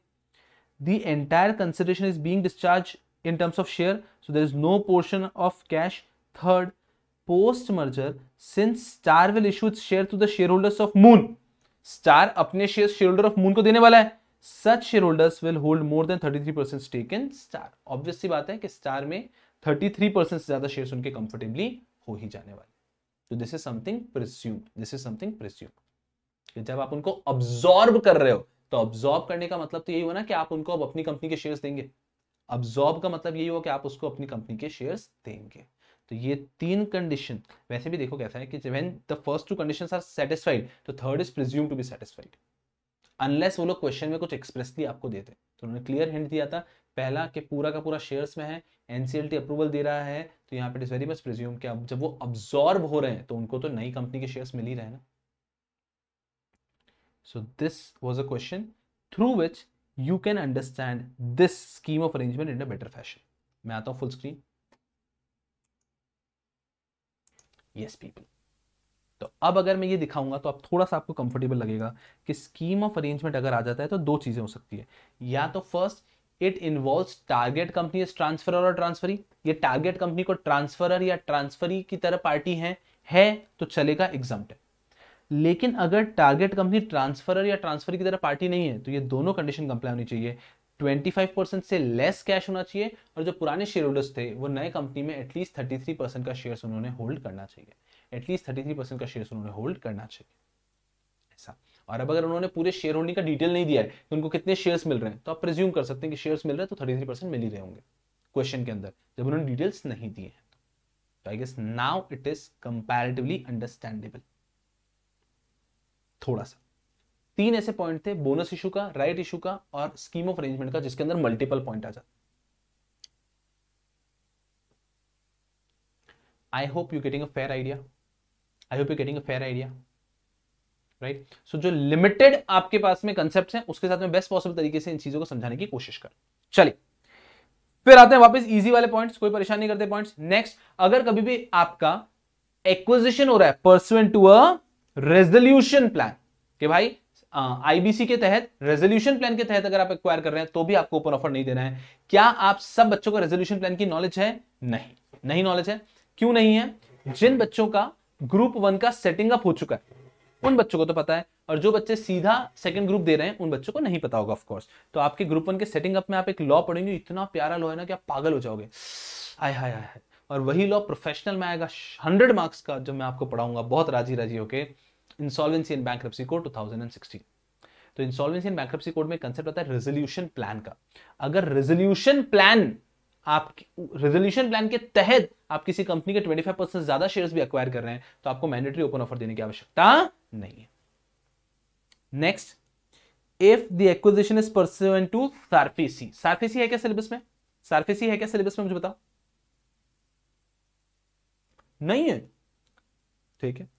Speaker 1: the entire consideration is being discharged in terms of share so there is no portion of cash third post merger since star will issue its share to the shareholders of moon star अपने shares shareholder of moon को देने वाला है such shareholders will hold more than 33% stake in star obvious सी बात है कि star में 33% से ज़्यादा shares उनके comfortably हो ही जाने वाले तो this is something presume this is something presume जब आप उनको ऑब्जॉर्ब कर रहे हो तो ऑब्जॉर्ब करने का मतलब तो यही हुआ ना कि आप उनको अब अपनी कंपनी के शेयर्स देंगे। ऑब्जॉर्ब का मतलब यही हुआ कि आप उसको अपनी कंपनी के शेयर्स देंगे। तो ये तीन कंडीशन वैसे भी देखो कैसा है कि when the first two conditions are satisfied तो third is presume to be satisfied unless वो लोग क्वेश्चन में कुछ एक्सप्रेसली आपको देते तो उन्होंने क्लियर हिंट दिया था पहला कि पूरा का पूरा शेयर्स में है एनसीएलटी अप्रूवल दे रहा है तो यहाँ पे it is very much presume कि अब जब वो अब्जॉर्ब हो रहे हैं तो उनको तो नई कंपनी के शेयर्स मिल ही रहे ना। So this was a question through which you can understand this scheme of arrangement in a better fashion मैं आता हूँ फुल स्क्रीन यस पीपल तो अब अगर मैं ये दिखाऊँगा तो आप थोड़ा सा आपको कंफर्टेबल लगेगा कि स्कीम ऑफ़ अरेंजमेंट अगर आ जाता है तो दो चीज़ें हो सकती है। या तो first it involve target company transfer और ट्रांसफरी ये टारगेट कंपनी को ट्रांसफरर या ट्रांसफरी की तरह पार्टी है है तो चलेगा एग्ज़ाम लेकिन अगर टारगेट कंपनी ट्रांसफरर या ट्रांसफ़र की तरह पार्टी नहीं है तो ये दोनों कंडीशन कंप्लाई होनी चाहिए। 25 परसेंट से लेस कैश होना चाहिए और जो पुराने शेयर होल्डर्स थे, वो नए कंपनी में एटलीस्ट 33 परसेंट का शेयर उन्होंने होल्ड करना चाहिए। एटलीस्ट 33 परसेंट का शेयर उन्होंने होल्ड करना चाहिए। ऐसा। और अब अगर उन्होंने पूरे शेयर होल्डिंग का डिटेल नहीं दिया है, कि उनको कितने शेयर्स मिल रहे हैं तो आप प्रिज्यूम कर सकते हैं कि शेयर्स मिल रहे हैं तो थर्टी थ्री परसेंट मिल ही रहे होंगे क्वेश्चन के अंदर, जब उन्होंने डिटेल्स नहीं दिए हैं। तो I guess now it is comparatively understandable थोड़ा सा। तीन ऐसे पॉइंट थे बोनस इशू का राइट इशू का, और स्कीम ऑफ़ अरेंजमेंट का, जिसके अंदर मल्टीपल पॉइंट आ जाते I hope you getting a fair idea I hope you getting a fair idea right so जो लिमिटेड आपके पास में कंसेप्ट हैं, उसके साथ में बेस्ट पॉसिबल तरीके से इन चीज़ों को समझाने की कोशिश कर। चलिए, फिर आते हैं वापस इजी वाले पॉइंट्स कोई परेशान नहीं करते पॉइंट्स नेक्स्ट अगर कभी भी आपका एक्विजिशन हो रहा है pursuant to a resolution plan कि भाई आईबीसी के तहत रेजोल्यूशन प्लान के तहत अगर आप एक्वायर कर रहे हैं तो भी आपको ओपन ऑफ़र नहीं देना है। क्या आप सब बच्चों को रेजोल्यूशन प्लान की नॉलेज है? नहीं। नहीं नॉलेज है। क्यों नहीं है? जिन बच्चों का ग्रुप वन का सेटिंग अप हो चुका है उन बच्चों को तो पता है। और जो बच्चे सीधा सेकंड ग्रुप दे रहे हैं, उन बच्चों को नहीं पता होगा ऑफकोर्स तो आपके ग्रुप वन के सेटिंग अप में आप एक लॉ पढ़ेंगे, इतना प्यारा लॉ है ना कि आप पागल हो जाओगे। हाय हाय हाय। और वही लॉ प्रोफेशनल में आएगा हंड्रेड मार्क्स का जो मैं आपको पढ़ाऊँगा, बहुत राज़ी राज़ी होके इंसॉल्वेंसी एंड बैंक कोड 2016 तो इंसॉल्वेंसी एंड बैंक कोड में कंसेप्ट आता है रेजोल्यूशन प्लान का। अगर रेजोल्यूशन प्लान आप रेजोल्यूशन प्लान के तहत आप किसी कंपनी के 25 परसेंट ज़्यादा शेयर्स भी अक्वायर कर रहे हैं तो आपको मैंडेटरी ओपन ऑफ़र देने की आवश्यकता नहीं है। Next if the acquisition is pursuant to SARFAESI SARFAESI है क्या सिलेबस में? सार्फेसी है क्या सिलेबस में, मुझे बताओ? नहीं है। ठीक है।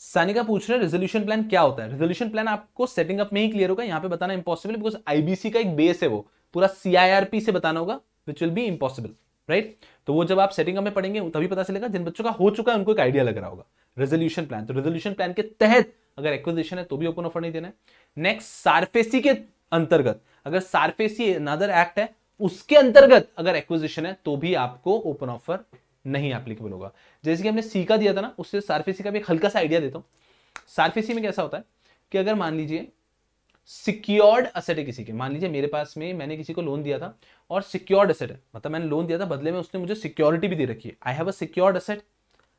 Speaker 1: सानिका पूछ रहे रेजोल्यूशन प्लान क्या होता है? रेजोल्यूशन प्लान आपको सेटिंग अप में ही क्लियर होगा। यहाँ पे बताना इंपॉसिबल बिकॉज़ आईबीसी का एक बेस है वो। पूरा सीआईआरपी से बताना होगा which will be impossible right? तो वो जब आप सेटिंग में पढ़ेंगे, तभी पता चलेगा जिन बच्चों का हो चुका है, उनको एक आइडिया लग रहा होगा। रेजोल्यूशन प्लान तो रेजोल्यूशन प्लान के तहत अगर एक्विजिशन है तो भी ओपन ऑफ़र नहीं देना है। नेक्स्ट सार्फेसी के अंतर्गत. अगर सार्फेसी अनदर एक्ट है, उसके अंतर्गत अगर एक्विजिशन है तो भी आपको ओपन ऑफ़र नहीं एप्लीकेबल होगा। जैसे कि हमने सी का दिया था ना, उससे सार्फेसी का भी हल्का सा आइडिया देता हूँ। सार्फेसी में कैसा होता है कि अगर मान लीजिए सिक्योर्ड असेट है किसी के। मान लीजिए मेरे पास में मैंने किसी को लोन दिया था और सिक्योर्ड असेट है। मतलब मैंने लोन दिया था, बदले में उसने मुझे सिक्योरिटी भी दे रखी है। I have a secured asset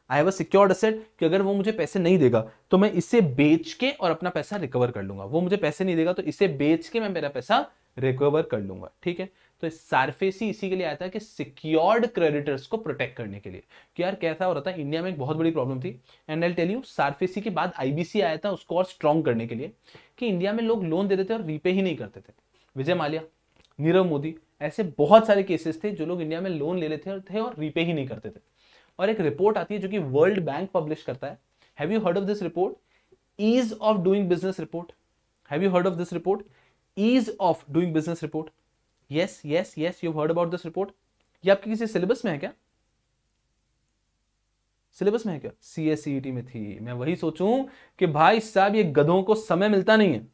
Speaker 1: I have a secured asset कि अगर वो मुझे पैसे नहीं देगा तो मैं इसे बेच के और अपना पैसा रिकवर कर लूँगा। वो मुझे पैसे नहीं देगा तो इसे बेच के मैं मेरा पैसा रिकवर कर लूँगा। ठीक है? तो सार्फेसी इसी के लिए आया था कि सिक्योर्ड क्रेडिटर्स को प्रोटेक्ट करने के लिए। कि यार कैसा हो रहा था? इंडिया में एक बहुत बड़ी प्रॉब्लम थी। And I tell you SARFAESI के बाद आईबीसी आया था उसको और स्ट्रॉन्ग करने के लिए कि इंडिया में लोग लोन देते थे और रीपे ही नहीं करते थे। विजय माल्या, नीरव मोदी, ऐसे बहुत सारे केसेस थे जो लोग इंडिया में लोन ले लेते थे और रीपे ही नहीं करते थे। और एक रिपोर्ट आती है जो कि वर्ल्ड बैंक पब्लिश करता है। Have you heard of this report ease of doing business report have you heard of this report ease of doing business report yes yes yes you heard about this report ये आपके किसी syllabus में है क्या? Syllabus में है क्या? सी S सी में थी। मैं वही सोचूं कि भाई साहब, ये गधों को समय मिलता नहीं है।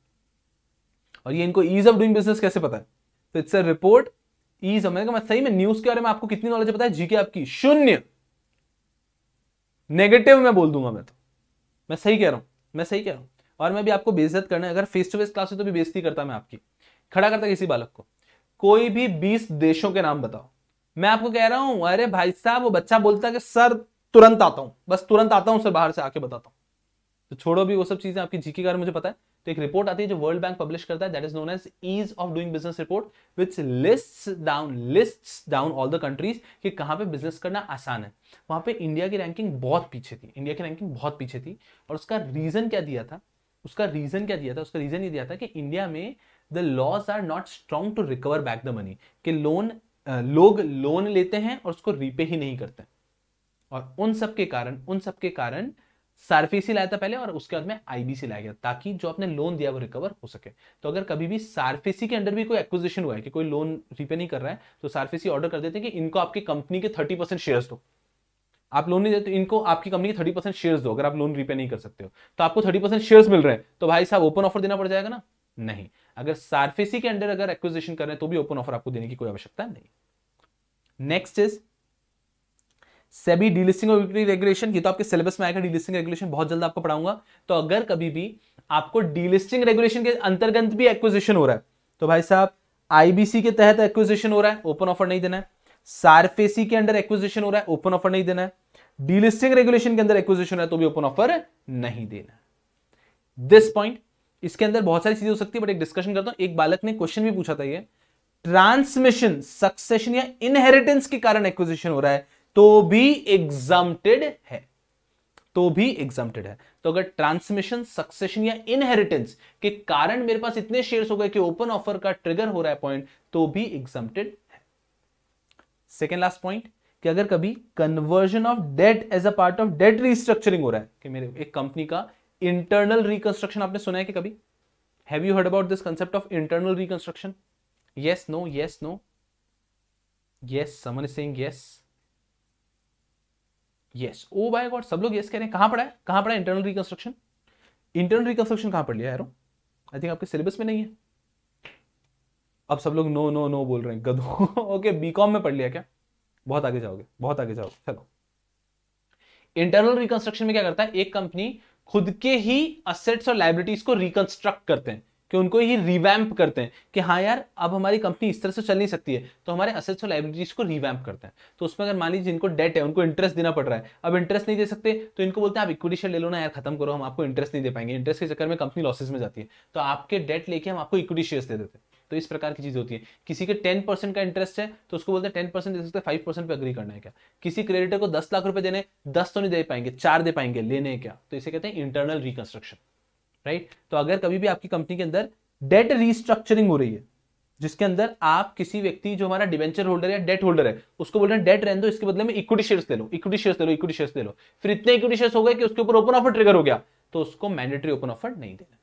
Speaker 1: और ये इनको ईज ऑफ़ डूइंग बिज़नेस कैसे पता है? तो इट्स अ रिपोर्ट ईज मैंने कहा सही में न्यूज़ के बारे में आपको कितनी नॉलेज पता है? जीके आपकी। शून्य। नेगेटिव मैं बोल दूँगा मैं तो। मैं सही कह रहा हूँ। मैं सही कह रहा हूँ। और मैं भी आपको बेइज्जत करना है। अगर फेस टू फेस क्लास हो तो भी बेइज्जती करता मैं आपकी। खड़ा करता किसी बालक को। कोई भी बीस देशों के नाम बताओ। मैं आपको कह रहा हूँ, अरे भाई साहब, वो बच्चा बोलता है कि सर, तुरंत आता हूँ। बस तुरंत आता हूँ, सर, बाहर से आके बताता हूँ। तो छोड़ो भी, वो सब चीज़ें, आपकी जीके कार मुझे पता है। तो एक रिपोर्ट आती है जो वर्ल्ड बैंक पब्लिश करता है that is known as ease of doing business report which list down list down all the countries कि कहाँ पे बिज़नेस करना आसान है। वहाँ पे इंडिया की रैंकिंग बहुत पीछे थी। इंडिया की रैंकिंग बहुत पीछे थी। और उसका रीजन क्या दिया था? उसका रीजन क्या दिया था? उसका रीजन ये दिया था कि इंडिया में the laws are not strong to recover back the money कि लोन लोग लोन लेते हैं और उसको रीपे ही नहीं करते। और उन सब के कारण, उन सब के कारण सार्फेसी लाया था पहले और उसके बाद में आईबीसी लाया गया, ताकि जो आपने लोन दिया वो रिकवर हो सके। तो अगर कभी भी सार्फेसी के अंडर भी कोई एक्विजिशन हुआ है कि कोई लोन रीपे नहीं कर रहा है तो सार्फेसी ऑर्डर कर देते हैं कि इनको आपकी कंपनी के थर्टी परसेंट शेयर दो। आप लोन नहीं देते तो इनको आपकी कंपनी के थर्टी परसेंट शेयर दो, अगर आप लोन रीपे नहीं कर सकते हो। तो आपको थर्टी परसेंट शेयर मिल रहे हैं। तो भाई साहब ओपन ऑफ़र देना पड़ जाएगा ना। नहीं। अगर सार्फेसी के अंडर अगर एक्विजिशन कर रहे हैं तो भी ओपन ऑफ़र आपको देने की कोई आवश्यकता नहीं। नेक्स्ट इज़ सेबी डीलिस्टिंग और इक्विटी रेगुलेशन ये तो आपके सिलेबस में आएगा डीलिस्टिंग रेगुलेशन बहुत जल्द आपको पढ़ाऊँगा। तो अगर कभी भी आपको डीलिस्टिंग रेगुलेशन के अंतर्गत भी एक्विजिशन हो रहा है तो भाई साहब आईबीसी के तहत एक्विजिशन हो रहा है ओपन ऑफ़र नहीं देना है। सार्फेसी के अंडर एक्विजिशन हो रहा है ओपन ऑफ़र नहीं देना है। डीलिस्टिंग रेगुलेशन के अंदर एक्विजिशन है तो भी ओपन ऑफ़र नहीं देना दिस पॉइंट इसके अंदर बहुत सारी चीज़ें हो सकती है बट एक डिस्कशन करता हूँ। एक बालक ने क्वेश्चन भी पूछा था ये। ट्रांसमिशन सक्सेशन या इनहेरिटेंस के कारण एक्विजिशन हो रहा है तो भी एग्जामटेड है। तो भी एग्जामटेड है। तो अगर ट्रांसमिशन सक्सेशन या इनहेरिटेंस के कारण मेरे पास इतने शेयर्स हो गए कि ओपन ऑफ़र का ट्रिगर हो रहा है पॉइंट तो भी एग्जामटेड है। सेकेंड लास्ट पॉइंट कि अगर कभी conversion of debt as a part of debt restructuring हो रहा है, कि मेरे एक कंपनी का इंटरनल रिकंस्ट्रक्शन आपने सुना है कि कभी? Have you heard about this concept of internal reconstruction yes no yes no yes someone saying yes yes oh by god सब लोग यस कह रहे हैं। कहाँ पढ़ा है? कहाँ पढ़ा है इंटरनल रिकंस्ट्रक्शन इंटरनल रिकंस्ट्रक्शन कहाँ पढ़ लिया यारो? आई थिंक आपके सिलेबस में नहीं है। अब सब लोग नो नो नो बोल रहे हैं। गधो। ओके बीकॉम में पढ़ लिया क्या? बहुत आगे जाओगे, बहुत आगे जाओगे। चलो। इंटरनल रिकंस्ट्रक्शन में क्या करता है? एक कंपनी खुद के ही असेट्स और लाइबिलिटीज को रिकंस्ट्रक्ट करते हैं, कि उनको ही रिवैम्प करते हैं, कि हाँ यार, अब हमारी कंपनी इस तरह से चल नहीं सकती है तो हमारे असेट्स और लाइबिलिटीज को रिवैम्प करते हैं। तो उसमें अगर मान लीजिए जिनको डेट है, उनको इंटरेस्ट देना पड़ रहा है, अब इंटरेस्ट नहीं दे सकते तो इनको बोलते हैं, आप इक्विटी शेयर ले लो ना यार, खत्म करो, हम आपको इंटरेस्ट नहीं दे पाएँगे। इंटरेस्ट के चक्कर में कंपनी लॉसेज में जाती है। तो आपके डेट लेके हम आपको इक्विटी शेयर दे देते हैं। तो इस प्रकार की चीज़ होती है। किसी के टेन परसेंट का इंटरेस्ट है तो उसको बोलते हैं टेन परसेंट दे सकते फाइव परसेंट पे अग्री करना है क्या? किसी क्रेडिटर को दस लाख रुपए देने, दस तो नहीं दे पाएँगे, चार दे पाएँगे, लेने क्या? तो इसे कहते हैं इंटरनल रिकंस्ट्रक्शन राइट तो अगर कभी भी आपकी कंपनी के अंदर डेट रिस्ट्रक्चरिंग हो रही है, जिसके अंदर आप किसी व्यक्ति जो हमारा डिवेंचर होल्डर है डेट होल्डर है, उसको बोल रहे हैं डेट रहने दो, इसके बदले में इक्विटी शेयर्स ले लो इक्विटी शेयर्स ले लो इक्विटी शेयर्स ले लो। फिर इतने इक्विटी शेयर्स हो गए कि उसके ऊपर ओपन ऑफ़र ट्रिगर हो गया तो उसको मैंडेटरी ओपन ऑफ़र नहीं देना।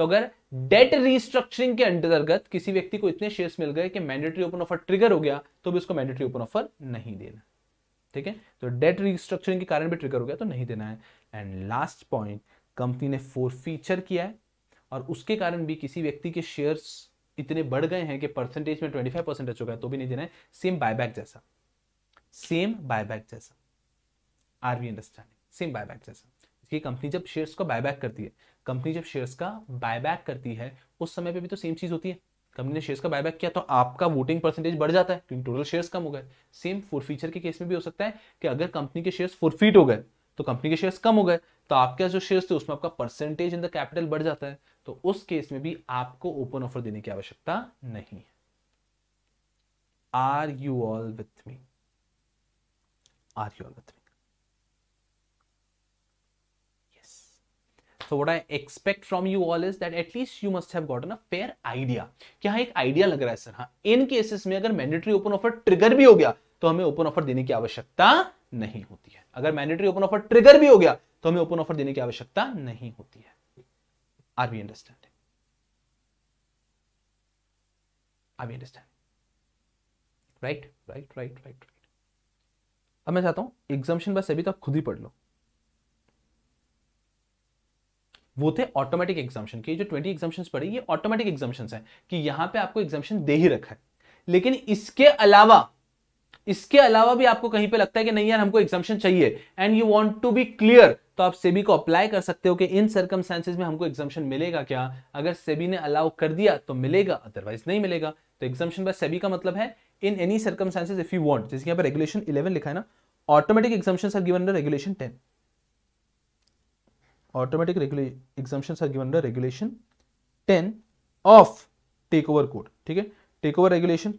Speaker 1: तो अगर डेट रिस्ट्रक्चरिंग के अंतर्गत किसी व्यक्ति को इतने शेयर्स मिल गए कि मैंडेटरी ओपन ऑफ़र ट्रिगर हो गया तो भी उसको मैंडेटरी ओपन ऑफ़र नहीं देना। ठीक है? तो डेट रिस्ट्रक्चरिंग के कारण भी ट्रिगर हो गया तो नहीं देना है। एंड लास्ट पॉइंट कंपनी ने फोर फीचर किया है, और उसके कारण भी किसी व्यक्ति के शेयर्स इतने बढ़ गए हैं कि परसेंटेज में 25 परसेंट टच हो गया तो भी नहीं देना है। सेम बायबैक जैसा। सेम बायबैक जैसा। Are we understanding same buyback जैसा। इसकी कंपनी जब शेयर्स को बायबैक करती है कंपनी जब शेयर्स का बायबैक करती है, उस समय पे भी तो सेम चीज़ होती है। कंपनी ने शेयर्स का बायबैक किया तो आपका वोटिंग परसेंटेज बढ़ जाता है, क्योंकि टोटल शेयर्स कम हो गए। सेम फीचर के केस में भी हो सकता है कि अगर कंपनी के शेयर्स फीट हो गए तो कंपनी के शेयर्स कम हो गए तो आपके जो शेयर्स थे, उसमें आपका परसेंटेज इन द कैपिटल बढ़ जाता है। तो उस केस में भी आपको ओपन ऑफ़र देने की आवश्यकता नहीं है। Are you all with me are you all with me So what I expect from you all is that at least you must have gotten a fair idea. कि हाँ एक आइडिया लग रहा है सर हाँ इन केसेस में अगर mandatory open offer trigger भी हो गया तो हमें ओपन ऑफ़र देने की आवश्यकता नहीं होती है। अगर मैंडेटरी ओपन ऑफ़र ट्रिगर भी हो गया तो हमें ओपन ऑफ़र देने की आवश्यकता नहीं होती है। Are we are we understand right right right right right अब मैं चाहता हूँ एग्जामेशन बस अभी तो आप खुद ही पढ़ लो। वो थे ऑटोमेटिक एग्जामेशन के। जो ट्वेंटी एग्जामेशन पढ़े ये ऑटोमेटिक एग्जामेशन है कि यहाँ पे आपको एग्जामेशन दे ही रखा है। लेकिन इसके अलावा इसके अलावा भी आपको कहीं पे लगता है कि नहीं यार, हमको एग्जामेशन चाहिए। And you want to be clear तो आप सेबी को अप्लाई कर सकते हो कि इन सर्कमस्टांसेस में हमको एग्जामेशन मिलेगा क्या? अगर सेबी ने अलाउ कर दिया तो मिलेगा अदरवाइज़ नहीं मिलेगा। तो एग्जामेशन बाय सेबी का मतलब है in any circumstances if you want जैसे यहाँ पर रेगुलेशन 11 लिखा है ना automatic exemption are given under regulation 10 automatic exemptions are given under regulation 10 of takeover code. ठीक है? Takeover regulation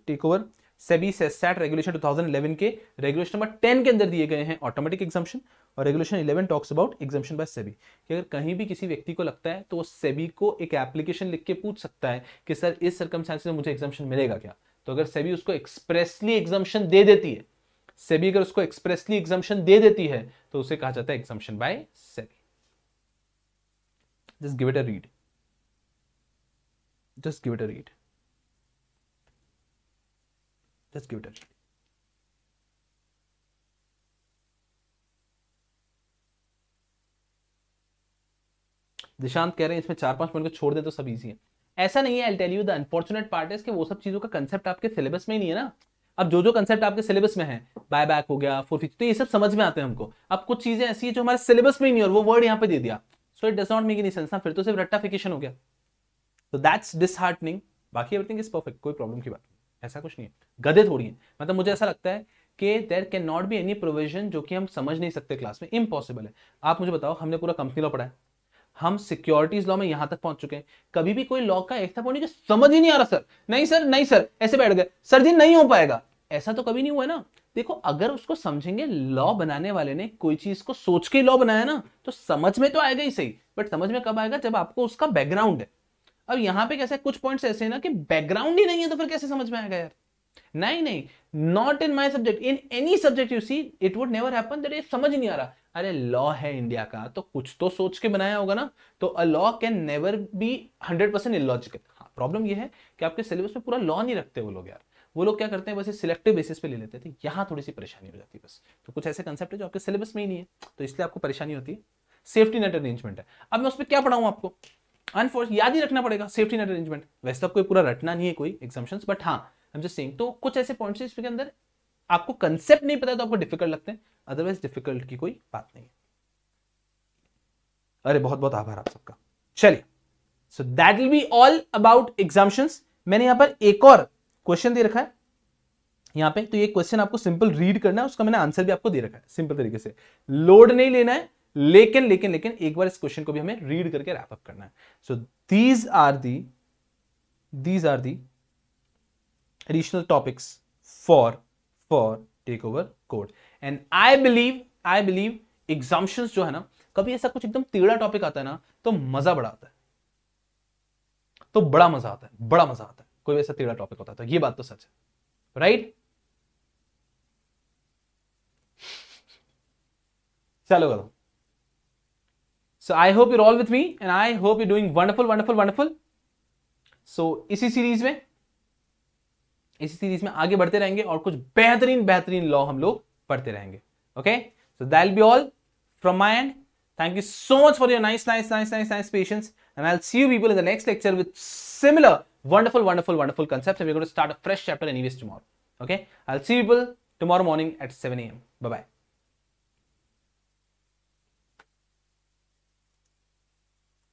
Speaker 1: SEBI set regulation 2011 के रेगुलेशन नंबर 10 के अंदर दिए गए हैं ऑटोमेटिक एग्जामेशन और regulation 11 talks about exemption by SEBI कि अगर कहीं भी किसी व्यक्ति को लगता है तो वो सेबी को एक एप्लीकेशन लिख के पूछ सकता है कि, सर, इस सर्कमस्टांसेस में मुझे एग्जामेशन मिलेगा क्या? तो अगर सेबी उसको एक्सप्रेसली एग्जामेशन दे देती है सेबी अगर उसको एक्सप्रेसली एग्जामेशन दे देती है तो उसे कहा जाता है exemption by SEBI just give it a read. Just give it a read. Just give it a read. Dishant कह रहे हैं, इसमें चार पाँच पॉइंट को छोड़ दे तो सब इजी है। ऐसा नहीं है I tell you the unfortunate part है कि वो सब चीज़ों का कंसेप्ट आपके सिलेबस में ही नहीं है ना। अब जो जो कंसेप्ट आपके सिलेबस में है बाय बैक हो गया फोर तो ये सब समझ में आते हैं हमको। अब कुछ चीज़ें ऐसी है जो हमारे सिलेबस में ही नहीं और वो वर्ड यहाँ पे दे दिया। So it does not make any sense ना, फिर तो सिर्फ़ रट्टाफिकेशन हो गया। तो दैट्स डिसहार्टनिंग बाकी एवरीथिंग इज़ परफेक्ट कोई प्रॉब्लम की बात नहीं। ऐसा कुछ नहीं है। गधे थोड़ी है। मतलब मुझे ऐसा लगता है कि there can not be any provision जो कि हम समझ नहीं सकते क्लास में। इम्पॉसिबल है। आप मुझे बताओ, हमने पूरा कंपनी लॉ पढ़ा है। हम सिक्योरिटीज लॉ में यहाँ तक पहुँच चुके हैं। कभी भी कोई लॉ का था पॉइंट समझ ही नहीं आ रहा सर नहीं सर नहीं सर ऐसे बैठ गए। सर जी, नहीं हो पाएगा। ऐसा तो कभी नहीं हुआ ना। देखो, अगर उसको समझेंगे लॉ बनाने वाले ने कोई चीज़ को सोच के लॉ बनाया ना तो समझ में तो आएगा ही सही बट समझ में कब आएगा? जब आपको उसका बैकग्राउंड है। अब यहाँ पे कैसे कुछ पॉइंट्स ऐसे हैं ना कि बैकग्राउंड ही नहीं है तो फिर कैसे समझ में आएगा यार? नहीं नहीं not in my subject in any subject you see it would never happen that ये समझ नहीं आ रहा। अरे लॉ है इंडिया का तो कुछ तो सोच के बनाया होगा ना तो a law can never be hundred percent illogical problem ये है कि आपके सिलेबस में पूरा लॉ नहीं रखते वो लोग यार। वो लोग क्या करते हैं बस सिलेक्टिव बेसिस पे ले लेते थे। यहाँ थोड़ी सी परेशानी हो जाती है बस। तो कुछ ऐसे कंसेप्ट है जो आपके सिलेबस में ही नहीं है। तो इसलिए आपको परेशानी होती है। सेफ्टी नेट अरेंजमेंट है। अब मैं उस पर क्या पढ़ाऊँ आपको? अनफोर्स याद ही रखना पड़ेगा सेफ्टी नेट अरेंजमेंट वैसे तो कोई पूरा रटना नहीं है कोई एग्जामेशन बट हाँ हम जस्ट सेइंग तो कुछ ऐसे पॉइंट्स इसके अंदर, आपको कंसेप्ट नहीं पता तो आपको डिफ़िकल्ट लगते हैं। अदरवाइज़ डिफ़िकल्ट की कोई बात नहीं है। अरे बहुत बहुत आभार आप सबका। चलिए। So that will be all about exemptions मैंने यहाँ पर एक और क्वेश्चन दे रखा है। यहाँ पे तो ये क्वेश्चन आपको सिंपल रीड करना है, उसका मैंने आंसर भी आपको दे रखा है, सिंपल तरीके से। लोड नहीं लेना है, लेकिन लेकिन लेकिन एक बार इस क्वेश्चन को भी हमें रीड करके रैप अप करना है। So these are the these are the additional topics for for takeover code and I believe I believe exemption जो है ना, कभी ऐसा कुछ एकदम टेढ़ा टॉपिक आता है ना तो मज़ा बड़ा आता है। तो बड़ा मज़ा आता है, बड़ा मज़ा आता है। कोई वैसा टेढ़ा टॉपिक होता तो ये बात तो सच है। राइट चलो करो। So I hope your all with me and I hope you doing wonderful wonderful wonderful so इसी सीरीज़ में, इसी सीरीज़ में आगे बढ़ते रहेंगे और कुछ बेहतरीन बेहतरीन लॉ हम लोग पढ़ते रहेंगे। Okay so that'll be all from my end thank you so much for your nice nice nice nice nice patience and i'll see you people in the next lecture with similar wonderful, wonderful, wonderful concepts. And we're going to start a fresh chapter anyways tomorrow. Okay. I'll see you people tomorrow morning at 7 a.m. Bye bye.